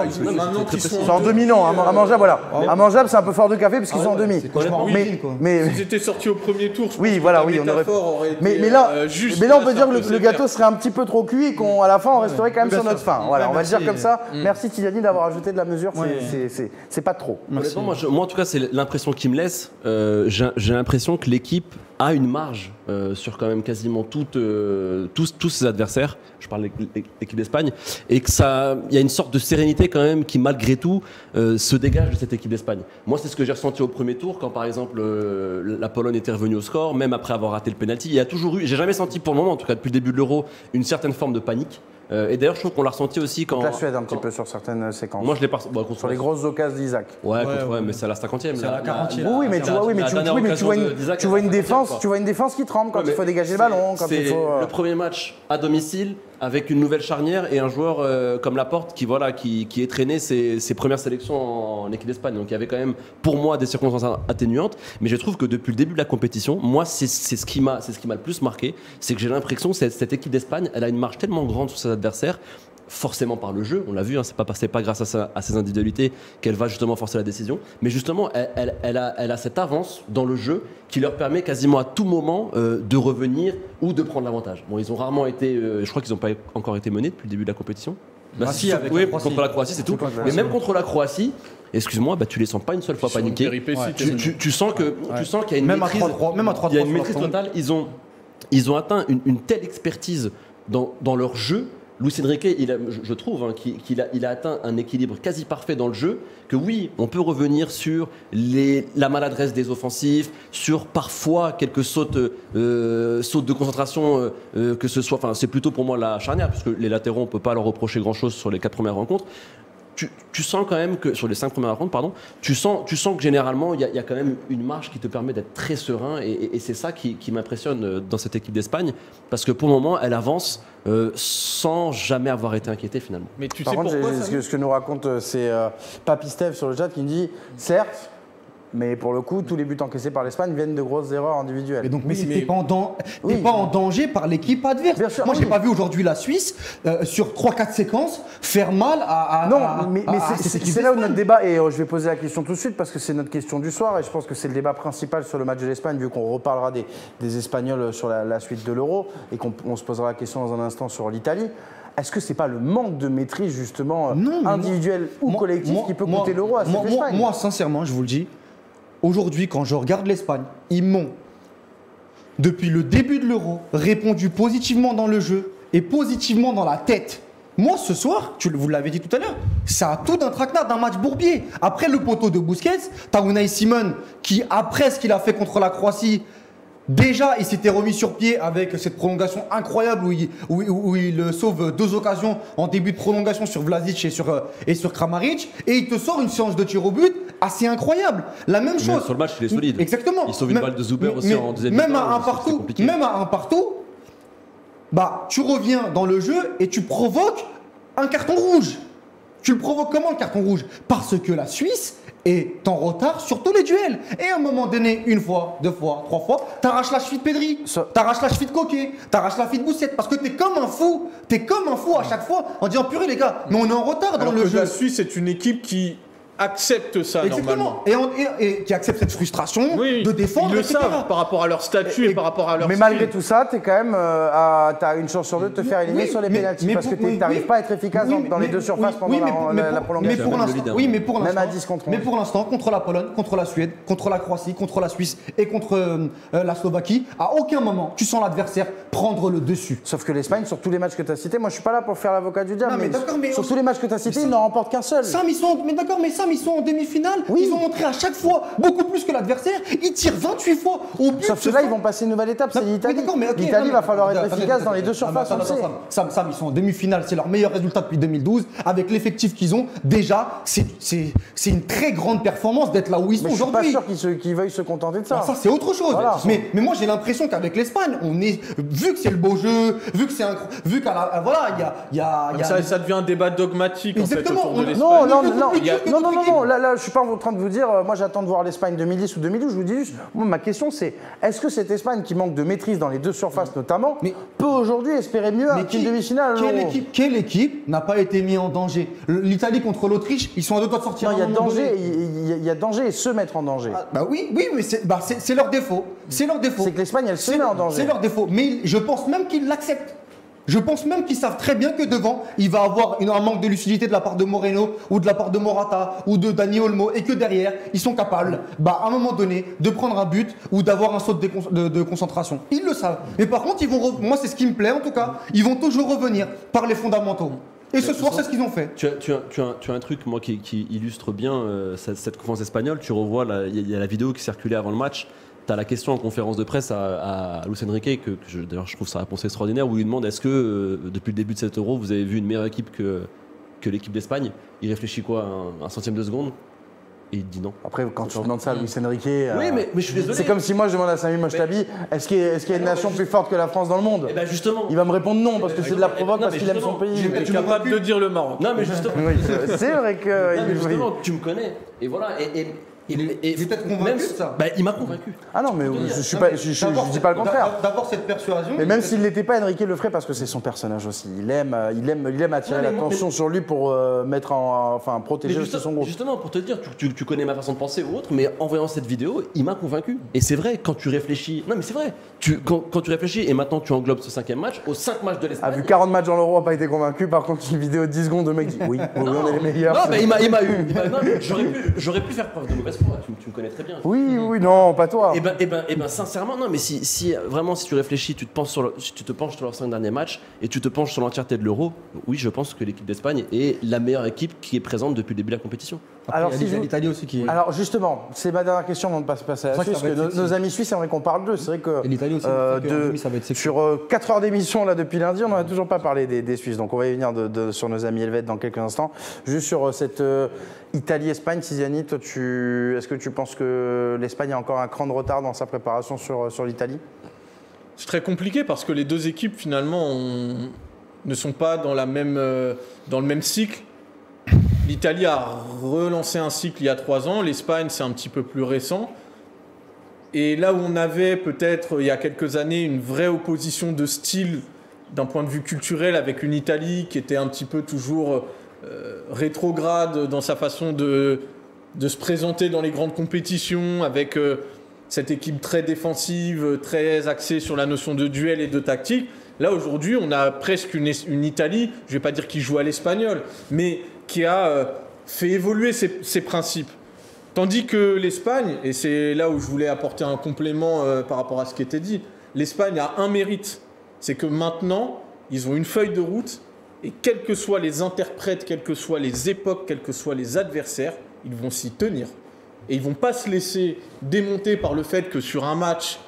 c'est en demi, non. Am- Immangeable, voilà. Immangeable, c'est un peu fort de café, parce qu'ils sont en demi. Mais, mais, S'ils étaient sortis au premier tour, je Oui, pense voilà, oui, on aurait- métaphore aurait été, mais, mais là, euh, juste, mais là, on peut dire que le, gâteau serait un petit peu trop cuit et qu'à la fin, on resterait quand même sur notre faim. Voilà, Ouais, on va le dire merci. comme ça. Merci Tidjani d'avoir ajouté de la mesure. c'est- pas trop. Moi, en tout cas, c'est l'impression qui me laisse. Euh, j'ai l'impression que l'équipe a une marge euh, sur quand même quasiment euh, tous, tous ses adversaires. Je parle de l'équipe d'Espagne. Et que ça, il y a une sorte de sérénité quand même qui, malgré tout, euh, se dégage de cette équipe d'Espagne. Moi, c'est ce que j'ai ressenti au premier tour quand, par exemple, la Pologne était revenue au score, même après avoir raté le penalty. Il y a toujours eu, j'ai jamais senti pour le moment, en tout cas depuis le début de l'Euro, une certaine forme de panique. Euh, et d'ailleurs, je trouve qu'on l'a ressenti aussi quand. La Suède, un petit peu sur certaines séquences. Moi, je l'ai pas. contre sur les grosses occasions d'Isaac. Ouais, Ouais, contre- mais c'est à la 50e. C'est à la 40e. Oui, mais tu vois, oui, mais tu, oui, mais tu vois une, de- d'Isaac, tu vois une à la 50e, défense, tu vois une défense qui tremble quand Ouais, il faut dégager le c'est- ballon, quand il c'est faut. euh, le premier match à domicile avec une nouvelle charnière et un joueur euh, comme Laporte qui voilà qui, qui est traîné ses, ses premières sélections en, équipe d'Espagne. Donc il y avait quand même pour moi des circonstances atténuantes. Mais je trouve que depuis le début de la compétition, moi c'est c'est ce qui m'a c'est ce qui m'a le plus marqué, c'est que j'ai l'impression que cette, cette équipe d'Espagne, elle a une marge tellement grande sur ses adversaires. Forcément par le jeu, on l'a vu, hein, c'est pas, c'est pas grâce à, sa- à ses individualités qu'elle va justement forcer la décision, mais justement elle, elle- elle a, elle a cette avance dans le jeu qui leur permet quasiment à tout moment euh, de revenir ou de prendre l'avantage. Bon, ils ont rarement été, euh, je crois qu'ils n'ont pas encore été menés depuis le début de la compétition. Bah, Ah, si, avec oui, la contre la Croatie, c'est tout. Mais même contre la Croatie, excuse-moi, bah, tu les sens pas une seule fois paniquer. péripétie, Ouais. Tu, quasiment. tu- tu sens que tu sens qu'il y a une Même à maîtrise. 3-3, même à 3-3 Il y a une maîtrise totale. Ils ont, ils ont atteint une, une telle expertise dans, dans leur jeu. Luis Enrique, il a- je, trouve hein, qu'il a, atteint un équilibre quasi parfait dans le jeu. Que oui, on peut revenir sur la maladresse des offensifs, sur parfois quelques sautes, euh, sautes de concentration, euh, euh, que ce soit. Enfin, c'est plutôt pour moi la charnière, puisque les latéraux, on peut pas leur reprocher grand-chose sur les quatre premières rencontres tu, tu sens quand même que sur les cinq premières rencontres, pardon, tu sens, tu sens que généralement il y, a- il y a quand même une marge qui te permet d'être très serein et, et- et c'est ça qui, qui m'impressionne euh, dans cette équipe d'Espagne parce que pour le moment elle avance euh, sans jamais avoir été inquiétée finalement. Mais tu Par sais contre, pourquoi j'ai- ça ce, que, ce que nous raconte, euh, c'est euh, Papy Steve sur le chat qui me dit certes, mais pour le coup, tous les buts encaissés par l'Espagne viennent de grosses erreurs individuelles. Et donc, mais Oui, mais- pas, en dan- t'es Oui. pas en danger par l'équipe adverse. Bien sûr, Moi, j'ai oui. pas vu aujourd'hui la Suisse, euh, sur 3-4 séquences, faire mal à. à- Non, à- mais, mais à- à c'est- là où notre débat, et euh, je vais poser la question tout de suite parce que c'est notre question du soir, et je pense que c'est le débat principal sur le match de l'Espagne, vu qu'on reparlera des, des Espagnols sur la, la suite de l'Euro, et qu'on on se posera la question dans un instant sur l'Italie. Est-ce que c'est pas le manque de maîtrise, justement, euh, Non, mais moi- individuelle ou collective, moi- qui peut moi- coûter l'Euro à cette moi, moi, Espagne? moi, sincèrement, je vous le dis, aujourd'hui, quand je regarde l'Espagne, ils m'ont, depuis le début de l'Euro, répondu positivement dans le jeu et positivement dans la tête. Moi, ce soir, tu, vous l'avez dit tout à l'heure, ça a tout d'un traquenard, d'un match bourbier. Après le poteau de Busquets, t'as Simon qui, après ce qu'il a fait contre la Croatie, Déjà, il s'était remis sur pied avec cette prolongation incroyable où il, où, où- il euh, sauve deux occasions en début de prolongation sur Vlasic et sur, euh, et sur Kramaric. Et il te sort une séance de tir au but assez incroyable. La même Même chose. sur le match, il est solide. Exactement. Il sauve une Même- balle de Zuber mais- aussi mais- en deuxième Même à un partout, même à un partout, bah, tu reviens dans le jeu et tu provoques un carton rouge. Tu le provoques comment le carton rouge? Parce que la Suisse est en retard sur tous les duels. Et à un moment donné, une fois, deux fois, trois fois, t'arraches la cheville de Pedri, t'arraches la cheville de Coquet, t'arraches la cheville de Boussette. Parce que t'es comme un fou, t'es comme un fou à chaque fois en disant purée les gars, mais on est en retard dans Alors le que jeu. la Suisse est une équipe qui accepte ça normalement. Exactement. Et, on- et- et qui accepte cette frustration Oui, de défendre, ils le etc. savent par rapport à leur statut et, Et- par rapport à leur Mais style. malgré tout ça, tu quand même, euh, à- t'as une chance sur deux de te faire éliminer Oui, sur les mais parce que t'arrives oui. pas à être efficace Oui, dans, les deux surfaces oui, pendant oui, la, mais pour- la- mais la pour- prolongation. Mais pour l'instant, oui, mais pour Même l'instant, à 10 contre mais 11. pour l'instant, contre la Pologne, contre la Suède, contre la Croatie, contre la Suisse et contre euh, la Slovaquie, à aucun moment tu sens l'adversaire prendre le dessus. Sauf que l'Espagne, sur tous les matchs que tu as cités, moi je suis pas là pour faire l'avocat du diable, mais sur tous les matchs que tu as cités, ça- ils n'en remportent qu'un seul. Mais d'accord, mais Sam, ils sont en demi-finale. Oui. Ils ont montré à chaque fois beaucoup plus que l'adversaire. Ils tirent 28 fois au but. Sauf que là, ils vont passer une nouvelle étape, c'est l'Italie. L'Italie va falloir être efficace dans les deux surfaces, Sam, Sam, ils sont en demi-finale, c'est leur meilleur résultat depuis 2012. Avec l'effectif qu'ils ont, déjà, c'est- c'est c'est une très grande performance d'être là où ils sont Mais je suis pas aujourd'hui. sûr qu'ils se- qu'ils veuillent se contenter de ça. Ah, ça c'est autre chose. Mais, mais moi j'ai l'impression qu'avec l'Espagne, on est vu que c'est le beau jeu, vu que c'est un, vu qu'à la voilà il y a y Ça, devient un débat dogmatique en fait Exactement, autour de. Non, non, non, non, non, là, là, je suis pas en train de vous dire, euh, moi j'attends de voir l'Espagne 2010 ou 2012, je vous dis juste, moi, ma question c'est, est-ce que cette Espagne qui manque de maîtrise dans les deux surfaces notamment, Mais- peut aujourd'hui espérer mieux Mais qu'une qui- demi-finale à quelle l'Euro équipe, quelle équipe n'a pas été mise en danger? L'Italie contre l'Autriche, ils sont à deux doigts de sortir. Non, il y à a un moment danger, donné. il y, a- il y a danger et se mettre en danger. Ah, Bah oui, oui, mais c'est bah, c'est- c'est leur défaut. C'est leur défaut. C'est que l'Espagne, elle se met en danger. C'est leur défaut. Mais ils- je pense même qu'ils l'acceptent. Je pense même qu'ils savent très bien que devant, il va avoir une- un manque de lucidité de la part de Moreno ou de la part de Morata ou de Dani Olmo et que derrière, ils sont capables, bah, à un moment donné, de prendre un but ou d'avoir un saut de, décon- de- de concentration. Ils le savent. Mais par contre, ils vont moi, c'est ce qui me plaît en tout cas, ils vont toujours revenir par les fondamentaux. Et ce soir, c'est ce qu'ils ont fait. Tu as, tu as- tu as- tu as un truc, moi, qui, qui illustre bien euh, cette, cette conférence espagnole. Tu revois, la- il y, a- il y a la vidéo qui circulait avant le match. Tu as la question en conférence de presse à, à Luis Enrique, que, que je- d'ailleurs je trouve sa réponse extraordinaire, où il lui demande est-ce que euh, depuis le début de cet euro, vous avez vu une meilleure équipe que, que l'équipe d'Espagne? Il réfléchit quoi un, un centième de seconde? Et il dit non. Après, quand tu demandes ça à Luis Enrique, euh, Oui, mais, mais je suis désolé. c'est comme si moi je demande à Sami Mochtabi, est-ce qu'il y, a- est-ce qu'il y a une non, nation plus forte que la France dans le monde? Eh ben justement. Il va me répondre non parce que c'est de la provoque, Non, parce mais qu'il aime son justement, pays. Est tu me capable de dire le Maroc. Non, mais justement. Oui, c'est- vrai que. Non, mais justement, tu me connais. Et voilà. Et, et Il est, Et il est peut-être convaincu même- de ça. bah, il m'a convaincu. Ah non, mais je, je suis pas, mais je, je- d'avoir je dis pas le contraire. d'avoir- D'avoir cette persuasion. Mais même il- s'il l'était pas, Enrique le ferait parce que c'est son personnage aussi. Il aime, euh, il aime, il aime attirer l'attention sur lui pour euh, mettre en, enfin protéger aussi juste- son groupe. justement, pour te dire, tu, tu- tu connais ma façon de penser ou autre, mais en voyant cette vidéo, il m'a convaincu. Et c'est vrai, quand tu réfléchis. Non, mais c'est vrai. Tu, quand, quand tu réfléchis, et maintenant tu englobes ce cinquième match, aux cinq matchs de A l'Espagne. vu 40 matchs dans l'Euro, a pas été convaincu. Par contre, une vidéo de 10 secondes, le mec dit oui, on est les meilleurs. Non, mais il m'a, il m'a eu. j'aurais pu faire preuve de mauvaise Tu, tu me connais très bien. Oui, oui, non, pas toi. Et ben, et ben, et ben, sincèrement, non, mais si, si vraiment, si tu réfléchis, tu te, penches sur le- si tu te penches sur leurs cinq derniers matchs et tu te penches sur l'entièreté de l'Euro, oui, je pense que l'équipe d'Espagne est la meilleure équipe qui est présente depuis le début de la compétition. Après, Alors, il y a si l'Italie- aussi qui. Alors justement, c'est ma dernière question avant de passer passer à la Suisse. que nos, amis suisses, c'est vrai qu'on parle d'eux. C'est vrai que Et l'Italie aussi, euh, de- ça va être sur 4 heures d'émission là depuis lundi, on n'en a toujours pas parlé des, des Suisses. Donc on va y venir de- de- sur nos amis helvètes dans quelques instants. Juste sur euh, cette euh, Italie-Espagne, Tiziani, toi, tu, est-ce que tu penses que l'Espagne a encore un cran de retard dans sa préparation sur, euh, sur l'Italie? C'est très compliqué parce que les deux équipes finalement ont- ne sont pas dans, la même, euh, dans le même cycle. L'Italie a relancé un cycle il y a trois ans, l'Espagne c'est un petit peu plus récent. Et là où on avait peut-être il y a quelques années une vraie opposition de style d'un point de vue culturel avec une Italie qui était un petit peu toujours euh, rétrograde dans sa façon de, se présenter dans les grandes compétitions avec euh, cette équipe très défensive, très axée sur la notion de duel et de tactique. Là aujourd'hui, on a presque une, une Italie, je vais pas dire qui joue à l'espagnol, mais qui a euh, fait évoluer ses, principes. Tandis que l'Espagne, et c'est là où je voulais apporter un complément euh, par rapport à ce qui était dit, l'Espagne a un mérite, c'est que maintenant, ils ont une feuille de route, et quels que soient les interprètes, quelles que soient les époques, quels que soient les adversaires, ils vont s'y tenir. Et ils vont pas se laisser démonter par le fait que sur un match,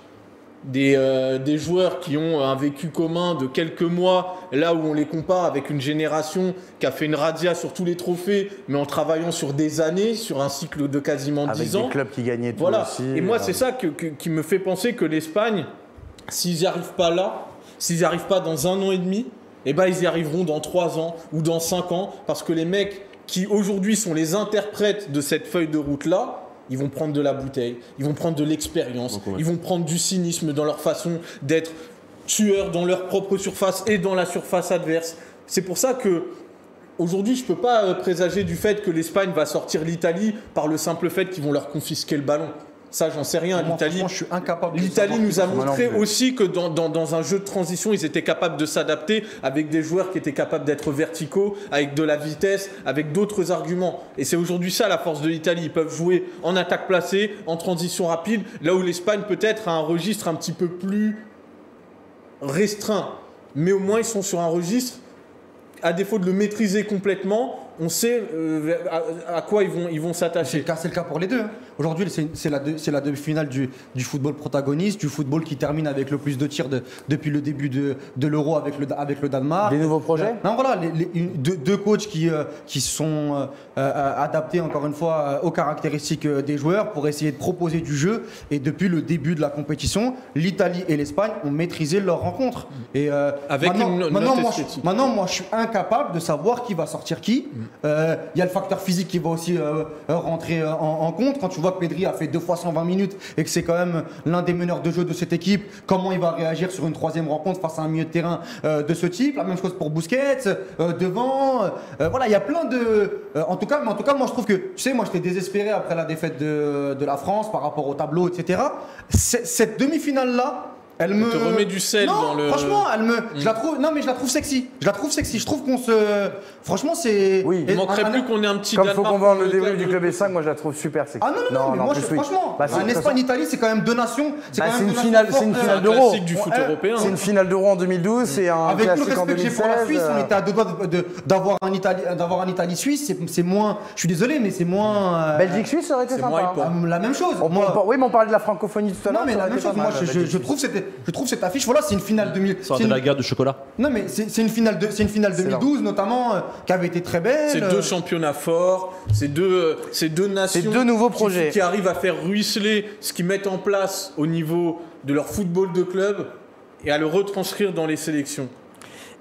des, euh, des joueurs qui ont un vécu commun de quelques mois, là où on les compare avec une génération qui a fait une radia sur tous les trophées, mais en travaillant sur des années, sur un cycle de quasiment Avec 10 ans. des clubs qui gagnaient tout Voilà. aussi. Et moi, euh, c'est ça que- que- qui me fait penser que l'Espagne, s'ils n'y arrivent pas là, s'ils n'y arrivent pas dans un an et demi, eh ben, ils y arriveront dans trois ans ou dans cinq ans, parce que les mecs qui aujourd'hui sont les interprètes de cette feuille de route-là, ils vont prendre de la bouteille, ils vont prendre de l'expérience, ils vont prendre du cynisme dans leur façon d'être tueurs dans leur propre surface et dans la surface adverse. C'est pour ça que Aujourd'hui, je ne peux pas euh, présager du fait que l'Espagne va sortir l'Italie par le simple fait qu'ils vont leur confisquer le ballon. Ça, j'en sais rien. L'Italie, franchement, je suis incapable. de L'Italie nous a montré aussi que dans, dans- dans un jeu de transition, ils étaient capables de s'adapter avec des joueurs qui étaient capables d'être verticaux, avec de la vitesse, avec d'autres arguments. Et c'est aujourd'hui ça la force de l'Italie. Ils peuvent jouer en attaque placée, en transition rapide, là où l'Espagne peut-être a un registre un petit peu plus restreint. Mais au moins, ils sont sur un registre, à défaut de le maîtriser complètement, on sait euh, à, à quoi ils vont, ils vont C'est s'attacher. le cas, c'est le cas pour les deux. hein. Aujourd'hui, c'est la, deux- c'est la demi-finale du, du football protagoniste, du football qui termine avec le plus de tirs de- depuis le début de, de l'Euro avec le, avec le Danemark. Des nouveaux projets? Non, voilà, les- les- une- deux, deux coachs qui, euh, qui sont euh, euh, adaptés, encore une fois, aux caractéristiques des joueurs pour essayer de proposer du jeu. Et depuis le début de la compétition, l'Italie et l'Espagne ont maîtrisé leur rencontre. Et, euh, Avec maintenant, une maintenant, moi, je, esthétique. maintenant, moi, je suis incapable de savoir qui va sortir qui. Euh, Il y a le facteur physique qui va aussi euh, euh, rentrer euh, en, compte. Quand tu vois que Pedri a fait deux fois 120 minutes et que c'est quand même l'un des meneurs de jeu de cette équipe, comment il va réagir sur une troisième rencontre face à un milieu de terrain euh, de ce type? La même chose pour Busquets, euh, devant. euh, voilà, il y a plein de. euh, en tout cas, mais en tout cas, moi je trouve que, tu sais, moi j'étais désespéré après la défaite de, de la France par rapport au tableau, etc. Cette demi-finale là. Elle me te remet du sel non, dans le- Franchement, elle me, je la trouve. Non, mais je la trouve sexy. Je la trouve sexy. Je trouve qu'on se. Franchement, c'est. Oui. Il manquerait un- plus un- qu'on ait un petit Comme faut qu'on vende le débrief du club l'autre S5, moi je la trouve super sexy. Ah non, non, non, mais en moi, je, oui. franchement, Bah, c'est- toute façon, Espagne-Italie, c'est quand même deux nations. C'est Bah, quand c'est même une finale- c'est une finale d'Euro. classique du foot Ouais, européen. C'est une finale d'Euro en 2012, c'est un Avec tout le en respect que j'ai 2016. pour la Suisse, on était à deux doigts d'avoir un Italie, d'avoir un Italie-Suisse. C'est- C'est moins. Je suis désolé, mais c'est moins. euh, Belgique-Suisse, ça aurait été C'est sympa. moins hein. euh, la même chose. Oui, mais on parlait de la francophonie tout à l'heure. non mais la même chose, moi je, trouve cette, je trouve cette affiche, voilà, c'est une finale 2000. Ça aurait c'est une- la guerre du chocolat. Non mais c'est c'est une finale, de, c'est une finale 2012 notamment euh, qui avait été très belle. C'est euh, deux championnats forts, c'est deux, c'est deux nations. C'est deux nouveaux qui- projets. Qui, arrivent à faire ruisseler ce qu'ils mettent en place au niveau de leur football de club et à le retranscrire dans les sélections.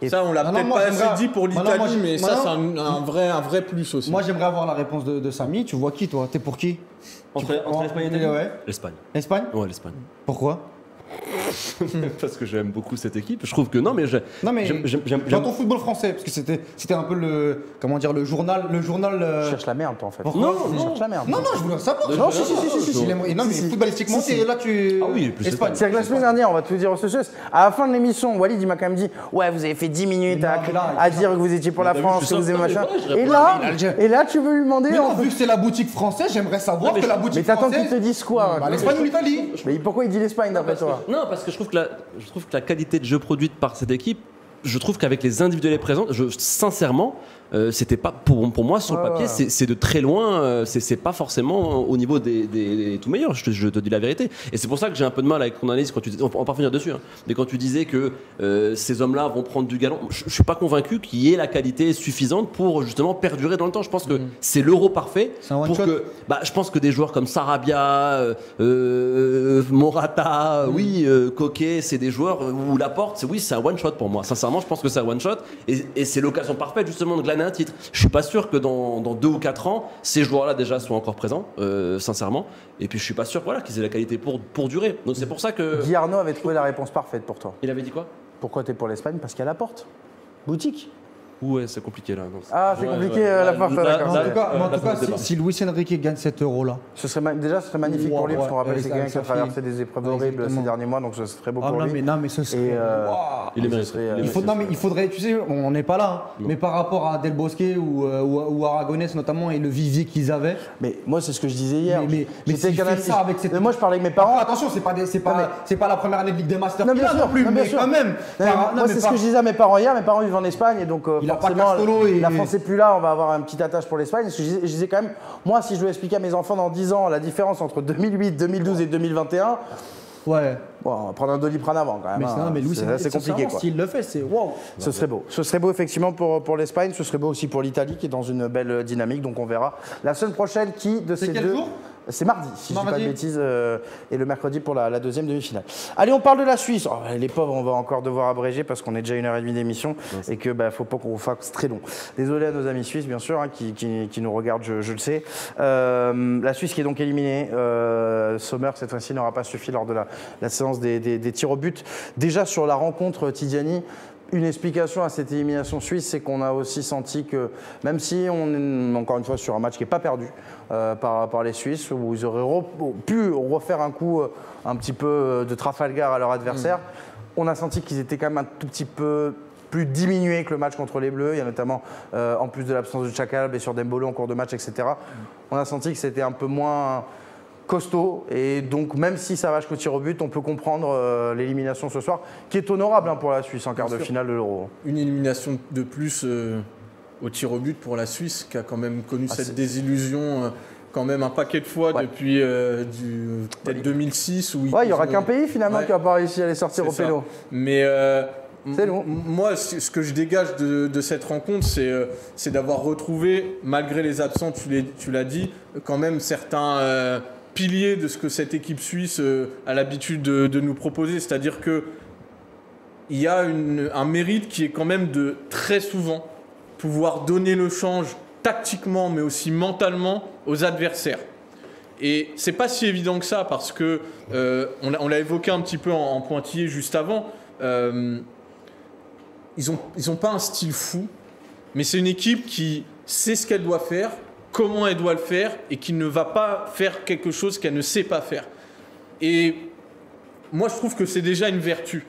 Et- Ça, on l'a peut-être pas assez dit pour l'Italie, mais ça, c'est un, un vrai, un vrai plus aussi. Moi, j'aimerais avoir la réponse de, de Samy. Tu vois qui, toi? T'es pour qui? Entre, entre l'Espagne et l'Italie? Ouais. L'Espagne. Espagne Ouais, l'Espagne. Pourquoi? Parce que j'aime beaucoup cette équipe. Je trouve que non, mais j'ai- Non, mais j'aime- j'aime- j'aime- j'aime- ton football français, parce que c'était c'était un peu le comment dire le journal le journal. Tu euh, cherches la merde, toi, en fait. Pourquoi Non, non. cherches la merde. Non, non, je voulais savoir. Non, si, si, si, si, si, Non, mais Si, si. footballistiquement, Si, là, tu. Ah oui, plus Espagne. C'est que la semaine dernière, on va tout dire au socios. À la fin de l'émission, Walid il m'a quand même dit Ouais, vous avez fait 10 minutes Non, à, mais là, à dire que vous étiez pour la France, je que vous aimez machin. je Et là, et là, tu veux lui demander vu que c'est la boutique française, j'aimerais savoir que la je- boutique Mais t'attends qu'ils te disent quoi Bah, L'Espagne ou l'Italie Mais pourquoi il dit l'Espagne d'après toi non, parce que je trouve que la, qualité de jeu produite par cette équipe, je trouve qu'avec les individuels présents, je, sincèrement, euh, c'était pas pour, pour moi sur le papier, c'est c'est de très loin, euh, c'est c'est pas forcément au niveau des, des- des tout meilleurs. Je te, je te dis la vérité, et c'est pour ça que j'ai un peu de mal avec ton analyse quand tu on on peut revenir dessus, hein, mais quand tu disais que euh, ces hommes-là vont prendre du galon, je, je suis pas convaincu qu'il y ait la qualité suffisante pour justement perdurer dans le temps. Je pense que c'est l'euro parfait C'est un one pour shot. que, bah, je pense que des joueurs comme Sarabia, euh, Morata, oui, euh, Coquet, c'est des joueurs où la porte, c'est oui, c'est un one shot pour moi. Sincèrement, je pense que c'est un one shot et, et c'est l'occasion parfaite justement de glaner un titre. Je suis pas sûr que dans, dans deux ou quatre ans, ces joueurs-là déjà soient encore présents, euh, sincèrement. Et puis je suis pas sûr, voilà, qu'ils aient la qualité pour pour durer. Donc c'est pour ça que. Guy Arnaud avait trouvé la réponse parfaite pour toi. Il avait dit quoi? Pourquoi t'es pour l'Espagne? Parce qu'elle apporte. Boutique. Ouais, c'est compliqué là. Ah, c'est Ouais, compliqué ouais. euh, la. Mais en tout cas, euh, en tout cas, si, si Luis Enrique gagne cet euro-là, Ce serait ma- déjà, ce serait magnifique pour lui, parce qu'on rappelle avec c'est quelqu'un qui a traversé des épreuves Ouais, horribles ces derniers mois, donc ce serait beau ah pour non, lui. mais non, mais ce serait. Et, euh. Il est ce mérité. serait, Il faut, non, mais il faudrait, tu sais, on n'est pas là, hein, mais par rapport à Del Bosque ou, euh, ou, Aragonès notamment et le vivier qu'ils avaient. Mais moi, c'est ce que je disais hier. Mais- mais- ça avec cette- Moi, je parlais avec mes parents. attention, c'est pas, des- c'est Non, pas, mais- c'est pas la première année de Ligue des Masters Non, bien sûr, non plus, mais sûr. quand même. C'est ce que je disais à mes parents hier. Mes parents vivent en Espagne et donc forcément, et- la France n'est plus là. On va avoir un petit attache pour l'Espagne. Je disais, je disais quand même, moi, si je dois expliquer à mes enfants dans 10 ans la différence entre 2008, 2012 et 2021, Ouais. bon, on va prendre un doliprane avant quand même. Mais, c'est- hein. non, mais Luis c'est compliqué. S'il le fait, c'est wow. Ce serait beau. Ce serait beau effectivement pour, pour l'Espagne, ce serait beau aussi pour l'Italie qui est dans une belle dynamique, donc on verra. La semaine prochaine, qui de ces quel deux jour? C'est mardi, si je dis pas de bêtises, euh, et le mercredi pour la, la deuxième demi-finale. Allez, on parle de la Suisse. Oh, les pauvres, on va encore devoir abréger parce qu'on est déjà une heure et demie d'émission et que bah, faut pas qu'on fasse très long. Désolé à nos amis suisses, bien sûr, hein, qui, qui- qui nous regardent, je, je le sais. Euh, la Suisse qui est donc éliminée. Euh, Sommer, cette fois-ci, n'aura pas suffi lors de la, la séance des, des- des tirs au but. Déjà sur la rencontre, Tidiani, une explication à cette élimination suisse, c'est qu'on a aussi senti que, même si on est encore une fois sur un match qui n'est pas perdu euh, par, par les Suisses, où ils auraient re- pu refaire un coup euh, un petit peu euh, de Trafalgar à leur adversaire, on a senti qu'ils étaient quand même un tout petit peu plus diminués que le match contre les Bleus. Il y a notamment, euh, en plus de l'absence de Chakal, et sur Dembolo en cours de match, etc. On a senti que c'était un peu moins costaud et donc même si ça va jusqu'au tir au but, on peut comprendre euh, l'élimination ce soir, qui est honorable hein, pour la Suisse en quart de sûr. finale de l'Euro. Une élimination de plus euh, au tir au but pour la Suisse, qui a quand même connu Ah, cette désillusion euh, quand même un paquet de fois Ouais. depuis du- peut-être 2006. Où ils- Ouais, il y aura qu'un pays finalement Ouais. qui n'a pas réussi à les sortir au péno. Mais C'est long. moi, ce que je dégage de, de cette rencontre, c'est euh, c'est d'avoir retrouvé, malgré les absents, tu l'as dit, quand même certains euh, piliers de ce que cette équipe suisse euh, a l'habitude de, nous proposer. C'est-à-dire que il y a un mérite qui est quand même de très souvent pouvoir donner le change tactiquement, mais aussi mentalement aux adversaires. Et c'est pas si évident que ça parce que euh, on l'a- évoqué un petit peu en, en pointillé juste avant. euh, ils ont ils ont pas un style fou, mais c'est une équipe qui sait ce qu'elle doit faire, comment elle doit le faire et qui ne va pas faire quelque chose qu'elle ne sait pas faire. Et moi, je trouve que c'est déjà une vertu.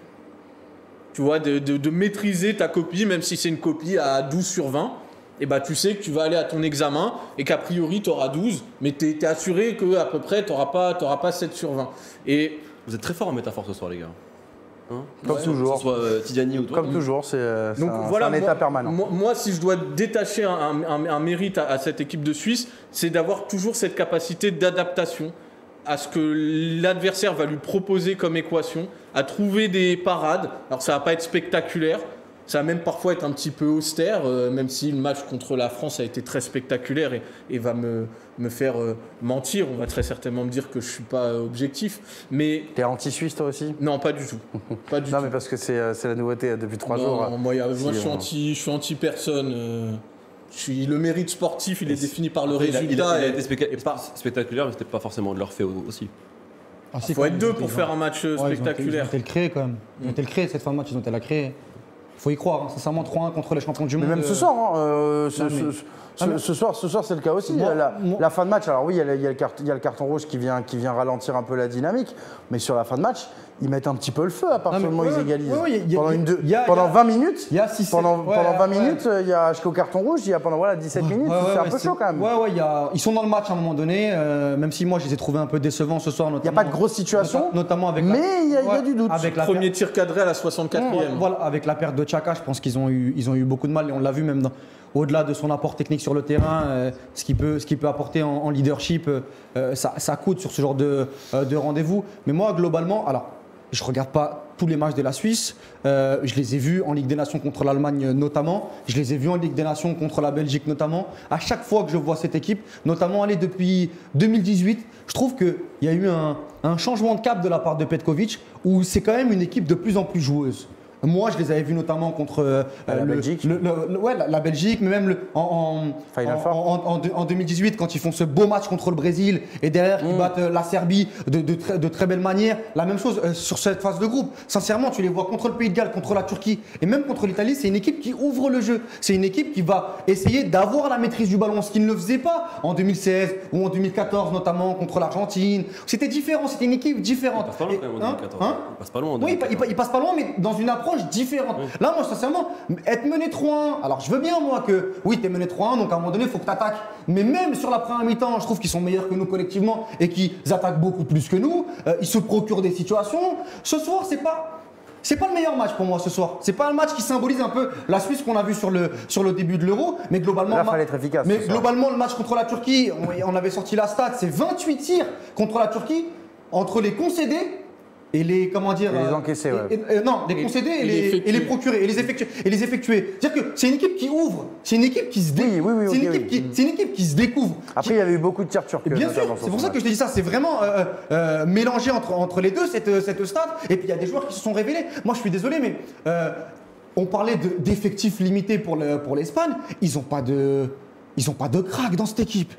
Tu vois, de, maîtriser ta copie, même si c'est une copie à 12 sur 20, et bah, tu sais que tu vas aller à ton examen et qu'a priori tu auras 12, mais tu es, assuré qu'à peu près tu n'auras pas, pas 7 sur 20. Et Vous êtes très fort en métaphore ce soir, les gars. Hein Comme Ouais, toujours. Que ce soit euh, Tidiane ou toi. Comme toujours, c'est euh, un, voilà, c'est un moi, état permanent. Moi, moi, si je dois détacher un, un- un mérite à, à cette équipe de Suisse, c'est d'avoir toujours cette capacité d'adaptation à ce que l'adversaire va lui proposer comme équation, à trouver des parades. Alors ça va pas être spectaculaire, ça va même parfois être un petit peu austère, euh, même si le match contre la France a été très spectaculaire et, et va me, me faire euh, mentir. On va très certainement me dire que je suis pas euh, objectif. Mais T'es anti-suisse toi aussi? Non, pas du tout. Pas du Non, tout. mais parce que c'est euh, c'est la nouveauté depuis trois Non, jours. moi, y a- Si, moi, je suis on- anti, je suis anti personne. euh, je suis le mérite sportif, il est défini par le il a- il a- résultat. il a et- été specta- spectaculaire, mais c'était pas forcément de leur fait au- aussi. Ah, si, faut être deux pour faire un match Ouais, ils ont été- Ils ont spectaculaire. été le créer quand même. Ils ont été le créer cette fin de match, ils ont été la créer. Faut y croire, hein. sincèrement 3-1 contre les champions du Mais monde. même ce soir, hein, euh, ce, non, mais- ce- ce- mais- ce soir, ce soir c'est le cas aussi. Moi- la, moi- la fin de match, alors oui, il y, a le- il y a le carton, il y a le carton rouge qui vient, qui vient ralentir un peu la dynamique, mais sur la fin de match, ils mettent un petit peu le feu à partir mais- du moment où ils égalisent. pendant il y a- une deux- il y a- pendant il y a- 20 minutes, il y a six- pendant, ouais, pendant 20 ouais. minutes, euh, il y a jusqu'au carton rouge, il y a pendant voilà, 17 minutes, Ouais, ouais, c'est un ouais, peu chaud quand même. Ouais, ouais, il y a- ils sont dans le match à un moment donné, euh, même si moi je les ai trouvés un peu décevants ce soir. Il n'y a pas de grosse situation, notamment avec mais il y, a- y du doute. Avec la Premier tir cadré à la 64e. Voilà, avec la perte de Chaka, je pense qu'ils ont eu, ils ont eu beaucoup de mal et on l'a vu même dans- au-delà de son apport technique sur le terrain, euh, ce qu'il peut, ce qu'il peut apporter en, en leadership, euh, ça, ça coûte sur ce genre de, euh, de rendez-vous. Mais moi, globalement, alors, je regarde pas tous les matchs de la Suisse. euh, je les ai vus en Ligue des Nations contre l'Allemagne euh, notamment. Je les ai vus en Ligue des Nations contre la Belgique notamment. À chaque fois que je vois cette équipe, notamment aller depuis 2018, je trouve qu'il y a eu un changement de cap de la part de Petkovic où c'est quand même une équipe de plus en plus joueuse. Moi, je les avais vus notamment contre euh, La le- Belgique. le- le- le- ouais, la, la Belgique, mais même le- en, en, Final en- Four. en- en- en deux- en 2018, quand ils font ce beau match contre le Brésil et derrière Mm. ils battent euh, la Serbie de, de très, de très belle manière. La même chose euh, sur cette phase de groupe. Sincèrement, tu les vois contre le Pays de Galles, contre la Turquie et même contre l'Italie. C'est une équipe qui ouvre le jeu. C'est une équipe qui va essayer d'avoir la maîtrise du ballon, ce qu'ils ne le faisait pas en 2016 ou en 2014, notamment contre l'Argentine. C'était différent. C'était une équipe différente. passe pas loin Et- hein 2014. Hein Il passe pas loin en oui, il, pa- 2014. il pa- il passe pas loin, mais dans une approche différente. Là, moi, sincèrement, être mené 3-1, alors je veux bien, moi, que oui, t'es mené 3-1, donc à un moment donné, il faut que t'attaques. Mais même sur la première mi-temps, je trouve qu'ils sont meilleurs que nous collectivement et qu'ils attaquent beaucoup plus que nous. Euh, ils se procurent des situations. Ce soir, c'est pas. C'est pas le meilleur match pour moi ce soir. C'est pas le match qui symbolise un peu la Suisse qu'on a vu sur le, sur le début de l'Euro, mais globalement. Là, ma- fallait être efficace, Mais globalement, le match contre la Turquie, on, on avait sorti la stat, c'est 28 tirs contre la Turquie entre les concédés et les comment dire Et les euh, encaissés, et- ouais. et- euh, non, les concédés et, et les, les et les procurés et les effectués et les effectués. C'est-à-dire que c'est une équipe qui ouvre, c'est une équipe qui se dé- Oui, oui, oui, c'est une, ok, équipe oui. qui- c'est une équipe qui se découvre. Après, il y avait eu beaucoup de tirs turcs. Et bien sûr, c'est pour ça que je te dis ça. C'est vraiment euh, euh, mélangé entre, entre les deux, cette, cette stade. Et puis il y a des joueurs qui se sont révélés. Moi, je suis désolé, mais euh, on parlait de- d'effectifs limités pour le- pour l'Espagne. Ils n'ont pas de, ils ont pas de crack dans cette équipe.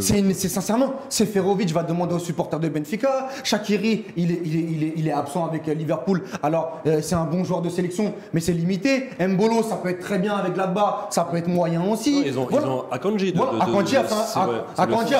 C'est une- c'est sincèrement, Seferovic va demander aux supporters de Benfica. Shakiri, il est, il est, il est, il est absent avec euh, Liverpool. Alors, euh, c'est un bon joueur de sélection, mais c'est limité. Mbolo, ça peut être très bien avec là-bas, ça peut être moyen aussi. Non, Ils ont, Voilà. ils ont Akanji. de- Voilà, de- de- Akanji a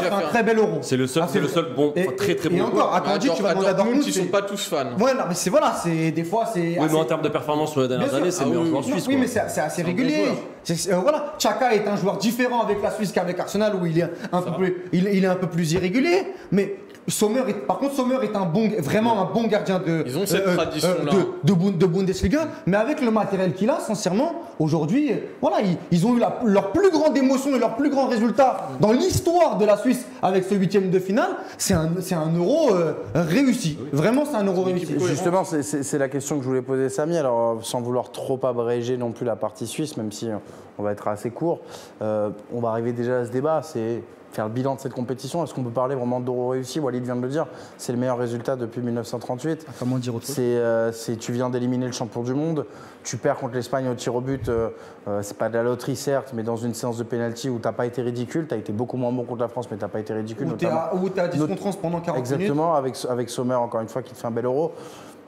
fait un, très bel euro. C'est le seul, Ah, c'est le seul bon, et- très très et bon. encore, Mais Akanji, tu vas demander à Dortmund. ils c'est- sont pas tous fans. Ouais, non, mais c'est voilà, c'est des fois c'est. Oui, assez- mais en termes de performance sur les dernières années, c'est Ah le meilleur oui. suisse. oui, mais c'est assez régulier. Euh, voilà, Chaka est un joueur différent avec la Suisse qu'avec Arsenal où il est un peu plus, il, il est un peu plus irrégulier. Mais Sommer, est, par contre, Sommer est un bon, vraiment un bon gardien de, Ils ont cette tradition-là. de, de, Bund- de Bundesliga. Mais avec le matériel qu'il a, sincèrement, aujourd'hui, euh, voilà, ils, ils ont eu la- leur plus grande émotion et leur plus grand résultat dans l'histoire de la Suisse avec ce huitième de finale. C'est un, c'est un euro euh, réussi. Vraiment, c'est un euro réussi. Justement, c'est- c'est c'est la question que je voulais poser Samy. Alors, euh, sans vouloir trop abréger non plus la partie suisse, même si euh, on va être assez court, euh, on va arriver déjà à ce débat. C'est faire le bilan de cette compétition. Est-ce qu'on peut parler vraiment d'euro réussi? Walid vient de le dire. C'est le meilleur résultat depuis 1938. Comment dire autre chose? C'est, euh, tu viens d'éliminer le champion du monde, tu perds contre l'Espagne au tir au but, euh, euh, c'est pas de la loterie certes, mais dans une séance de pénalty où t'as pas été ridicule, tu as été beaucoup moins bon contre la France, mais t'as pas été ridicule. Où t'es à 10 contre 11 pendant 40 minutes. Exactement, avec, avec Sommer, encore une fois, qui te fait un bel euro.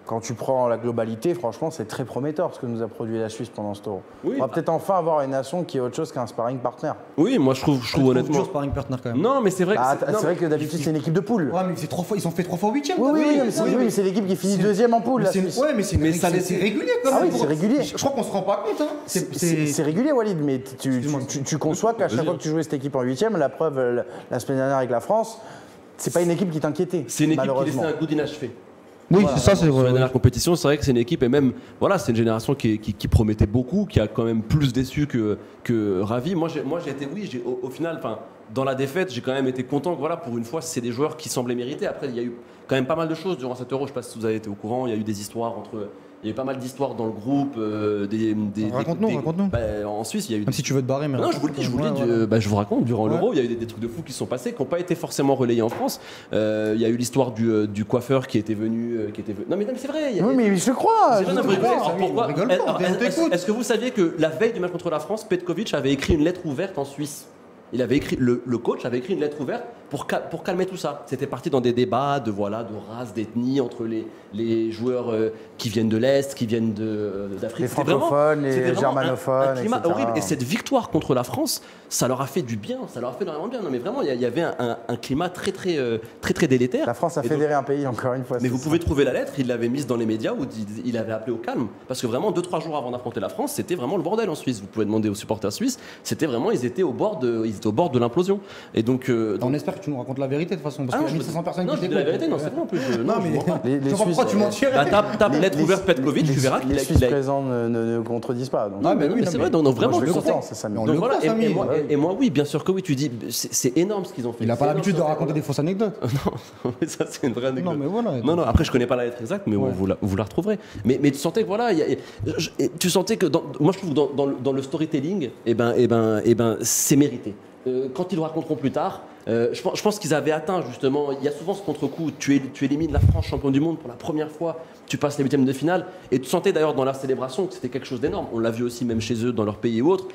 Quand tu prends la globalité, franchement, c'est très prometteur ce que nous a produit la Suisse pendant ce. Oui. On va peut-être enfin avoir une nation qui est autre chose qu'un sparring partner. Oui, moi je trouve, je trouve honnêtement. dur sparring partner quand même. Non, mais c'est vrai que. Bah, c'est- c'est vrai que d'habitude, c'est une équipe de poule. Ouais, mais c'est trois fois, ils ont fait trois fois huitième. Oui, oui, oui, mais c'est oui, mais c'est l'équipe qui finit deuxième en poule, la Suisse. Ouais, mais c'est régulier quand Ah même. oui, c'est régulier. Je, crois qu'on se rend pas compte. Hein. C'est- régulier, Walid, mais tu, conçois qu'à chaque fois que tu jouais cette équipe en huitième, la preuve la semaine dernière avec la France, c'est pas une équipe qui t'inquiétait. C'est une équipe qui malheureusement. laissait un goût d'inachevé. Oui, Voilà, c'est ça, c'est Sur la vrai. dernière compétition, c'est vrai que c'est une équipe et même voilà, c'est une génération qui, qui- qui promettait beaucoup, qui a quand même plus déçu que, que ravi. Moi, j'ai, moi, j'ai été oui, j'ai au, au final, enfin, dans la défaite, j'ai quand même été content que voilà, pour une fois, c'est des joueurs qui semblaient mériter. Après, il y a eu quand même pas mal de choses durant cet Euro. Je sais pas si vous avez été au courant. Il y a eu des histoires entre Il y a eu pas mal d'histoires dans le groupe. euh, des, des, des- Raconte-nous, raconte-nous. Bah, en Suisse, il y a eu Même si tu veux te barrer, mais. non, je vous le dis, je vous le Ouais, dis, euh, bah, je vous raconte, durant Ouais. l'Euro, il y a eu des, des trucs de fous qui sont passés, qui n'ont pas été forcément relayés en France. Euh, il y a eu l'histoire du, euh, du coiffeur qui était venu. euh, qui était venu... Non, mais, non, mais c'est vrai. il y a- Oui, mais je crois. c'est je vrai, crois. pourquoi. Est-ce que vous saviez que la veille du match contre la France, Petkovic avait écrit une lettre ouverte en Suisse? Il avait écrit, le, le coach avait écrit une lettre ouverte pour, cal- pour calmer tout ça. C'était parti dans des débats de, voilà, de race, d'ethnie entre les, les joueurs euh, qui viennent de l'Est, qui viennent de- d'Afrique. Les C'était vraiment- francophones, les c'était vraiment un- germanophones, un, climat etc. horrible. Et cette victoire contre la France, ça leur a fait du bien. Ça leur a fait énormément de bien. Non, mais vraiment, il y avait un, un- un climat très, très, euh, très, très délétère. La France a Et donc- fédéré un pays, encore une fois. mais vous ça. pouvez trouver la lettre, il l'avait mise dans les médias où il, il avait appelé au calme. Parce que vraiment, 2-3 jours avant d'affronter la France, c'était vraiment le bordel en Suisse. Vous pouvez demander aux supporters suisses, c'était vraiment, ils étaient au bord de, ils étaient au bord de l'implosion. Et donc. euh, On donc- espère que tu nous racontes la vérité de toute façon, parce Ah qu'il non, y a je 1500 personnes non, qui je dis la t'écoutent. vérité, non, c'est vrai en plus. je- Non, je mais mens pas. Les- les je pourquoi tu mentirais. Bah, tape, tape lettre ouverte Petkovic, tu verras qu'il Les a. Suisses présents ne, contredisent pas. donc. Ah, mais Non, oui, mais non, c'est vrai, donc, vraiment, je je comprends, c'est ça. mais on on- Donc le voilà, et, et moi, et- et oui, bien sûr que oui, tu dis, c'est énorme ce qu'ils ont fait. Il a C'est pas l'habitude de raconter des fausses anecdotes. Non, mais ça c'est une vraie anecdote. Non, mais voilà. Non, non, après je connais pas la lettre exacte, mais vous, la, retrouverez. Mais, tu sentais que voilà, je- et tu sentais que, moi je trouve que dans, le, dans le storytelling, eh ben, eh ben, eh ben, c'est mérité. Euh, quand ils le raconteront plus tard, euh, je pense, qu'ils avaient atteint justement, il y a souvent ce contre-coup, tu, tu élimines la France championne du monde pour la première fois, tu passes les huitièmes de finale, et tu sentais d'ailleurs dans leur célébration que c'était quelque chose d'énorme. On l'a vu aussi même chez eux, dans leur pays ou autre.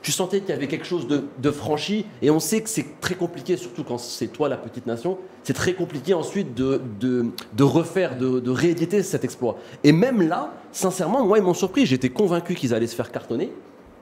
Tu sentais qu'il y avait quelque chose de, franchi, et on sait que c'est très compliqué, surtout quand c'est toi la petite nation, c'est très compliqué ensuite de, de, de refaire, de rééditer cet exploit. Et même là, sincèrement, moi ils m'ont surpris, j'étais convaincu qu'ils allaient se faire cartonner.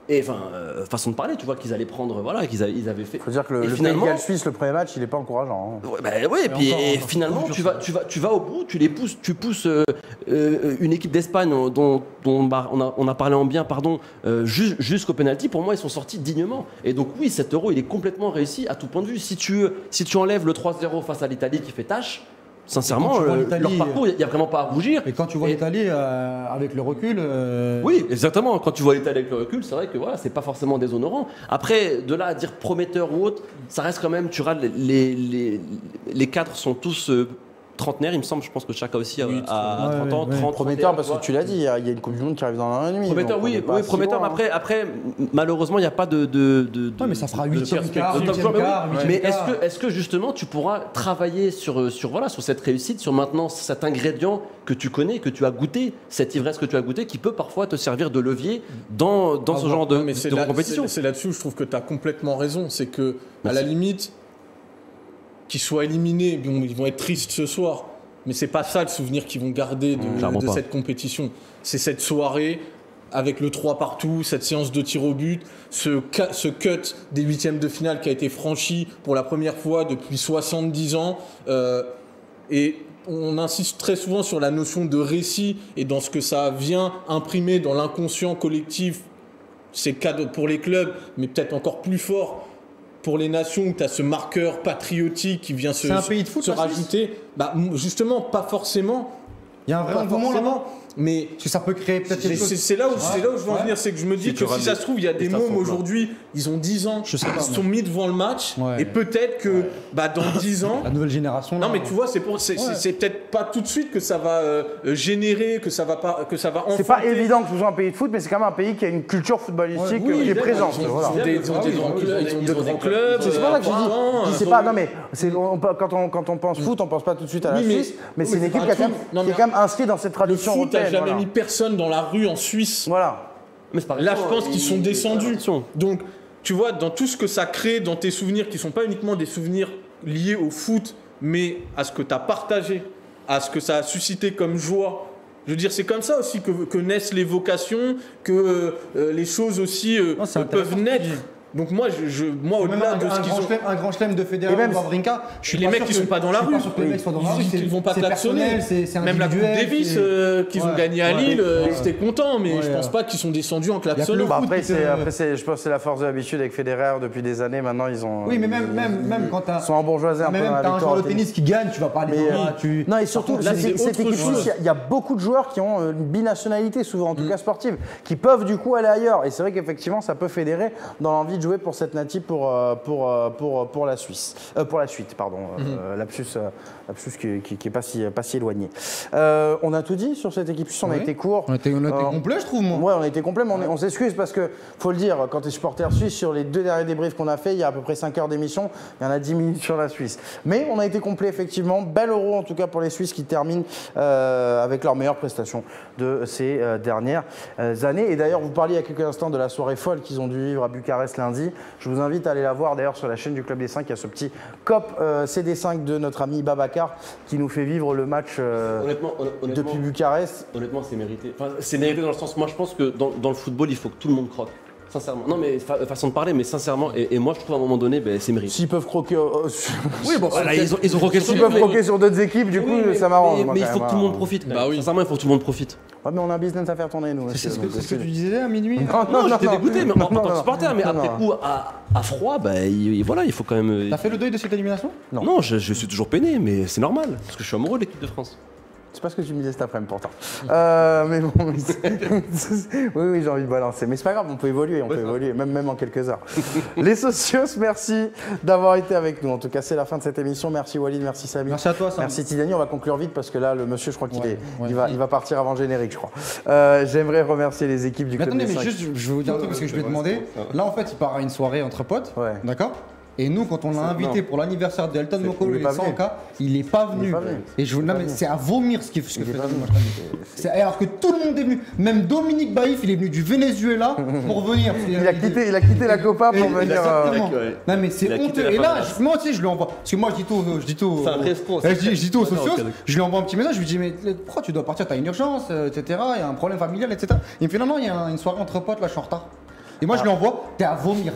Et enfin, euh, façon de parler, tu vois, qu'ils allaient prendre, voilà, qu'ils ils avaient fait. faut dire que le, le finalement- Pays de Galles suisse, le premier match, il n'est pas encourageant. hein. Ouais, bah ouais, et puis encore, et encore, finalement, tu vas, tu, vas, tu vas au bout, tu les pousses, tu pousses euh, euh, une équipe d'Espagne dont, dont on, a, on a- on a parlé en bien, pardon, euh, jus- jusqu'au penalty. Pour moi, ils sont sortis dignement. Et donc, oui, cet euro, il est complètement réussi à tout point de vue. Si tu, si tu enlèves le 3-0 face à l'Italie qui fait tâche, sincèrement, vois euh, leur parcours, il n'y a vraiment pas à rougir. Et quand tu vois Et- l'Italie euh, avec le recul. euh, Oui, exactement. Quand tu vois l'Italie avec le recul, c'est vrai que voilà, c'est pas forcément déshonorant. Après, de là à dire prometteur ou autre, ça reste quand même, tu regardes, les, les, les cadres sont tous euh, trentenaires, il me semble. Je pense que chacun aussi a, Oui, a ouais, 30 ans, ouais, ouais. 30, Prometteur, 31, parce que tu l'as dit, il y, a a une Coupe du Monde qui arrive dans un an et demi. Prometteur, oui, est oui, prometteur, loin, mais hein. après, après, malheureusement, il n'y a pas de. de, de, Ouais, mais ça fera de huitième perspective. quart, Donc, huitième mais est-ce que, est-ce que justement tu pourras travailler sur, sur, voilà, sur cette réussite, sur maintenant cet ingrédient que tu connais, que tu as goûté, cette ivresse que tu as goûté, qui peut parfois te servir de levier dans, dans ce Ah, genre de, mais c'est de là- compétition? c'est- là-dessus où je trouve que tu as complètement raison. C'est que, à la limite, qu'ils soient éliminés, bon, ils vont être tristes ce soir. Mais c'est pas ça le souvenir qu'ils vont garder de, cette compétition. C'est cette soirée avec le 3 partout, cette séance de tir au but, ce, cut des huitièmes de finale qui a été franchi pour la première fois depuis 70 ans. Euh, et on insiste très souvent sur la notion de récit et dans ce que ça vient imprimer dans l'inconscient collectif c'est de- pour les clubs, mais peut-être encore plus fort pour les nations où tu as ce marqueur patriotique qui vient se, C'est un pays de foot, se la Suisse rajouter. Bah, justement, pas forcément. Il y a un vrai engouement là-bas. Mais Parce que ça peut créer peut-être mais quelque c'est là, où- là je veux en venir, c'est que je me dis que si ça se trouve, il y a des mômes aujourd'hui, ils ont 10 ans, Je sais pas, ils se sont mis devant le match, Ouais. et peut-être que bah, dans 10 ans, La nouvelle génération. non là, mais tu vois, c'est peut-être pas tout de suite que ça va euh, euh, générer, que ça va pas, que ça va. C'est pas évident que ce soit un pays de foot, mais c'est quand même un pays qui a une culture footballistique Oui, qui est présente. Ils ont, voilà. ils ont des, ils ont des oui, grands clubs, des- des. C'est pour ça que je dis, euh, pas, non mais quand on, pense foot, on pense pas tout de suite à la Suisse, mais c'est une équipe qui, est quand même inscrite dans cette tradition a européenne. jamais voilà. mis personne dans la rue en Suisse. Voilà. Mais c'est pas Là, je pense qu'ils sont descendus. Donc, tu vois, dans tout ce que ça crée, dans tes souvenirs, qui sont pas uniquement des souvenirs liés au foot, mais à ce que tu as partagé, à ce que ça a suscité comme joie. Je veux dire, c'est comme ça aussi que, que naissent les vocations, que euh, les choses aussi euh, Non, peuvent naître. Donc moi, je, je- moi Même au-delà de ce qu'ils ont... un grand chelem de Federer Et même- Wawrinka, je suis les mecs qui sont pas dans la rue. Ils vont pas klaxonner. Même la Coupe Davis euh, qu'ils ont gagné à. Lille, euh, ils étaient contents, mais je pense pas qu'ils sont descendus en klaxonnant. Bah, après, qui c'est, te- après c'est- je pense que c'est la force de l'habitude avec Federer depuis des années. Maintenant, ils ont. Oui, mais même, même, même quand t'as. Sont embourgeoisés un peu même t'as un joueur de tennis qui gagne, tu vas pas aller euh, Non, et surtout, cette équipe il y a- beaucoup de joueurs qui ont une binationalité, souvent, en tout cas sportive, qui peuvent du coup aller ailleurs. Et c'est vrai qu'effectivement, ça peut fédérer dans l'envie de jouer pour cette Nati pour, euh, pour, euh, pour, pour la Suisse. Euh, pour la suite, pardon. Euh, lapsus, euh, lapsus qui, qui, qui est pas si, pas si éloigné. Euh, on a tout dit sur cette équipe suisse, on a été court. On était, on était Euh, complet, je trouve, moi. Ouais, on a été complet, mais on, on s'excuse parce que, faut le dire, quand tu es supporter suisse, sur les deux derniers débriefs qu'on a fait, il y a à peu près 5 heures d'émission, il y en a 10 minutes sur la Suisse. Mais on a été complet, effectivement. Bel euro, en tout cas, pour les Suisses qui terminent euh, avec leur meilleure prestation de ces dernières années. Et d'ailleurs, vous parliez il y a quelques instants de la soirée folle qu'ils ont dû vivre à Bucarest lundi. Je vous invite à aller la voir, d'ailleurs, sur la chaîne du Club des 5. Il y a ce petit COP euh, CD5 de notre ami Qui nous fait vivre le match euh, Honnêtement, hon- honnêtement, depuis Bucarest. honnêtement, c'est mérité. Enfin, c'est mérité dans le sens, moi je pense que dans, dans le football, il faut que tout le monde croque. Sincèrement. Non, mais fa- façon de parler, mais sincèrement. Et, et moi, je trouve à un moment donné, ben, c'est mérité. S'ils peuvent croquer. euh, sur- Oui, bon, voilà, ils ont, ils ont croqué sur S'ils peuvent mais- croquer sur d'autres équipes, du coup, mais- ça m'arrange. Mais, moi, mais il faut que tout le monde hein. profite. Bah oui. Sincèrement, il faut que tout le monde profite. Ouais, mais on a un business à faire tourner, nous. C'est ce que, tu disais à minuit Non, Non, j'étais non, dégoûté, mais en, tant que supporter, mais après coup, à, froid, bah, il, il- voilà, il faut quand même. euh, T'as fait le deuil de cette élimination? Non. Je suis toujours peiné, mais c'est normal, parce que je suis amoureux de l'équipe de France. C'est pas ce que tu me disais cet après-midi pourtant. Euh, mais bon, oui, oui, j'ai envie de balancer. Mais c'est pas grave, on peut évoluer, on peut évoluer, même, même en quelques heures. Les socios, merci d'avoir été avec nous. En tout cas, c'est la fin de cette émission. Merci Walid, merci Samy. Merci à toi, Sam. Merci Tidani, on va conclure vite parce que là, le monsieur, je crois qu'il Ouais, est, ouais. il, va, il va partir avant le générique, je crois. Euh, J'aimerais remercier les équipes du Mais Club attendez, des mais juste, je vais vous dire un truc parce que je vais demander. Là, en fait, il part à une soirée entre potes. Ouais. D'accord? Et nous, quand on l'a invité non. pour l'anniversaire d'Elton il Mokolo est et pas 100 venu. k il est pas venu. Et je vous c'est à vomir ce qu'il ce que Il est fait. C'est- Alors que tout le monde est venu. Même Dominique Baïf, il est venu du Venezuela pour venir. Il a quitté, il a quitté la Copa pour Et- venir. euh, Exactement. Non mais c'est Il honteux. Et là, je- moi tu sais, je lui envoie. Parce que moi je dis tout, aux- je dis tout. C'est un je dis, je dis tout aux socios. Je lui envoie un petit message. Je lui dis mais pourquoi tu dois partir? T'as une urgence, euh, etc. Il y a un problème familial, etc. Il me fait non non, il y a un- une soirée entre potes là, je suis en retard. Et moi je lui envoie. T'es à vomir.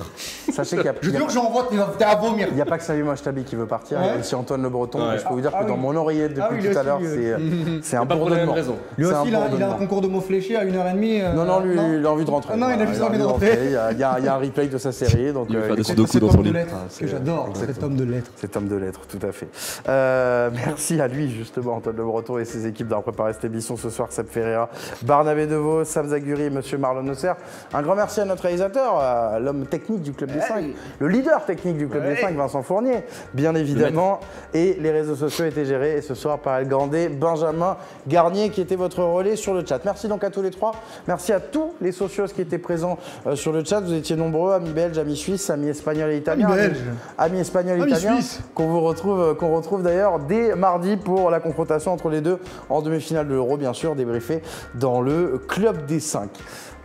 Sachez qu'il y a, Je dis que j'envoie. t'es- T'es à vomir. Il n'y a pas que Salut Machtabi qui veut partir, il y a aussi Antoine Le Breton. Je peux vous dire Ah, que ah dans mon oreillette depuis Ah oui, lui tout à l'heure, c'est euh, c'est un pas pour la même bourdonnement. raison. Lui C'est aussi, il a, il a un concours de mots fléchés à 1h30. euh, Non, non, lui, il a envie de rentrer. Ah non, il a juste envie de rentrer. Il y, a, un replay de sa série. Donc, Il veut faire des est sudoku Cet dans homme son de lettres Ah, que c'est- j'adore. Cet homme de lettres. Cet homme de lettres, tout à fait. Euh, merci à lui, justement, Antoine Le Breton et ses équipes d'avoir préparé cette émission ce soir. Seb Ferreira, Barnabé Deveau, Sam Zaguri, Monsieur Marlon Nosser. Un grand merci à notre réalisateur, à l'homme technique du Club des 5, le leader technique du Club des 5, Vincent Fournier, bien évidemment. Et les réseaux sociaux étaient gérés, et ce soir par El Grandé, Benjamin Garnier, qui était votre relais sur le chat. Merci donc à tous les trois. Merci à tous les socios qui étaient présents euh, sur le chat. Vous étiez nombreux, amis belges, amis suisses, amis espagnols et italiens. Amis belges. Amis espagnols et italiens. Qu'on vous retrouve, euh, qu'on retrouve d'ailleurs dès mardi pour la confrontation entre les deux en demi-finale de l'Euro, bien sûr, débriefé dans le Club des 5.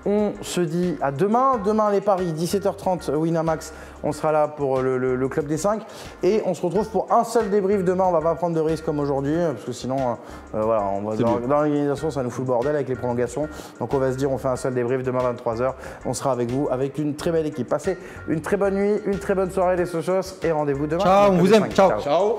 On se dit à demain. Demain, les paris, 17h30, Winamax. On sera là pour le, le- le Club des 5. Et on se retrouve pour un seul débrief demain. On va pas prendre de risques comme aujourd'hui, parce que sinon, euh, euh, voilà, on va, C'est dans, l'organisation, ça nous fout le bordel avec les prolongations. Donc on va se dire, on fait un seul débrief demain 23h. On sera avec vous, avec une très belle équipe. Passez une très bonne nuit, une très bonne soirée, les socios. Et rendez-vous demain. Ciao, on vous aime. 5. Ciao. Ciao